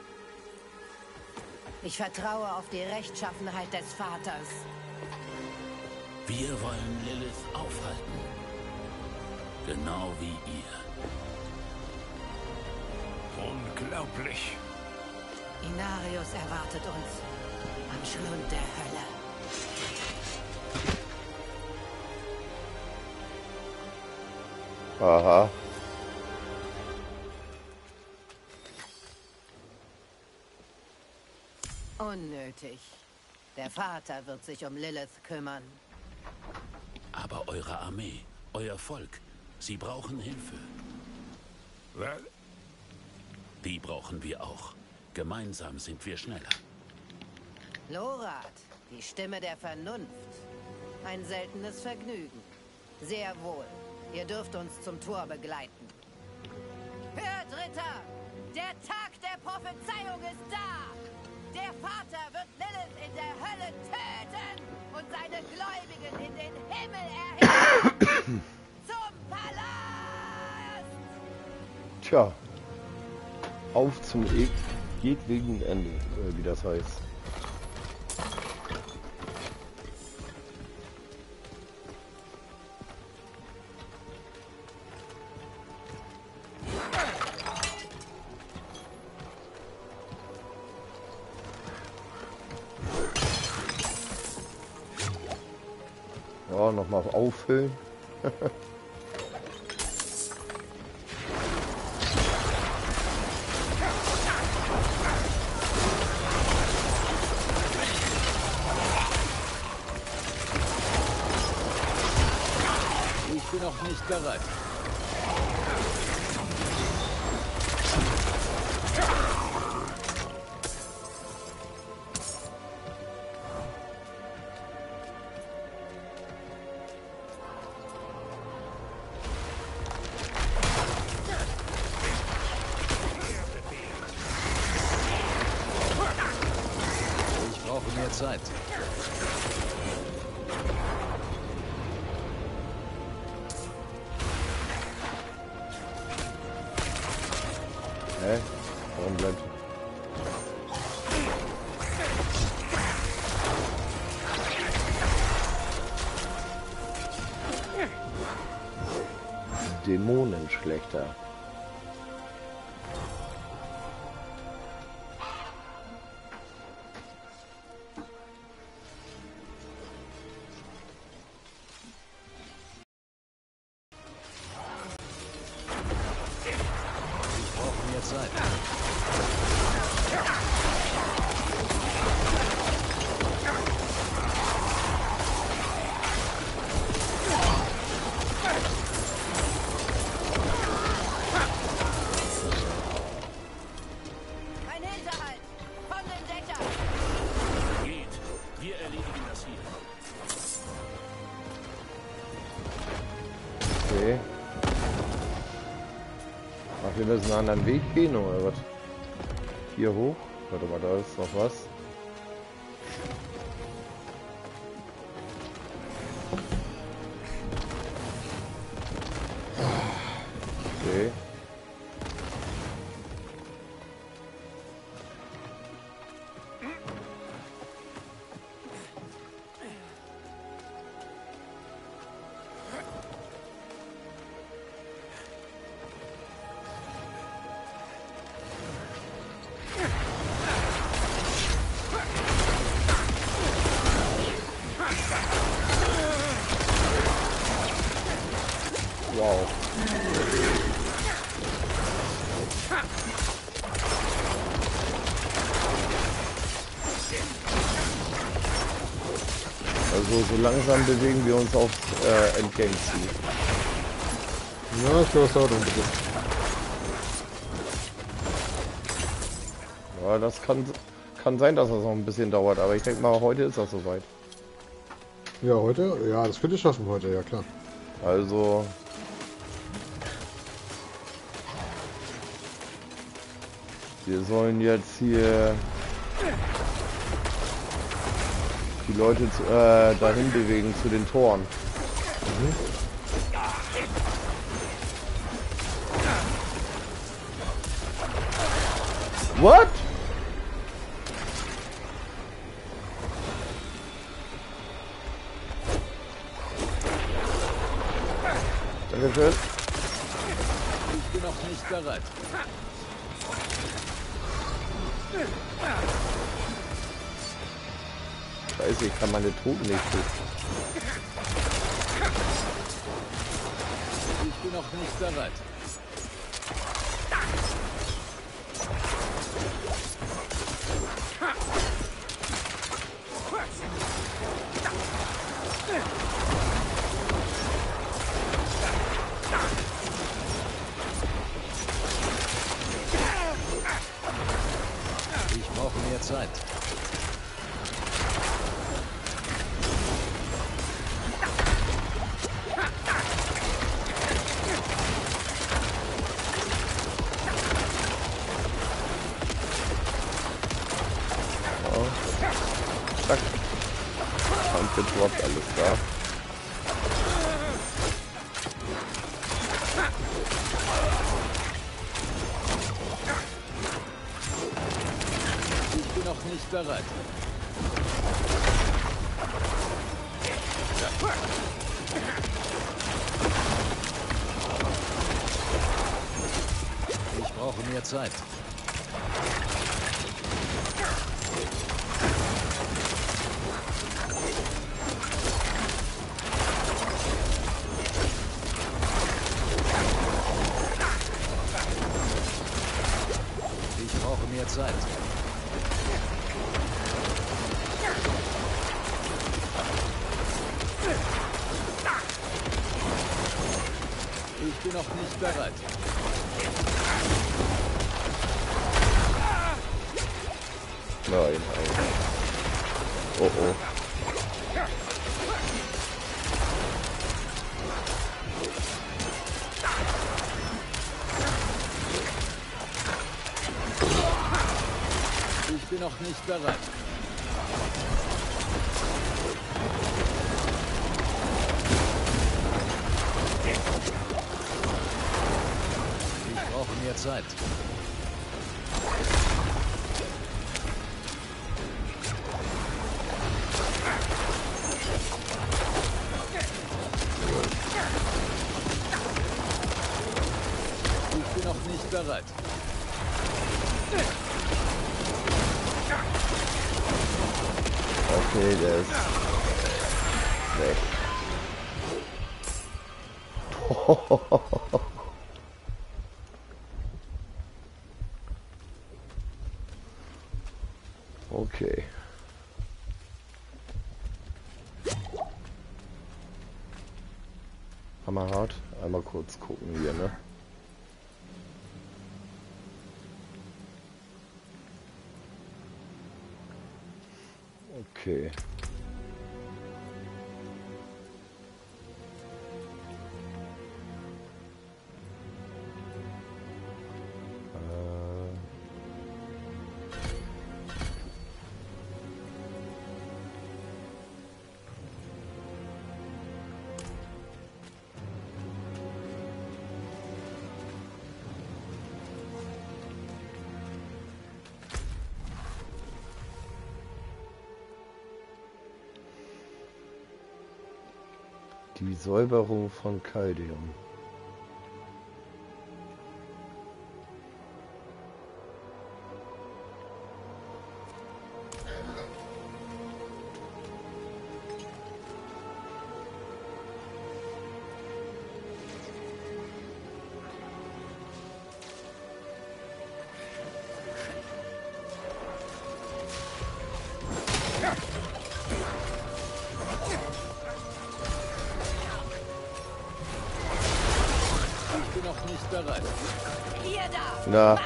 Ich vertraue auf die Rechtschaffenheit des Vaters. Wir wollen Lilith aufhalten. Genau wie ihr. Unglaublich. Inarius erwartet uns am Schlund der Hölle. Aha. Unnötig. Der Vater wird sich um Lilith kümmern. Aber eure Armee, euer Volk, sie brauchen Hilfe. Was? Die brauchen wir auch. Gemeinsam sind wir schneller. Lorat, die Stimme der Vernunft. Ein seltenes Vergnügen. Sehr wohl. Ihr dürft uns zum Tor begleiten. Hört, Ritter! Der Tag der Prophezeiung ist da! Der Vater wird Lilith in der Hölle töten und seine Gläubigen in den Himmel erheben! (coughs) zum Palast! Tja. Auf zum e jedwegen Ende, äh, wie das heißt. Ja, nochmal auffüllen. (laughs) Müssen einen anderen Weg gehen, oder was? Hier hoch? Warte mal, da ist noch was. Langsam bewegen wir uns aufs äh, Endgame zu. Ja, ich glaube, es dauert ein bisschen. Ja, das kann, kann sein, dass das noch ein bisschen dauert, aber ich denke mal, heute ist das soweit. Ja, heute? Ja, das könnte ich schaffen heute, ja klar. Also. Wir sollen jetzt hier Leute äh, dahin bewegen zu den Toren. What? importantly for Zeit. ist bereit. Wir brauchen mehr Zeit. (laughs) okay. Hammerhart. Einmal kurz gucken hier. Die Säuberung von Caldium uh,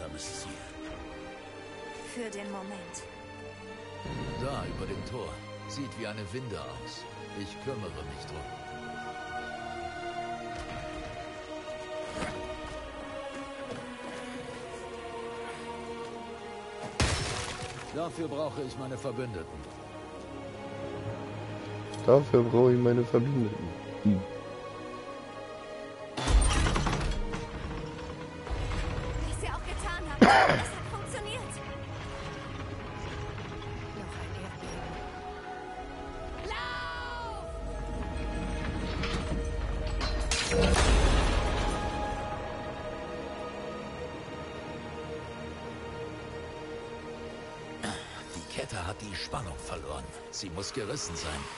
gemeinsames Ziel. Für den Moment. Da, über dem Tor. Sieht wie eine Winde aus. Ich kümmere mich drum. Dafür brauche ich meine Verbündeten. Dafür brauche ich meine Verbündeten. Gerissen sein.